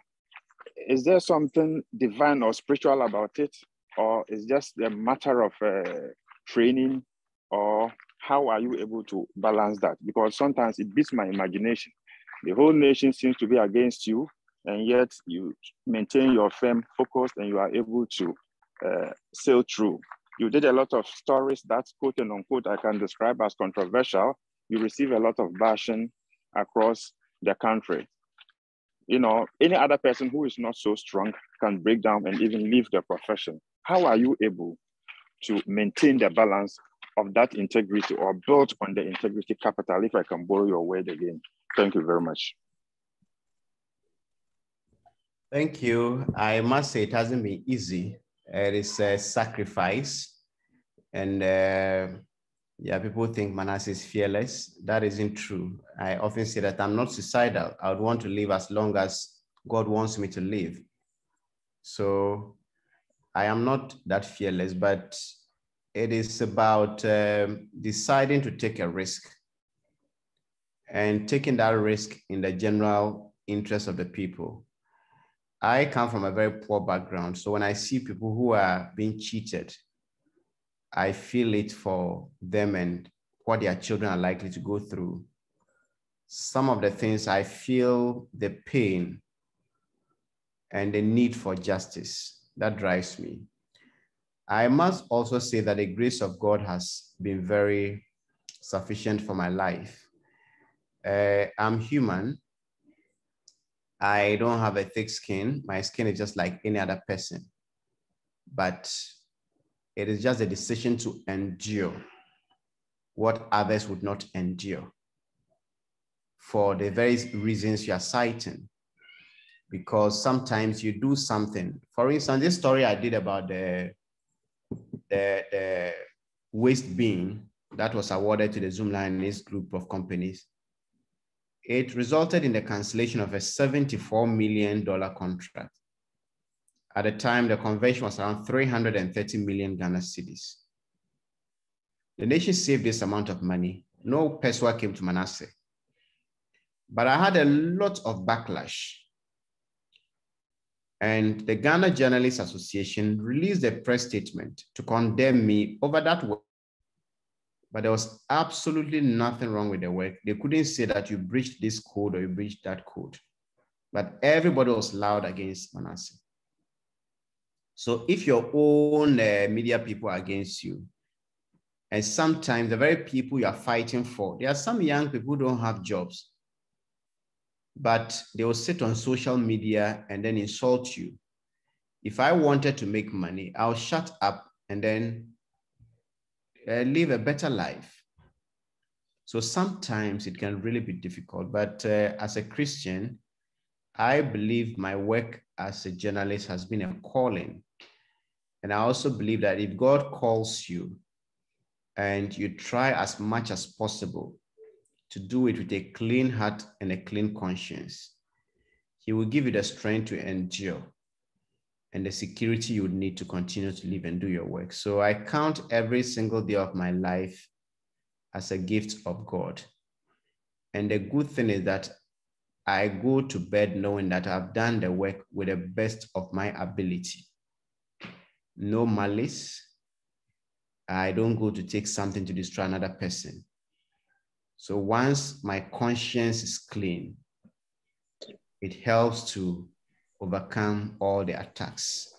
is there something divine or spiritual about it, or is just a matter of uh, training, or how are you able to balance that? Because sometimes it beats my imagination. The whole nation seems to be against you, and yet you maintain your firm focus and you are able to uh, sail through. You did a lot of stories that quote and unquote I can describe as controversial. You receive a lot of bashing across the country. You know, any other person who is not so strong can break down and even leave the profession. How are you able to maintain the balance of that integrity or build on the integrity capital, if I can borrow your word again? Thank you very much. Thank you. I must say it hasn't been easy. It is a sacrifice. And uh, yeah, people think Manasseh is fearless. That isn't true. I often say that I'm not suicidal. I would want to live as long as God wants me to live. So I am not that fearless, but it is about um, deciding to take a risk and taking that risk in the general interest of the people. I come from a very poor background. So when I see people who are being cheated, I feel it for them and what their children are likely to go through. Some of the things I feel the pain and the need for justice that drives me. I must also say that the grace of God has been very sufficient for my life. Uh, I'm human, I don't have a thick skin. My skin is just like any other person. But it is just a decision to endure what others would not endure for the very reasons you are citing. Because sometimes you do something. For instance, this story I did about the, the, the waste bin that was awarded to the Zoomlion group of companies it resulted in the cancellation of a $74 million contract. At the time, the conversion was around 330 million Ghana cedis. The nation saved this amount of money. No pesewa came to Manasseh. But I had a lot of backlash. And the Ghana Journalists Association released a press statement to condemn me over that. But there was absolutely nothing wrong with the work. They couldn't say that you breached this code or you breached that code. But everybody was loud against Manasseh. So if your own uh, media people are against you, and sometimes the very people you are fighting for, there are some young people who don't have jobs, but they will sit on social media and then insult you. If I wanted to make money, I'll shut up and then uh, live a better life. So sometimes it can really be difficult, but uh, as a Christian, I believe my work as a journalist has been a calling. And I also believe that if God calls you and you try as much as possible to do it with a clean heart and a clean conscience, He will give you the strength to endure and the security you would need to continue to live and do your work. So I count every single day of my life as a gift of God. And the good thing is that I go to bed knowing that I've done the work with the best of my ability. No malice. I don't go to take something to destroy another person. So once my conscience is clean, it helps to overcome all the attacks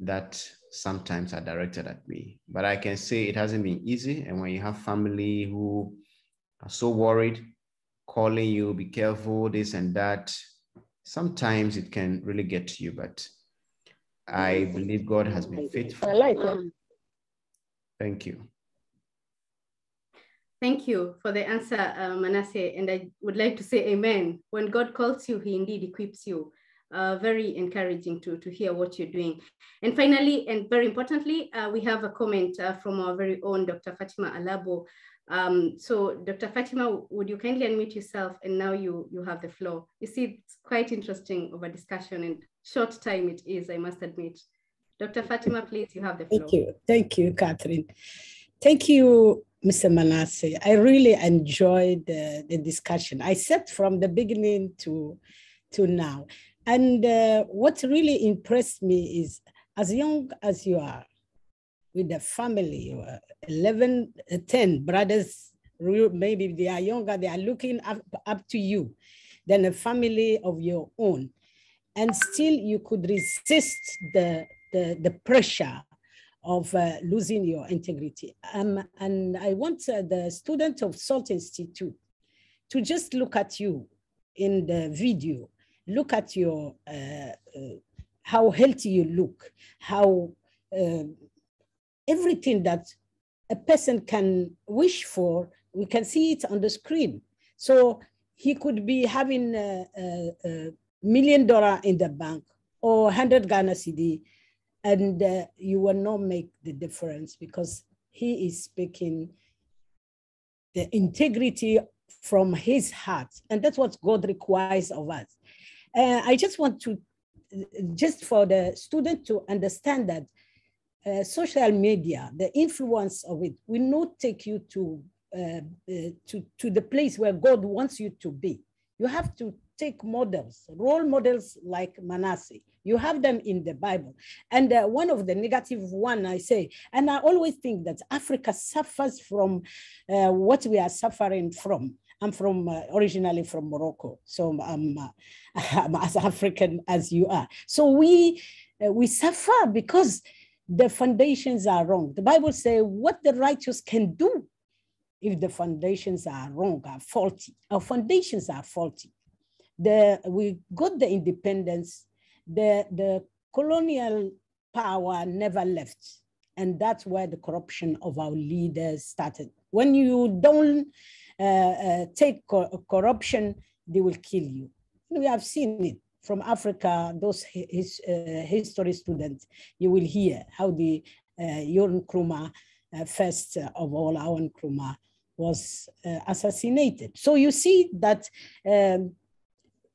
that sometimes are directed at me. But I can say it hasn't been easy. And when you have family who are so worried, calling you, be careful, this and that. Sometimes it can really get to you, but I believe God has been faithful. I like that. Thank you. Thank you for the answer, uh, Manasseh. And I would like to say amen. When God calls you, he indeed equips you. Uh, very encouraging to, to hear what you're doing. And finally, and very importantly, uh, we have a comment uh, from our very own Dr. Fatima Alabo, um, so Dr. Fatima, would you kindly unmute yourself and now you, you have the floor. You see, it's quite interesting of a discussion and short time it is, I must admit. Dr. Fatima, please, you have the floor. Thank you. Thank you, Catherine. Thank you, Mr. Manasseh. I really enjoyed the, the discussion. I said from the beginning to, to now. And uh, what really impressed me is as young as you are, with the family, uh, 11, uh, 10 brothers, maybe they are younger, they are looking up, up to you, than a family of your own. And still you could resist the, the, the pressure of uh, losing your integrity. Um, and I want uh, the student of SALT Institute to just look at you in the video, look at your, uh, uh how healthy you look, how everything that a person can wish for, we can see it on the screen. So he could be having a, a, a million dollar in the bank or 100 Ghana cedi, and uh, you will not make the difference because he is speaking the integrity from his heart. And that's what God requires of us. Uh, I just want to, just for the student to understand that uh, social media, the influence of it will not take you to, uh, uh, to, to the place where God wants you to be. You have to take models, role models like Manasseh. You have them in the Bible. And uh, one of the negative one I say, and I always think that Africa suffers from uh, what we are suffering from. I'm from uh, originally from Morocco, so I'm, uh, I'm, as African as you are. So we uh, we suffer because the foundations are wrong. The Bible says what the righteous can do if the foundations are wrong, are faulty. Our foundations are faulty. The, we got the independence, the, the colonial power never left. And that's where the corruption of our leaders started. When you don't take co corruption, they will kill you. We have seen it from Africa, those his, uh, history students, you will hear how the uh, uh, first of all, our Nkrumah, was uh, assassinated. So you see that um,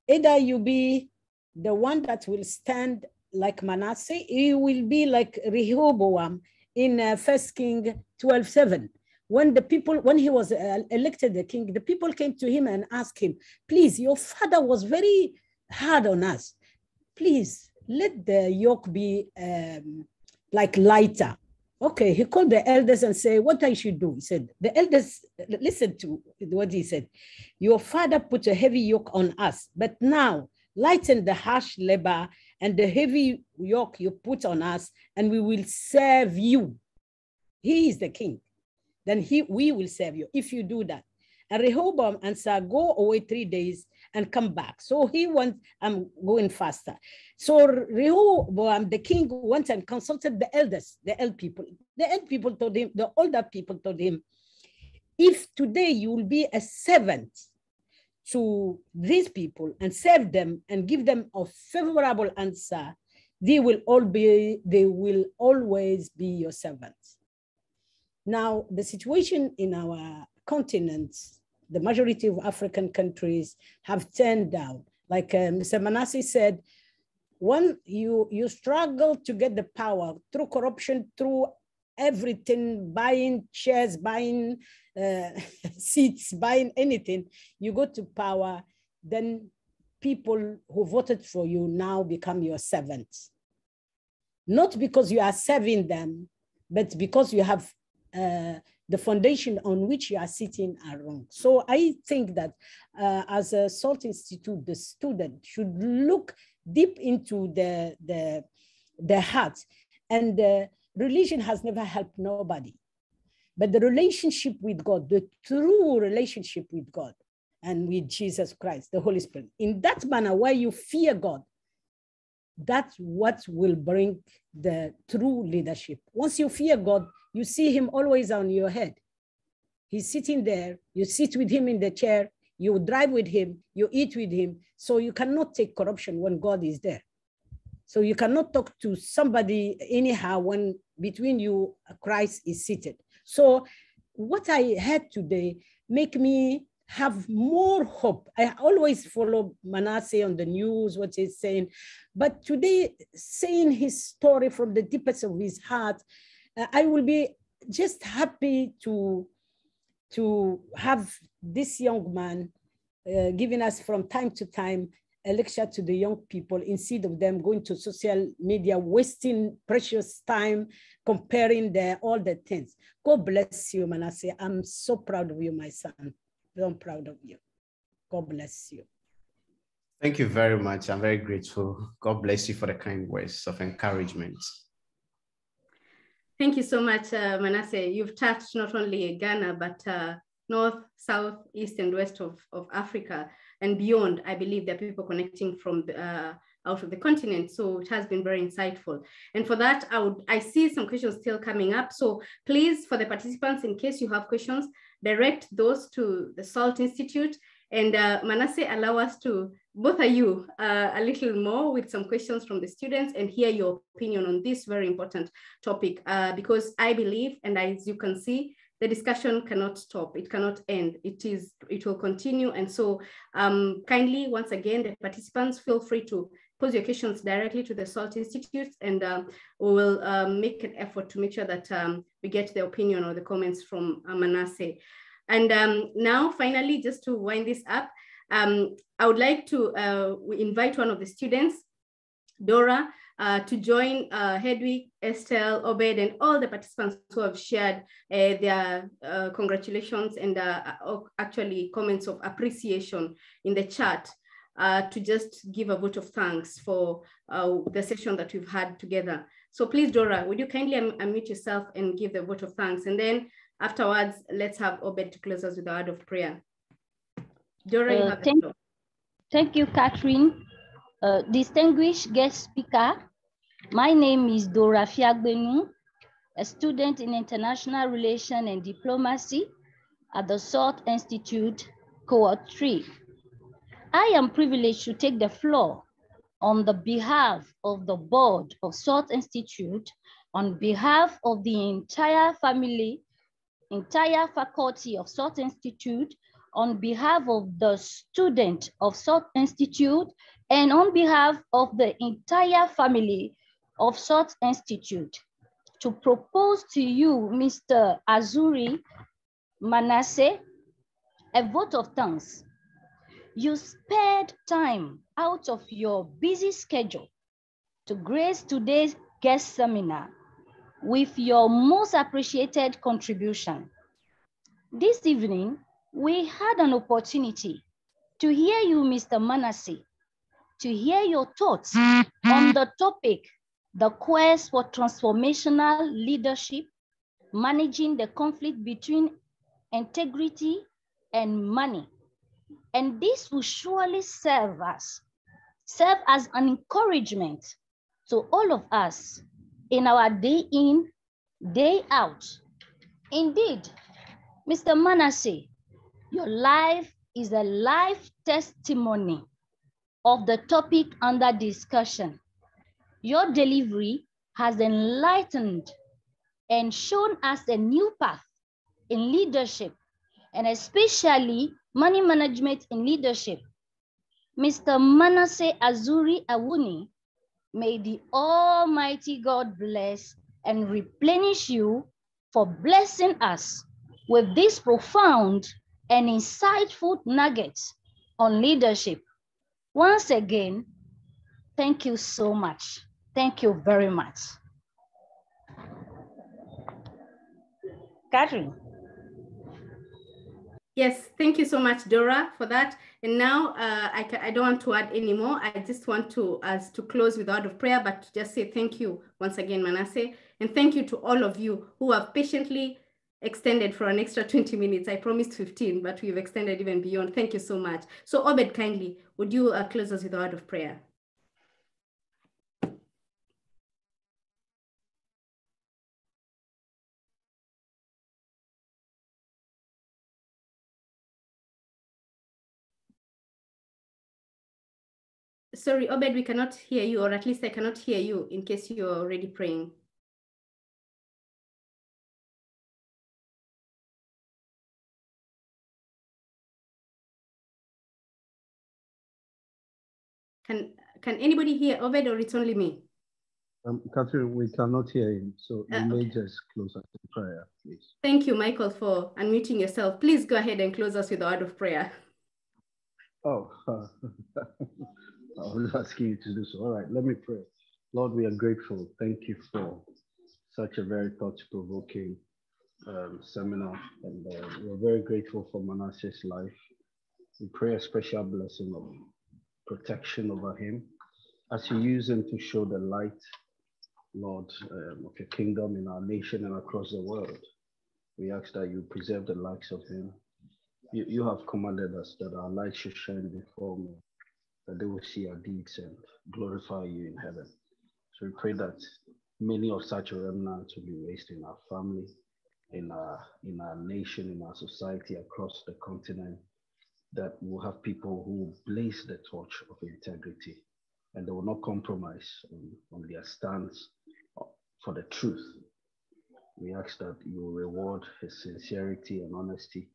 either you be the one that will stand like Manasseh, you will be like Rehoboam in uh, First King 12:7, when the people, when he was uh, elected the king, the people came to him and asked him, please, your father was very hard on us. Please let the yoke be um, like lighter. Okay, he called the elders and said, what I should do? He said, the elders, listen to what he said. Your father put a heavy yoke on us, but now lighten the harsh labor and the heavy yoke you put on us, and we will serve you. He is the king. Then he, we will serve you if you do that. And Rehoboam answered, go away three days and come back. So he went, I'm going faster. So Rehoboam, the king, went and consulted the elders, the old people. The old people told him, the older people told him, if today you will be a servant to these people and serve them and give them a favorable answer, they will all be, they will always be your servants. Now, the situation in our continent, the majority of African countries have turned down. Like uh, Mr. Manasseh said, when you, you struggle to get the power through corruption, through everything, buying shares, buying uh, seats, buying anything, you go to power, then people who voted for you now become your servants. Not because you are serving them, but because you have uh, the foundation on which you are sitting are wrong. So I think that uh, as a SALT Institute, the student should look deep into the, the, the heart. And uh, religion has never helped nobody. But the relationship with God, the true relationship with God and with Jesus Christ, the Holy Spirit, in that manner where you fear God, that's what will bring the true leadership. Once you fear God, you see him always on your head. He's sitting there, you sit with him in the chair, you drive with him, you eat with him. So you cannot take corruption when God is there. So you cannot talk to somebody anyhow when between you, Christ is seated. So what I had today make me have more hope. I always follow Manasseh on the news, what he's saying, but today, saying his story from the deepest of his heart, I will be just happy to, to have this young man uh, giving us from time to time a lecture to the young people instead of them going to social media, wasting precious time comparing the, all the things. God bless you, Manasseh. I'm so proud of you, my son. I'm proud of you. God bless you. Thank you very much. I'm very grateful. God bless you for the kind words of encouragement. Thank you so much, uh, Manasseh. You've touched not only Ghana, but uh, north, south, east, and west of, of Africa and beyond. I believe there are people connecting from the, uh, out of the continent. So it has been very insightful. And for that, I would I see some questions still coming up. So please, for the participants, in case you have questions, direct those to the SALT Institute. And uh, Manasseh, allow us to, both of you, uh, a little more with some questions from the students and hear your opinion on this very important topic. Uh, because I believe, and as you can see, the discussion cannot stop it cannot end it is it will continue and so um, kindly once again the participants feel free to pose your questions directly to the SALT Institute and um, we will um, make an effort to make sure that um, we get the opinion or the comments from uh, Manasseh. And um, now finally, just to wind this up, um, I would like to uh, invite one of the students, Dora, uh, to join uh, Hedwig, Estelle, Obed, and all the participants who have shared uh, their uh, congratulations and uh, actually comments of appreciation in the chat to just give a vote of thanks for the session that we've had together. So please, Dora, would you kindly unmute yourself and give the vote of thanks? And then afterwards, let's have Obed to close us with a word of prayer. Dora, you uh, thank, thank you, Catherine. Uh, distinguished guest speaker, my name is Dora Fiagbenu, a student in international relations and diplomacy at the SALT Institute, Cohort 3. I am privileged to take the floor on the behalf of the board of SALT Institute, on behalf of the entire family, entire faculty of SALT Institute, on behalf of the student of SALT Institute, and on behalf of the entire family of SALT Institute, to propose to you, Mr. Azure, Manasseh, a vote of thanks. You spared time out of your busy schedule to grace today's guest seminar with your most appreciated contribution. This evening, we had an opportunity to hear you, Mr. Manasseh, to hear your thoughts mm-hmm. on the topic, the quest for transformational leadership, managing the conflict between integrity and money. And this will surely serve us, serve as an encouragement to all of us in our day in, day out. Indeed, Mr. Manasseh, your life is a life testimony of the topic under discussion. Your delivery has enlightened and shown us a new path in leadership and especially money management in leadership. Mr. Manasseh Azure Awuni, may the Almighty God bless and replenish you for blessing us with this profound and insightful nuggets on leadership. Once again, thank you so much. Thank you very much. Catherine. Yes, thank you so much, Dora, for that. And now uh, I, I don't want to add anymore. I just want to as to close with a word of prayer, but to just say thank you once again, Manasseh, and thank you to all of you who have patiently extended for an extra 20 minutes. I promised 15, but we've extended even beyond. Thank you so much. So Obed, kindly, would you uh, close us with a word of prayer? Sorry, Obed, we cannot hear you, or at least I cannot hear you in case you're already praying. Can can anybody hear Obed or it's only me? Um, Catherine, we cannot hear him, so you Uh, may okay. just close us in prayer, please. Thank you, Michael, for unmuting yourself. Please go ahead and close us with a word of prayer. Oh, I was asking you to do so. All right, let me pray. Lord, we are grateful. Thank you for such a very thought-provoking um, seminar, and uh, we're very grateful for Manasseh's life. We pray a special blessing of protection over him as you use him to show the light, Lord, um, of your kingdom in our nation and across the world. We ask that you preserve the likes of him. You, you have commanded us that our light should shine before men, that they will see our deeds and glorify you in heaven. So we pray that many of such remnants will be raised in our family, in our in our nation, in our society, across the continent, that we'll have people who blaze the torch of integrity and they will not compromise on, on their stance for the truth. We ask that you reward his sincerity and honesty.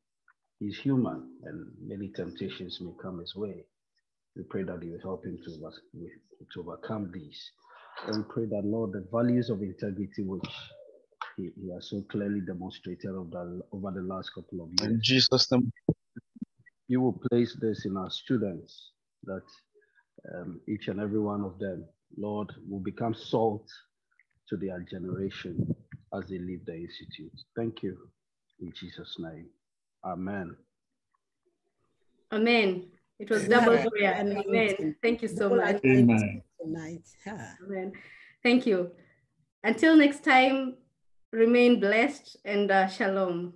He's human and many temptations may come his way. We pray that you help him to, over- to overcome these. And we pray that, Lord, the values of integrity which he, he has so clearly demonstrated over the, over the last couple of years. In Jesus' name. You will place this in our students that um, each and every one of them, Lord, will become salt to their generation as they leave the institute. Thank you. In Jesus' name. Amen. Amen. It was Amen. double prayer. Amen. Amen. Thank you so much. anointing Tonight. Ah. Amen. Thank you. Until next time, remain blessed and uh, shalom.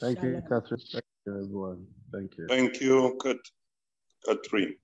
Thank you, Catherine. Thank you, everyone. Thank you. Thank you, Kat- Catherine.